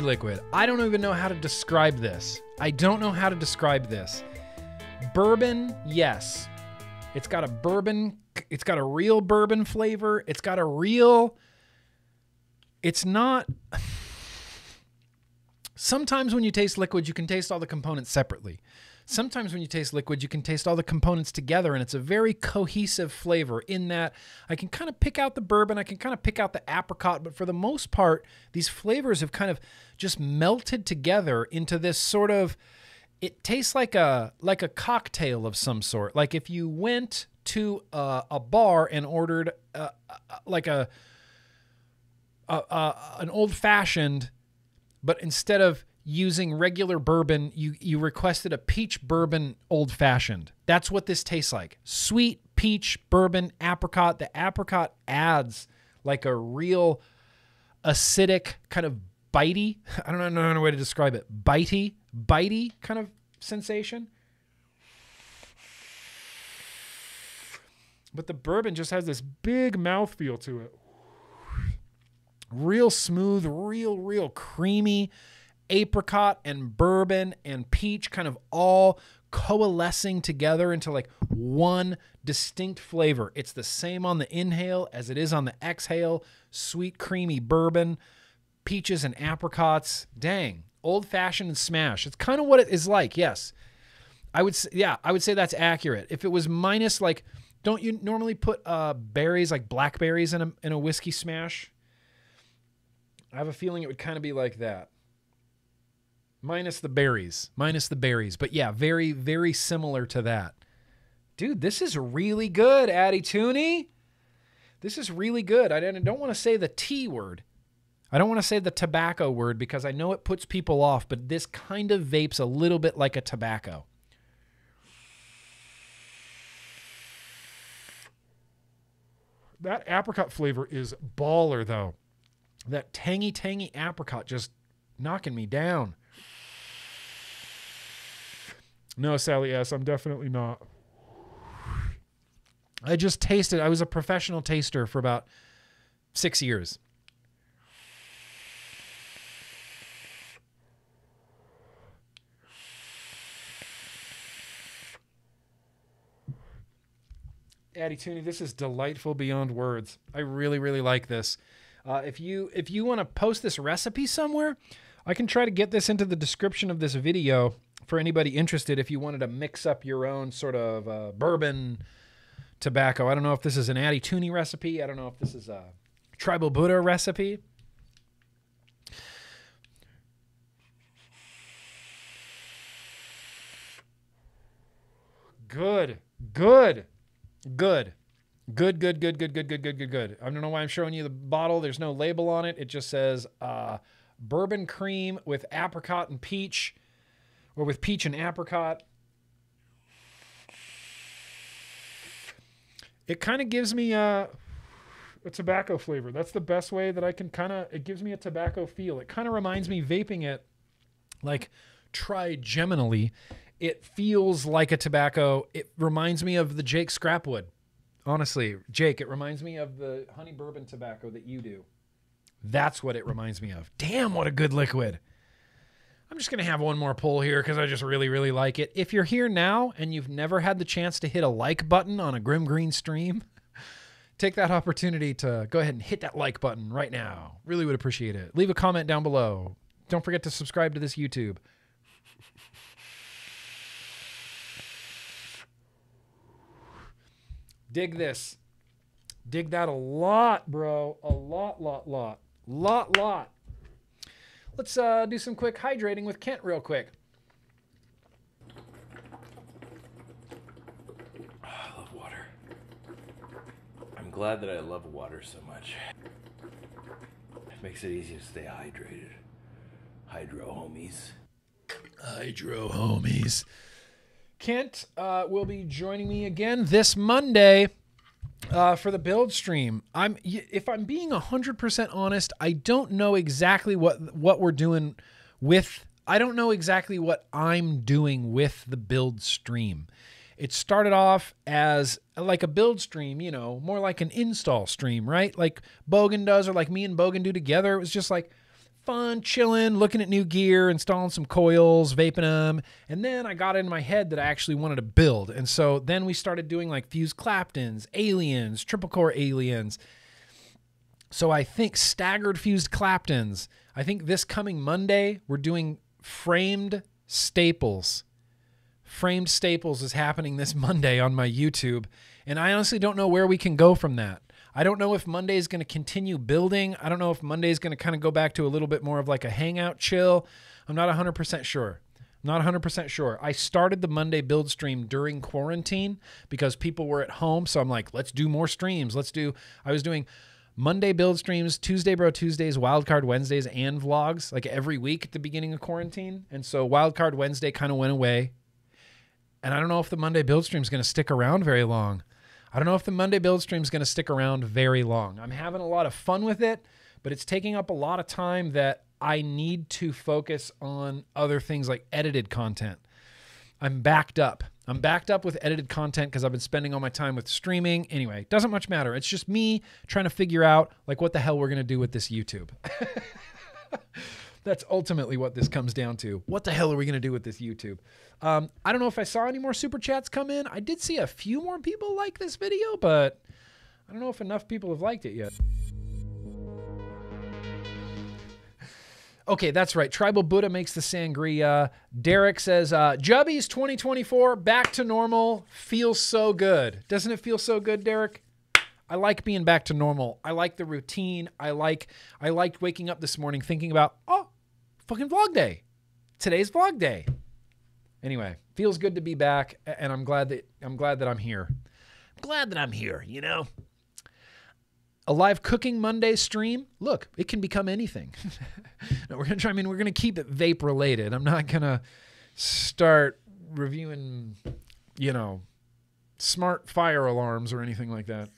liquid. I don't even know how to describe this. I don't know how to describe this. Bourbon, yes. It's got a bourbon, it's got a real bourbon flavor. It's got a real, it's not. Sometimes when you taste liquid, you can taste all the components separately. Sometimes when you taste liquid, you can taste all the components together, and it's a very cohesive flavor in that I can kind of pick out the bourbon, I can kind of pick out the apricot, but for the most part, these flavors have kind of just melted together into this sort of it tastes like a like a cocktail of some sort. Like if you went to a, a bar and ordered uh, uh, like a, a, a an old fashioned, but instead of using regular bourbon, you you requested a peach bourbon old fashioned. That's what this tastes like. Sweet peach bourbon apricot. The apricot adds like a real acidic kind of bitey. I don't know another way to describe it. Bitey, bitey kind of sensation. But the bourbon just has this big mouthfeel to it. Real smooth, real, real creamy apricot and bourbon and peach kind of all coalescing together into like one distinct flavor. It's the same on the inhale as it is on the exhale. Sweet, creamy bourbon, peaches and apricots. Dang, old fashioned and smash. It's kind of what it is like. Yes, I would. Say, yeah, I would say that's accurate. If it was minus like, don't you normally put uh, berries like blackberries in a in a whiskey smash? I have a feeling it would kind of be like that minus the berries, minus the berries. But yeah, very, very similar to that. Dude, this is really good, Addy Tooney. This is really good. I don't want to say the T word. I don't want to say the tobacco word because I know it puts people off, but this kind of vapes a little bit like a tobacco. That apricot flavor is baller, though. That tangy, tangy apricot just knocking me down. No, Sally S. I'm definitely not. I just tasted. I was a professional taster for about six years. Addy Tooney, this is delightful beyond words. I really, really like this. Uh, if you if you want to post this recipe somewhere, I can try to get this into the description of this video for anybody interested, if you wanted to mix up your own sort of uh, bourbon tobacco, I don't know if this is an Addy Tooney recipe. I don't know if this is a Tribal Buddha recipe. Good, good, good. Good, good, good, good, good, good, good, good, good. I don't know why I'm showing you the bottle. There's no label on it. It just says uh, bourbon cream with apricot and peach or with peach and apricot. It kind of gives me a, a tobacco flavor. That's the best way that I can kind of, it gives me a tobacco feel. It kind of reminds me vaping it like trigeminally. It feels like a tobacco. It reminds me of the Jake Scrapwood. Honestly, Jake, it reminds me of the honey bourbon tobacco that you do. That's what it reminds me of. Damn, what a good liquid. I'm just going to have one more pull here because I just really, really like it. If you're here now and you've never had the chance to hit a like button on a Grimm Green stream, take that opportunity to go ahead and hit that like button right now. Really would appreciate it. Leave a comment down below. Don't forget to subscribe to this YouTube. Dig this. Dig that a lot, bro. A lot, lot, lot. Lot, lot. Let's uh, do some quick hydrating with Kent real quick. I love water. I'm glad that I love water so much. It makes it easy to stay hydrated. Hydro homies. Hydro homies. Kent uh, will be joining me again this Monday uh, for the build stream. I'm if I'm being hundred percent honest, I don't know exactly what what we're doing with. I don't know exactly what I'm doing with the build stream. It started off as like a build stream, you know, more like an install stream, right? Like Bogan does, or like me and Bogan do together. It was just like fun, chilling, looking at new gear, installing some coils, vaping them. And then I got in my head that I actually wanted to build. And so then we started doing like fused Claptons, aliens, triple core aliens. So I think staggered fused Claptons. I think this coming Monday we're doing framed staples. Framed staples is happening this Monday on my YouTube, and I honestly don't know where we can go from that. I don't know if Monday is going to continue building. I don't know if Monday is going to kind of go back to a little bit more of like a hangout chill. I'm not 100% sure. Not 100% sure. I started the Monday build stream during quarantine because people were at home. So I'm like, let's do more streams. Let's do, I was doing Monday build streams, Tuesday Bro Tuesdays, Wildcard Wednesdays, and vlogs like every week at the beginning of quarantine. And so Wildcard Wednesday kind of went away. And I don't know if the Monday build stream is going to stick around very long. I don't know if the Monday build stream is going to stick around very long. I'm having a lot of fun with it, but it's taking up a lot of time that I need to focus on other things like edited content. I'm backed up. I'm backed up with edited content because I've been spending all my time with streaming. Anyway, doesn't much matter. It's just me trying to figure out like what the hell we're going to do with this YouTube. That's ultimately what this comes down to. What the hell are we going to do with this YouTube? Um, I don't know if I saw any more super chats come in. I did see a few more people like this video, but I don't know if enough people have liked it yet. Okay, that's right. Tribal Buddha makes the sangria. Derek says, uh, Jubbies 2024, back to normal. Feels so good. Doesn't it feel so good, Derek? I like being back to normal. I like the routine. I like I liked waking up this morning thinking about, oh, fucking vlog day. Today's vlog day. Anyway, feels good to be back, and I'm glad that I'm glad that I'm here. I'm glad that I'm here, you know a live cooking Monday stream, look, it can become anything. no, we're gonna try. I mean, we're gonna keep it vape related. I'm not gonna start reviewing, you know, smart fire alarms or anything like that.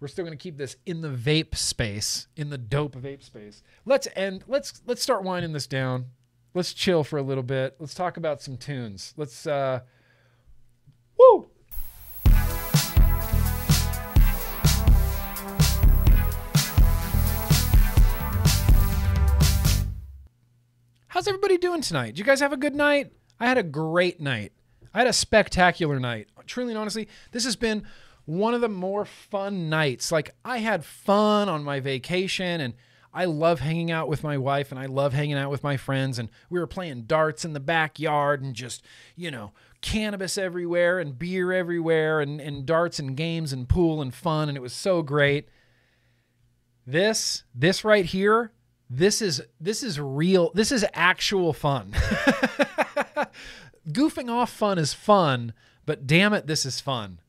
We're still gonna keep this in the vape space, in the dope vape space. Let's end. Let's let's start winding this down. Let's chill for a little bit. Let's talk about some tunes. Let's. uh Woo! How's everybody doing tonight? Did you guys have a good night? I had a great night. I had a spectacular night. Truly and honestly, this has been one of the more fun nights. Like, I had fun on my vacation and I love hanging out with my wife and I love hanging out with my friends. And we were playing darts in the backyard and just, you know, cannabis everywhere and beer everywhere and, and darts and games and pool and fun. And it was so great. This, this right here, this is this is real this is actual fun goofing off fun is fun but damn it this is fun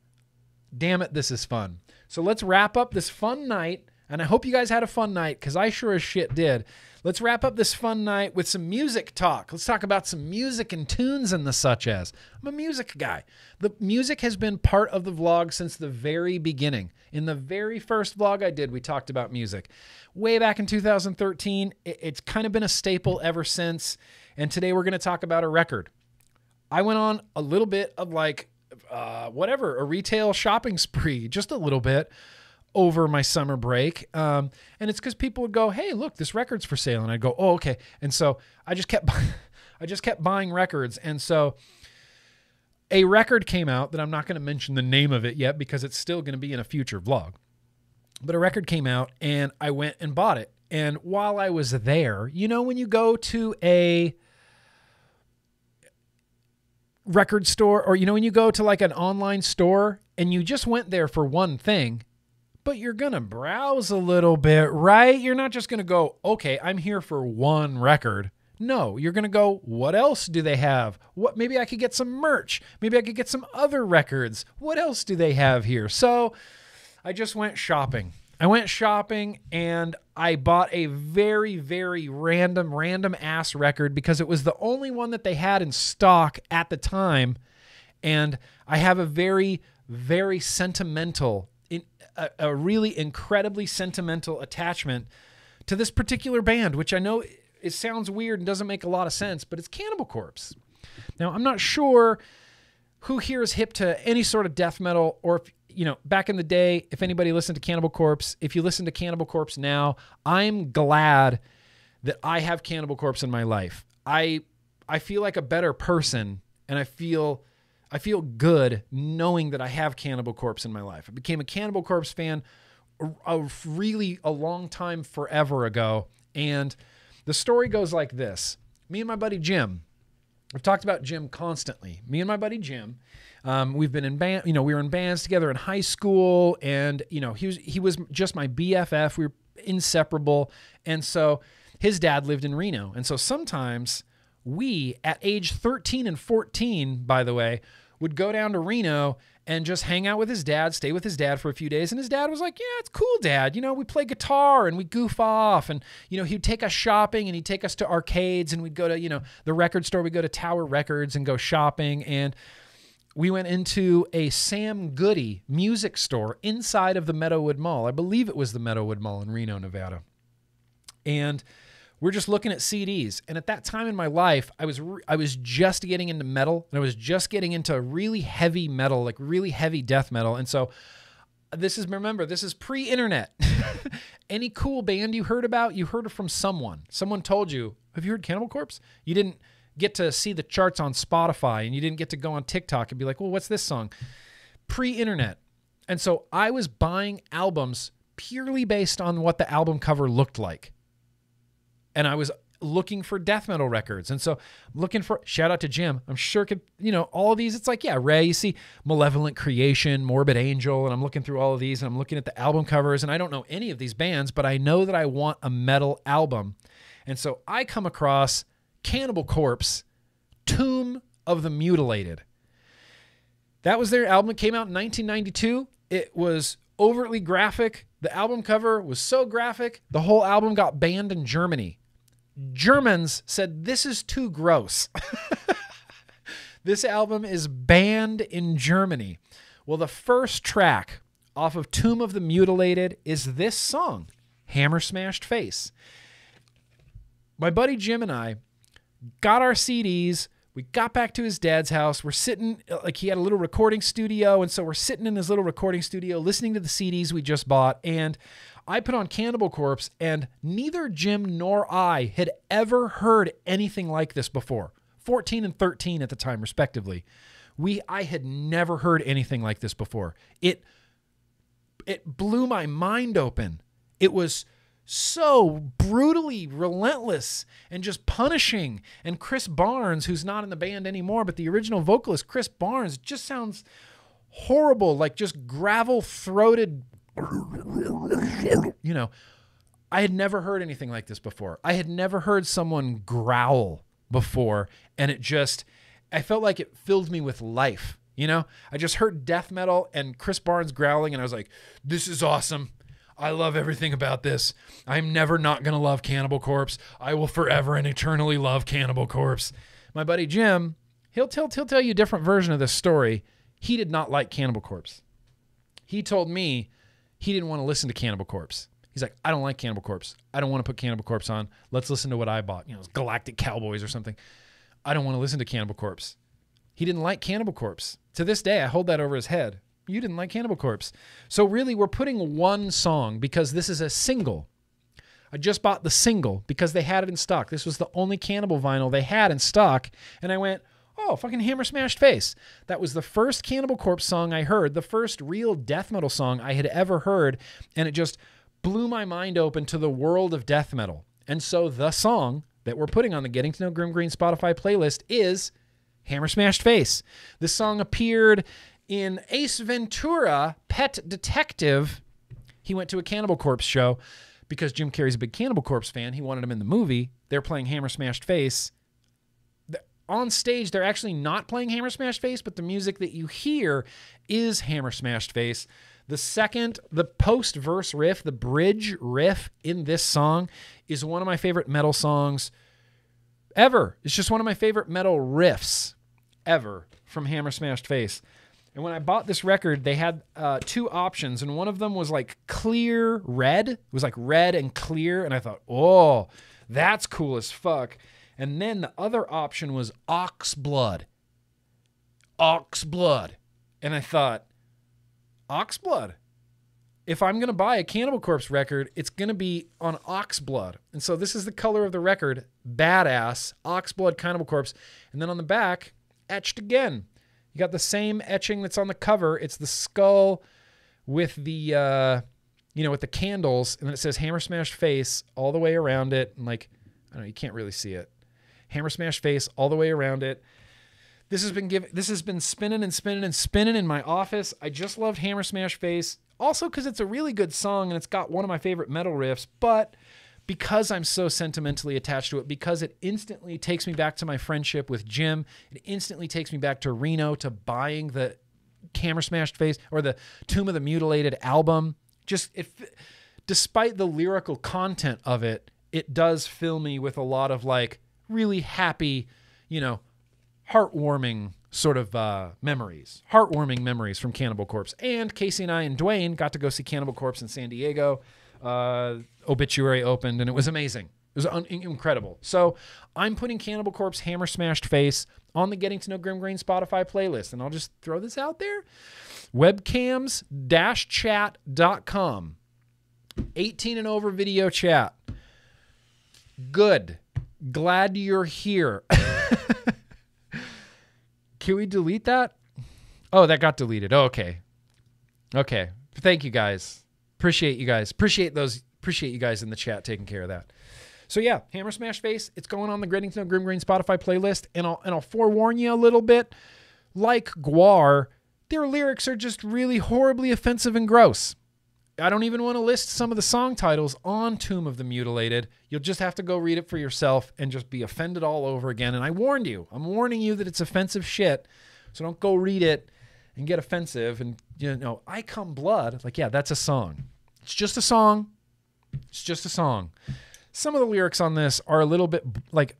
damn it this is fun so let's wrap up this fun night and i hope you guys had a fun night because i sure as shit did let's wrap up this fun night with some music talk let's talk about some music and tunes and the such as i'm a music guy the music has been part of the vlog since the very beginning in the very first vlog i did we talked about music way back in 2013. It's kind of been a staple ever since. And today we're going to talk about a record. I went on a little bit of like, uh, whatever, a retail shopping spree, just a little bit over my summer break. Um, and it's because people would go, "Hey, look, this record's for sale," and I'd go, "Oh, okay." And so I just kept, I just kept buying records, and so a record came out that I'm not going to mention the name of it yet because it's still going to be in a future vlog. But a record came out and I went and bought it. And while I was there, you know, when you go to a record store or, you know, when you go to like an online store and you just went there for one thing, but you're going to browse a little bit, right? You're not just going to go, okay, I'm here for one record. No, you're going to go, what else do they have? What maybe I could get some merch. Maybe I could get some other records. What else do they have here? So, I just went shopping. I went shopping and I bought a very, very random, random ass record because it was the only one that they had in stock at the time. And I have a very, very sentimental, a, a really incredibly sentimental attachment to this particular band, which I know it sounds weird and doesn't make a lot of sense, but it's Cannibal Corpse. Now, I'm not sure who here is hip to any sort of death metal or if you know, back in the day, if anybody listened to Cannibal Corpse, if you listen to Cannibal Corpse now, I'm glad that I have Cannibal Corpse in my life. I I feel like a better person and I feel I feel good knowing that I have Cannibal Corpse in my life. I became a Cannibal Corpse fan a, a really a long time forever ago. And the story goes like this Me and my buddy Jim, I've talked about Jim constantly. Me and my buddy Jim, um, we've been in band, you know, we were in bands together in high school, and you know, he was he was just my BFF. We were inseparable, and so his dad lived in Reno, and so sometimes we, at age 13 and 14, by the way, would go down to Reno and just hang out with his dad, stay with his dad for a few days. And his dad was like, Yeah, it's cool, dad. You know, we play guitar and we goof off. And, you know, he'd take us shopping and he'd take us to arcades and we'd go to, you know, the record store. We'd go to Tower Records and go shopping. And we went into a Sam Goody music store inside of the Meadowood Mall. I believe it was the Meadowood Mall in Reno, Nevada. And we're just looking at CDs. And at that time in my life, I was re- I was just getting into metal and I was just getting into really heavy metal, like really heavy death metal. And so uh, this is remember, this is pre-internet. Any cool band you heard about, you heard it from someone. Someone told you, "Have you heard Cannibal Corpse?" You didn't get to see the charts on Spotify and you didn't get to go on TikTok and be like, "Well, what's this song?" Pre-internet. And so I was buying albums purely based on what the album cover looked like and I was looking for death metal records. And so looking for shout out to Jim. I'm sure could, you know, all of these, it's like, yeah, Ray, you see Malevolent Creation, Morbid Angel, and I'm looking through all of these and I'm looking at the album covers and I don't know any of these bands, but I know that I want a metal album. And so I come across Cannibal Corpse, Tomb of the Mutilated. That was their album. It came out in 1992. It was overtly graphic. The album cover was so graphic, the whole album got banned in Germany. Germans said, This is too gross. this album is banned in Germany. Well, the first track off of Tomb of the Mutilated is this song, Hammer Smashed Face. My buddy Jim and I got our CDs. We got back to his dad's house. We're sitting, like, he had a little recording studio. And so we're sitting in his little recording studio listening to the CDs we just bought. And I put on Cannibal Corpse, and neither Jim nor I had ever heard anything like this before. 14 and 13 at the time, respectively. We I had never heard anything like this before. It it blew my mind open. It was so brutally relentless and just punishing. And Chris Barnes, who's not in the band anymore, but the original vocalist, Chris Barnes, just sounds horrible, like just gravel throated you know, I had never heard anything like this before. I had never heard someone growl before, and it just, I felt like it filled me with life. You know, I just heard death metal and Chris Barnes growling, and I was like, this is awesome. I love everything about this. I'm never not going to love Cannibal Corpse. I will forever and eternally love Cannibal Corpse. My buddy Jim, he'll tell, he'll tell you a different version of this story. He did not like Cannibal Corpse. He told me he didn't want to listen to Cannibal Corpse. He's like, I don't like Cannibal Corpse. I don't want to put Cannibal Corpse on. Let's listen to what I bought. You know, Galactic Cowboys or something. I don't want to listen to Cannibal Corpse. He didn't like Cannibal Corpse. To this day, I hold that over his head. You didn't like Cannibal Corpse. So really, we're putting one song because this is a single. I just bought the single because they had it in stock. This was the only Cannibal vinyl they had in stock. And I went, oh, fucking Hammer Smashed Face. That was the first Cannibal Corpse song I heard, the first real death metal song I had ever heard. And it just blew my mind open to the world of death metal. And so the song that we're putting on the Getting to Know Grimm Green Spotify playlist is Hammer Smashed Face. This song appeared in Ace Ventura, Pet Detective. He went to a Cannibal Corpse show because Jim Carrey's a big Cannibal Corpse fan. He wanted him in the movie. They're playing Hammer Smashed Face. On stage, they're actually not playing Hammer Smashed Face, but the music that you hear is Hammer Smashed Face. The second, the post verse riff, the bridge riff in this song is one of my favorite metal songs ever. It's just one of my favorite metal riffs ever from Hammer Smashed Face. And when I bought this record, they had uh, two options, and one of them was like clear red. It was like red and clear, and I thought, oh, that's cool as fuck. And then the other option was ox blood. Ox blood. And I thought, ox blood. If I'm going to buy a Cannibal Corpse record, it's going to be on ox blood. And so this is the color of the record badass, ox blood Cannibal Corpse. And then on the back, etched again. You got the same etching that's on the cover. It's the skull with the uh, you know, with the candles, and then it says Hammer Smash Face all the way around it, and like I don't know, you can't really see it. Hammer Smash Face all the way around it. This has been given. This has been spinning and spinning and spinning in my office. I just loved Hammer Smash Face, also because it's a really good song and it's got one of my favorite metal riffs. But because I'm so sentimentally attached to it, because it instantly takes me back to my friendship with Jim, it instantly takes me back to Reno to buying the Hammer Smashed Face or the Tomb of the Mutilated album. Just if, despite the lyrical content of it, it does fill me with a lot of like really happy, you know, heartwarming sort of uh, memories, heartwarming memories from Cannibal Corpse. And Casey and I and Dwayne got to go see Cannibal Corpse in San Diego. Uh, Obituary opened, and it was amazing. It was un- incredible. So I'm putting Cannibal Corpse Hammer Smashed Face on the Getting to Know Grimm Green Spotify playlist. And I'll just throw this out there webcams chat.com. 18 and over video chat. Good. Glad you're here. Can we delete that? Oh, that got deleted. Oh, okay. Okay. Thank you guys. Appreciate you guys. Appreciate those. Appreciate you guys in the chat taking care of that. So yeah, Hammer Smash Face. It's going on the to Know Grimm Green Spotify playlist, and I'll and I'll forewarn you a little bit. Like Gwar, their lyrics are just really horribly offensive and gross. I don't even want to list some of the song titles on Tomb of the Mutilated. You'll just have to go read it for yourself and just be offended all over again. And I warned you. I'm warning you that it's offensive shit. So don't go read it and get offensive and you know, I come blood. Like, yeah, that's a song. It's just a song. It's just a song. Some of the lyrics on this are a little bit like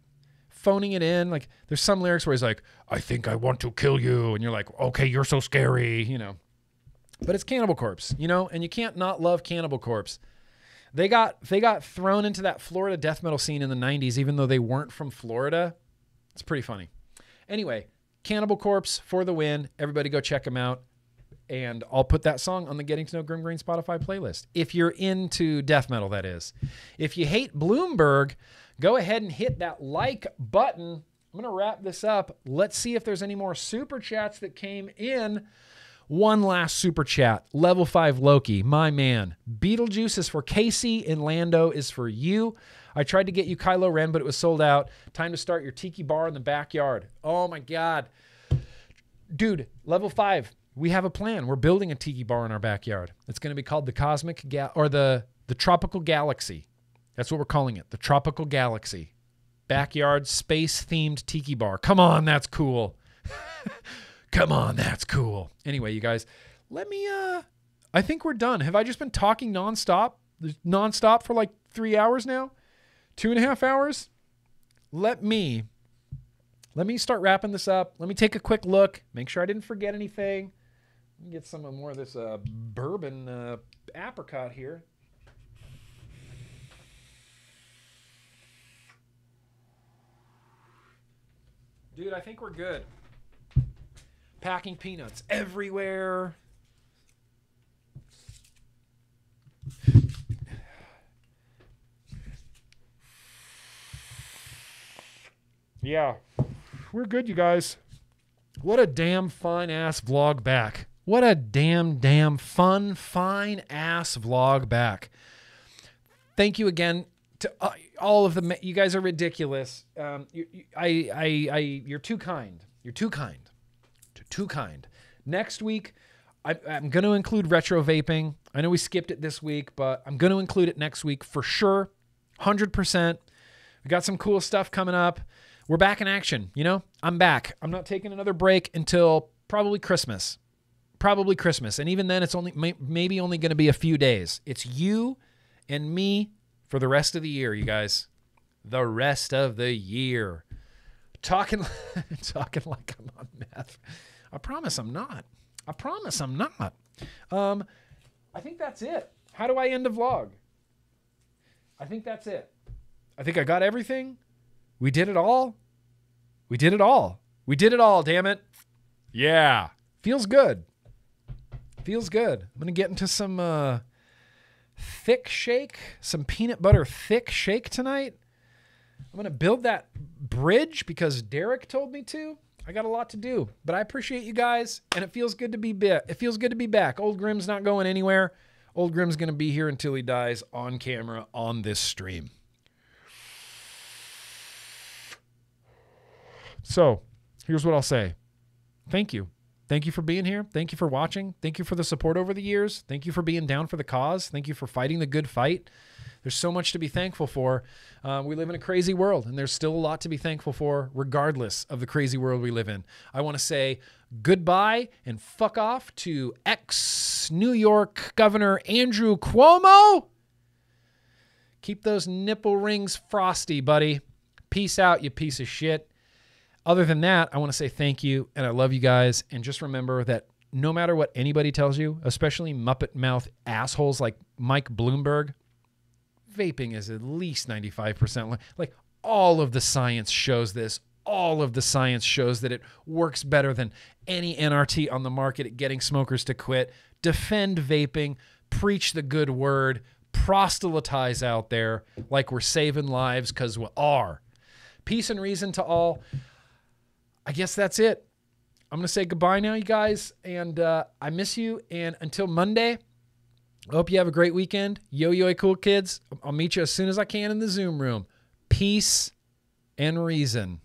phoning it in. Like there's some lyrics where he's like, I think I want to kill you. And you're like, okay, you're so scary, you know. But it's Cannibal Corpse, you know, and you can't not love Cannibal Corpse. They got they got thrown into that Florida death metal scene in the 90s even though they weren't from Florida. It's pretty funny. Anyway, Cannibal Corpse for the win. Everybody go check them out. And I'll put that song on the Getting to Know Grimm Green Spotify playlist. If you're into death metal, that is. If you hate Bloomberg, go ahead and hit that like button. I'm going to wrap this up. Let's see if there's any more super chats that came in. One last super chat. Level 5 Loki, my man. Beetlejuice is for Casey and Lando is for you. I tried to get you Kylo Ren, but it was sold out. Time to start your tiki bar in the backyard. Oh my God. Dude, level 5. We have a plan. We're building a tiki bar in our backyard. It's going to be called the Cosmic Ga- or the the Tropical Galaxy. That's what we're calling it. The Tropical Galaxy. Backyard space themed tiki bar. Come on, that's cool. Come on, that's cool. Anyway, you guys, let me uh I think we're done. Have I just been talking nonstop? Nonstop for like three hours now? Two and a half hours? Let me let me start wrapping this up. Let me take a quick look, make sure I didn't forget anything. Let me get some more of this uh, bourbon uh, apricot here. Dude, I think we're good. Packing peanuts everywhere. Yeah, we're good, you guys. What a damn fine ass vlog back. What a damn, damn fun, fine ass vlog back. Thank you again to uh, all of the. You guys are ridiculous. Um, you, you, I, I, I, you're too kind. You're too kind. Too, kind. Next week, I, I'm going to include retro vaping. I know we skipped it this week, but I'm going to include it next week for sure. 100%. We got some cool stuff coming up. We're back in action. You know, I'm back. I'm not taking another break until probably Christmas. Probably Christmas. And even then, it's only may, maybe only going to be a few days. It's you and me for the rest of the year, you guys. The rest of the year. Talking, talking like I'm on meth. I promise I'm not. I promise I'm not. Um, I think that's it. How do I end a vlog? I think that's it. I think I got everything. We did it all. We did it all. We did it all, damn it. Yeah. Feels good. Feels good. I'm going to get into some uh, thick shake, some peanut butter thick shake tonight. I'm going to build that bridge because Derek told me to. I got a lot to do, but I appreciate you guys, and it feels good to be bit. It feels good to be back. Old Grimm's not going anywhere. Old Grimm's going to be here until he dies on camera on this stream. So, here's what I'll say thank you. Thank you for being here. Thank you for watching. Thank you for the support over the years. Thank you for being down for the cause. Thank you for fighting the good fight. There's so much to be thankful for. Uh, we live in a crazy world, and there's still a lot to be thankful for, regardless of the crazy world we live in. I want to say goodbye and fuck off to ex New York Governor Andrew Cuomo. Keep those nipple rings frosty, buddy. Peace out, you piece of shit. Other than that, I want to say thank you and I love you guys. And just remember that no matter what anybody tells you, especially Muppet mouth assholes like Mike Bloomberg, vaping is at least 95%. Like all of the science shows this. All of the science shows that it works better than any NRT on the market at getting smokers to quit. Defend vaping, preach the good word, proselytize out there like we're saving lives because we are. Peace and reason to all. I guess that's it. I'm going to say goodbye now, you guys. And uh, I miss you. And until Monday, Hope you have a great weekend. Yo, yo, cool kids. I'll meet you as soon as I can in the Zoom room. Peace and reason.